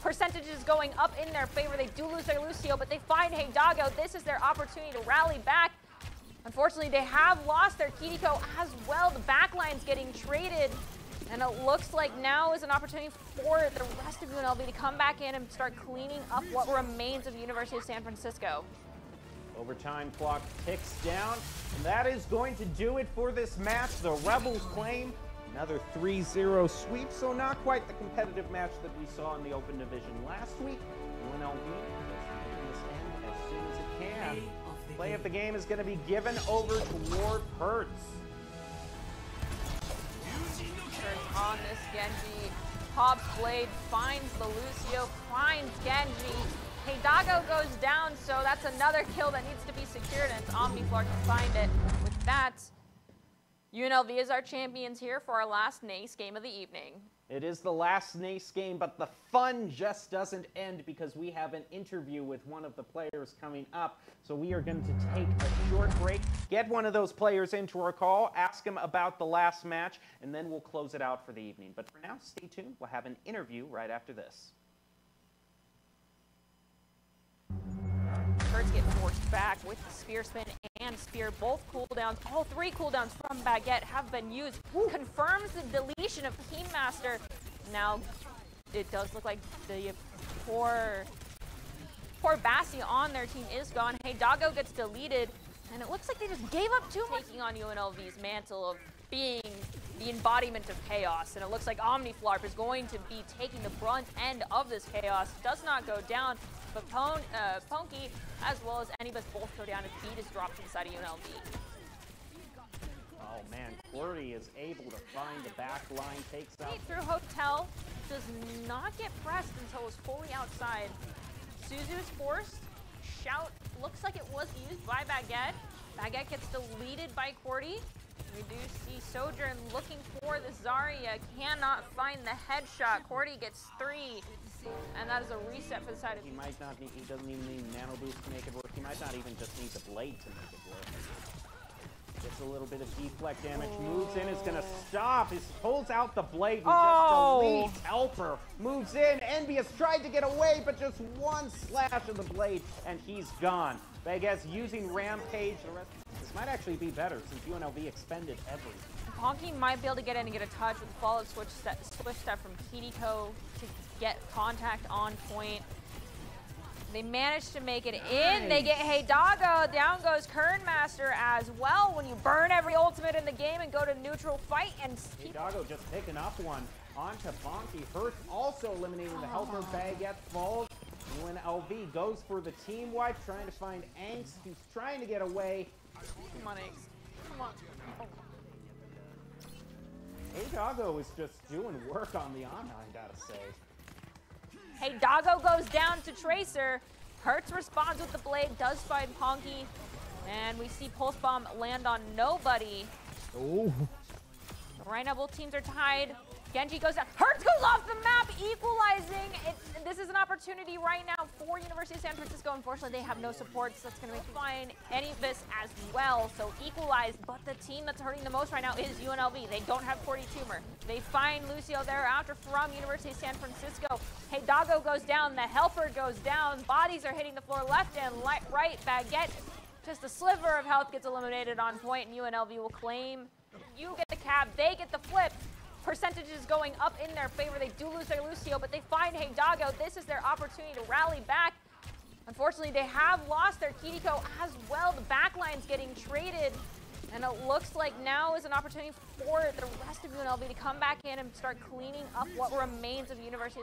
Percentages going up in their favor. They do lose their Lucio, but they find Hey Doggo. This is their opportunity to rally back. Unfortunately, they have lost their Kiriko as well. The back line's getting traded. And it looks like now is an opportunity for the rest of UNLV to come back in and start cleaning up what remains of University of San Francisco. Overtime clock ticks down, and that is going to do it for this match. The Rebels claim Another 3-0 sweep, so not quite the competitive match that we saw in the Open Division last week. UNLV is this end as soon as it can. Play of the game is going to be given over toward Hertz. On this Genji. Hobbs Blade finds the Lucio, finds Genji. Hey Doggo goes down, so that's another kill that needs to be secured, and it's Omniflarp can find it. With that, UNLV is our champions here for our last NACE game of the evening. It is the last NACE game, but the fun just doesn't end because we have an interview with one of the players coming up. So we are going to take a short break, get one of those players into our call, ask him about the last match, and then we'll close it out for the evening. But for now, stay tuned. We'll have an interview right after this. Birds get forced back with the spear spin and spear. Both cooldowns, all three cooldowns from Baguette have been used. Confirms the deletion of Team Master. Now, it does look like the poor, poor Bassi on their team is gone. Hey, Doggo gets deleted, and it looks like they just gave up too much. Taking on UNLV's mantle of being the embodiment of chaos, and it looks like Omniflarp is going to be taking the brunt end of this chaos. Does not go down, but Pon uh, Ponky, as well as Anibus, both go down as beat is dropped inside of UNLV. Oh man, Qwerty is able to find the back line, takes out. Through Hotel, does not get pressed until it's fully outside. Suzu is forced. Shout looks like it was used by Baguette. Baguette gets deleted by Qwerty. We do see Sojourn looking for the Zarya, cannot find the headshot. Qwerty gets three, and that is a reset for the side of He might not need, he doesn't even need Nano Boost to make it work. He might not even just need the blade to make it work. Gets a little bit of deflect damage, moves in, is gonna stop. He pulls out the blade and Oh. just deletes Helper. Moves in, Envious tried to get away, but just one slash of the blade, and he's gone. Vegas using Rampage, the rest. This might actually be better since UNLV expended everything. Ponky might be able to get in and get a touch with the follow switch step, switch step from Kiriko to get contact on point. They managed to make it in. They get Hey Doggo. Down goes Kernmaster as well. When you burn every ultimate in the game and go to neutral fight and Hey Doggo just picking up one onto Ponky. Hertz also eliminating the helper. Baguette falls. UNLV goes for the team wipe, trying to find Angst, who's trying to get away. Come on, Ace. Come on. Oh. Hey Doggo is just doing work on the Ana, I gotta say. Hey, Doggo goes down to Tracer. Hertz responds with the blade, does find Ponky. And we see Pulse Bomb land on nobody. Oh. Right now, both teams are tied. Genji goes down. Hertz goes off the map, equalizing. It, this is an opportunity right now for University of San Francisco. Unfortunately, they have no support, so that's going to make fine. Anibis as well, so equalized. But the team that's hurting the most right now is UNLV. They don't have QWERTY Tumor. They find Lucio thereafter from University of San Francisco. Hey, Doggo goes down. The helper goes down. Bodies are hitting the floor left and right. Baguette, just a sliver of health gets eliminated on point, and UNLV will claim. You get the cab, they get the flip percentages going up in their favor. They do lose their Lucio, but they find Hey Doggo. This is their opportunity to rally back. Unfortunately, they have lost their Kiriko as well. The backline's getting traded. And it looks like now is an opportunity for the rest of UNLV to come back in and start cleaning up what remains of University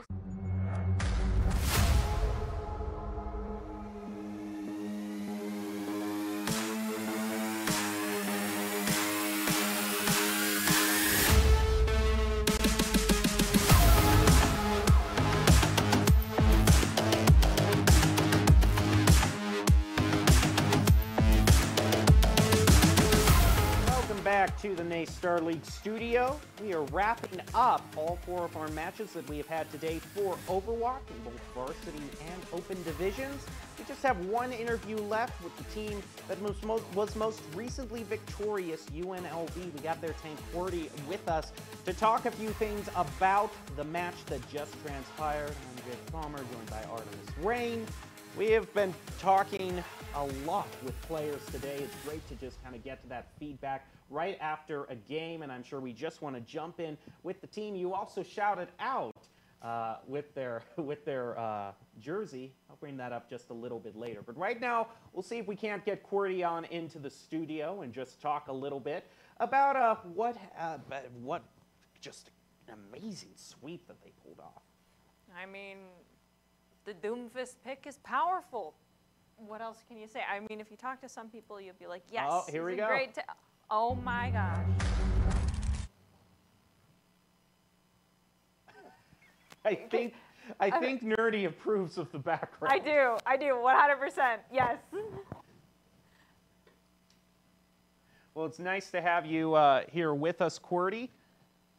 to the NACE Starleague studio. We are wrapping up all four of our matches that we have had today for Overwatch in both varsity and open divisions. We just have one interview left with the team that was most, was most recently victorious, UNLV. We got their tank QWERTY with us to talk a few things about the match that just transpired. I'm Jake Palmer, joined by Artemis Rain. We have been talking a lot with players today. It's great to just kind of get to that feedback right after a game, and I'm sure we just want to jump in with the team. You also shouted out uh, with their with their uh, jersey. I'll bring that up just a little bit later. But right now, we'll see if we can't get Qwerty on into the studio and just talk a little bit about uh, what uh, what just an amazing sweep that they pulled off. I mean, the Doomfist pick is powerful. What else can you say? I mean, if you talk to some people, you'll be like, yes, Oh, here we go. Great. ta- oh my gosh. I think I think Nerdy approves of the background. I do. I do. 100%. Yes. Well, it's nice to have you uh, here with us, QWERTY.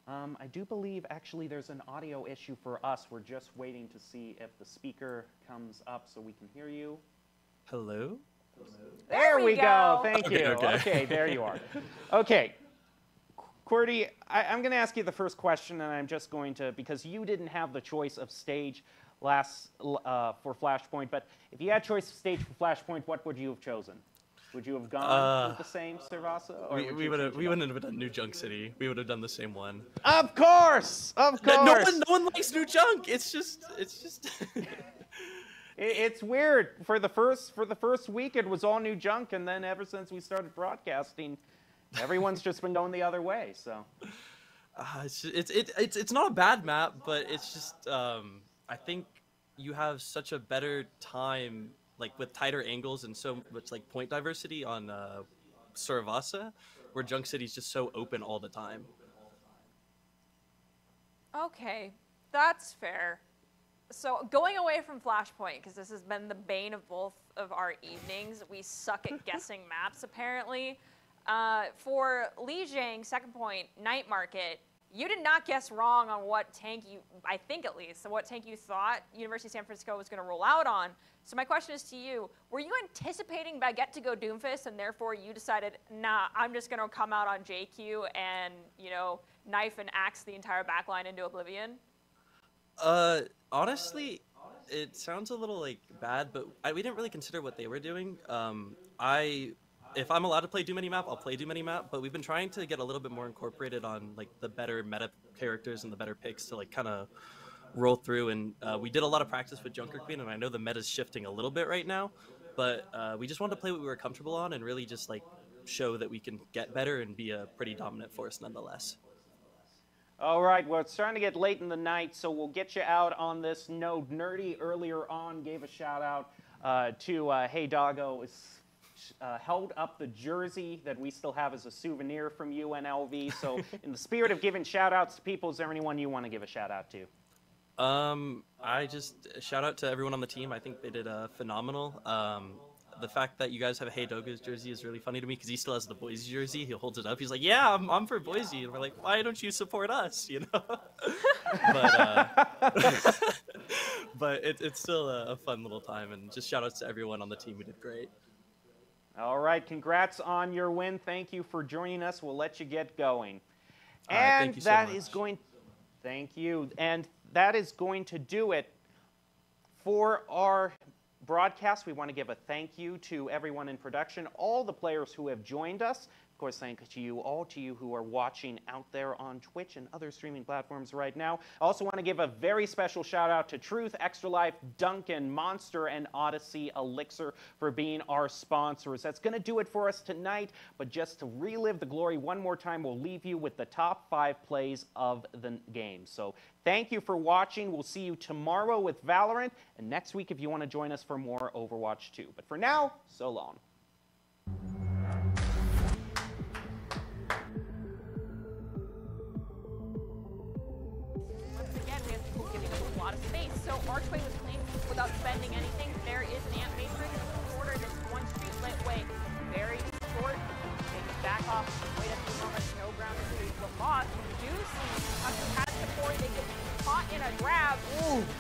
Um, I do believe actually there's an audio issue for us. We're just waiting to see if the speaker comes up so we can hear you. Hello? There, we we go. go. Thank Okay, you. okay. there you are. Okay. QWERTY, I, I'm going to ask you the first question, and I'm just going to, because you didn't have the choice of stage last uh, for Flashpoint, but if you had choice of stage for Flashpoint, what would you have chosen? Would you have gone Uh, with the same Suravasa? or We, would we would have we wouldn't have done New Junk City. We would have done the same one. Of course, of course. No, no one, no one likes New Junk. It's just, it's just. It- It's weird. For the first for the first week, it was all new junk, and then ever since we started broadcasting, everyone's just been going the other way. So Uh, it's, it's it, it's it's not a bad map, but it's just um, I think you have such a better time like with tighter angles and so much like point diversity on uh, Suravasa, where Junk City's just so open all the time. Okay, that's fair. So going away from Flashpoint, because this has been the bane of both of our evenings, we suck at guessing maps apparently. Uh, for Lijiang, second point, Night Market, you did not guess wrong on what tank you, I think at least, so what tank you thought University of San Francisco was going to roll out on. So my question is to you, were you anticipating Baguette to go Doomfist and therefore you decided, nah, I'm just going to come out on JQ and, you know, knife and axe the entire backline into oblivion? Uh, honestly, it sounds a little like bad, but I, we didn't really consider what they were doing. Um, I, if I'm allowed to play Doom Any Map, I'll play Doom Any Map. But we've been trying to get a little bit more incorporated on like the better meta characters and the better picks to like kind of roll through. And uh, we did a lot of practice with Junker Queen, and I know the meta's shifting a little bit right now. But uh, we just wanted to play what we were comfortable on and really just like show that we can get better and be a pretty dominant force nonetheless. All right, well, it's starting to get late in the night, so we'll get you out on this note. Nerdy earlier on gave a shout out uh, to uh, Hey Doggo. Uh, held up the jersey that we still have as a souvenir from UNLV. So, in the spirit of giving shout outs to people, is there anyone you want to give a shout out to? Um, I just shout out to everyone on the team. I think they did uh, phenomenal. Um, the fact that you guys have a Hey Doggo's jersey is really funny to me because he still has the Boise jersey. He holds it up. He's like, "Yeah, I'm, I'm for Boise," and we're like, "Why don't you support us?" You know. but uh, but it, it's still a, a fun little time, and just shout outs to everyone on the team who did great. All right, congrats on your win. Thank you for joining us. We'll let you get going. All right, and you so that is going Thank you. And that is going to do it for our broadcast. We want to give a thank you to everyone in production, all the players who have joined us. Course, thank you to you, all to you who are watching out there on Twitch and other streaming platforms right now. I also want to give a very special shout out to Truth, Extra Life, Duncan, Monster, and Odyssey Elixir for being our sponsors. That's going to do it for us tonight. But just to relive the glory one more time, we'll leave you with the top five plays of the game. So thank you for watching. We'll see you tomorrow with Valorant, and next week if you want to join us for more Overwatch 2. But for now, so long. Caught in a grab.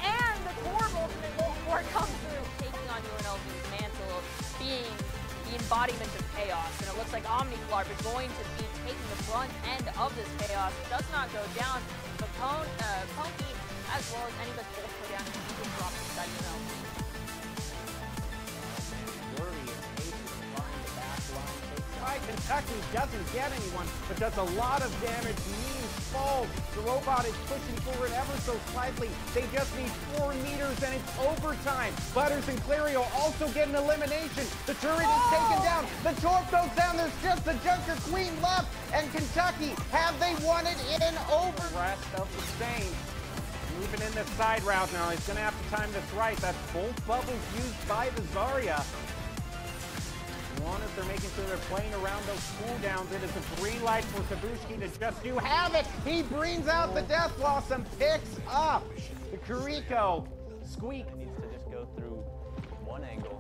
And the core ultimate Volt 4 comes through, taking on UNLV's mantle of being the embodiment of chaos. And it looks like Omniflarp is going to be taking the front end of this chaos. Does not go down. But Pon- uh, as well as any of both go down, he can drop UNLV. Back line. Takes side. Kentucky doesn't get anyone, but does a lot of damage. Means falls. The robot is pushing forward ever so slightly. They just need four meters and it's overtime. Butters and Clario also get an elimination. The turret is taken oh! down. The Torb goes down. There's just the Junker Queen left. And Kentucky, have they won it in over? Rest of the Saints. Moving in the side route now. He's going to have to time this right. That's both bubbles used by the Zarya. One, they're making sure they're playing around those cooldowns, it is a green light for Sabushki to just do havoc. He brings out the Death Blossom, picks up the Kiriko. Squeak needs to just go through one angle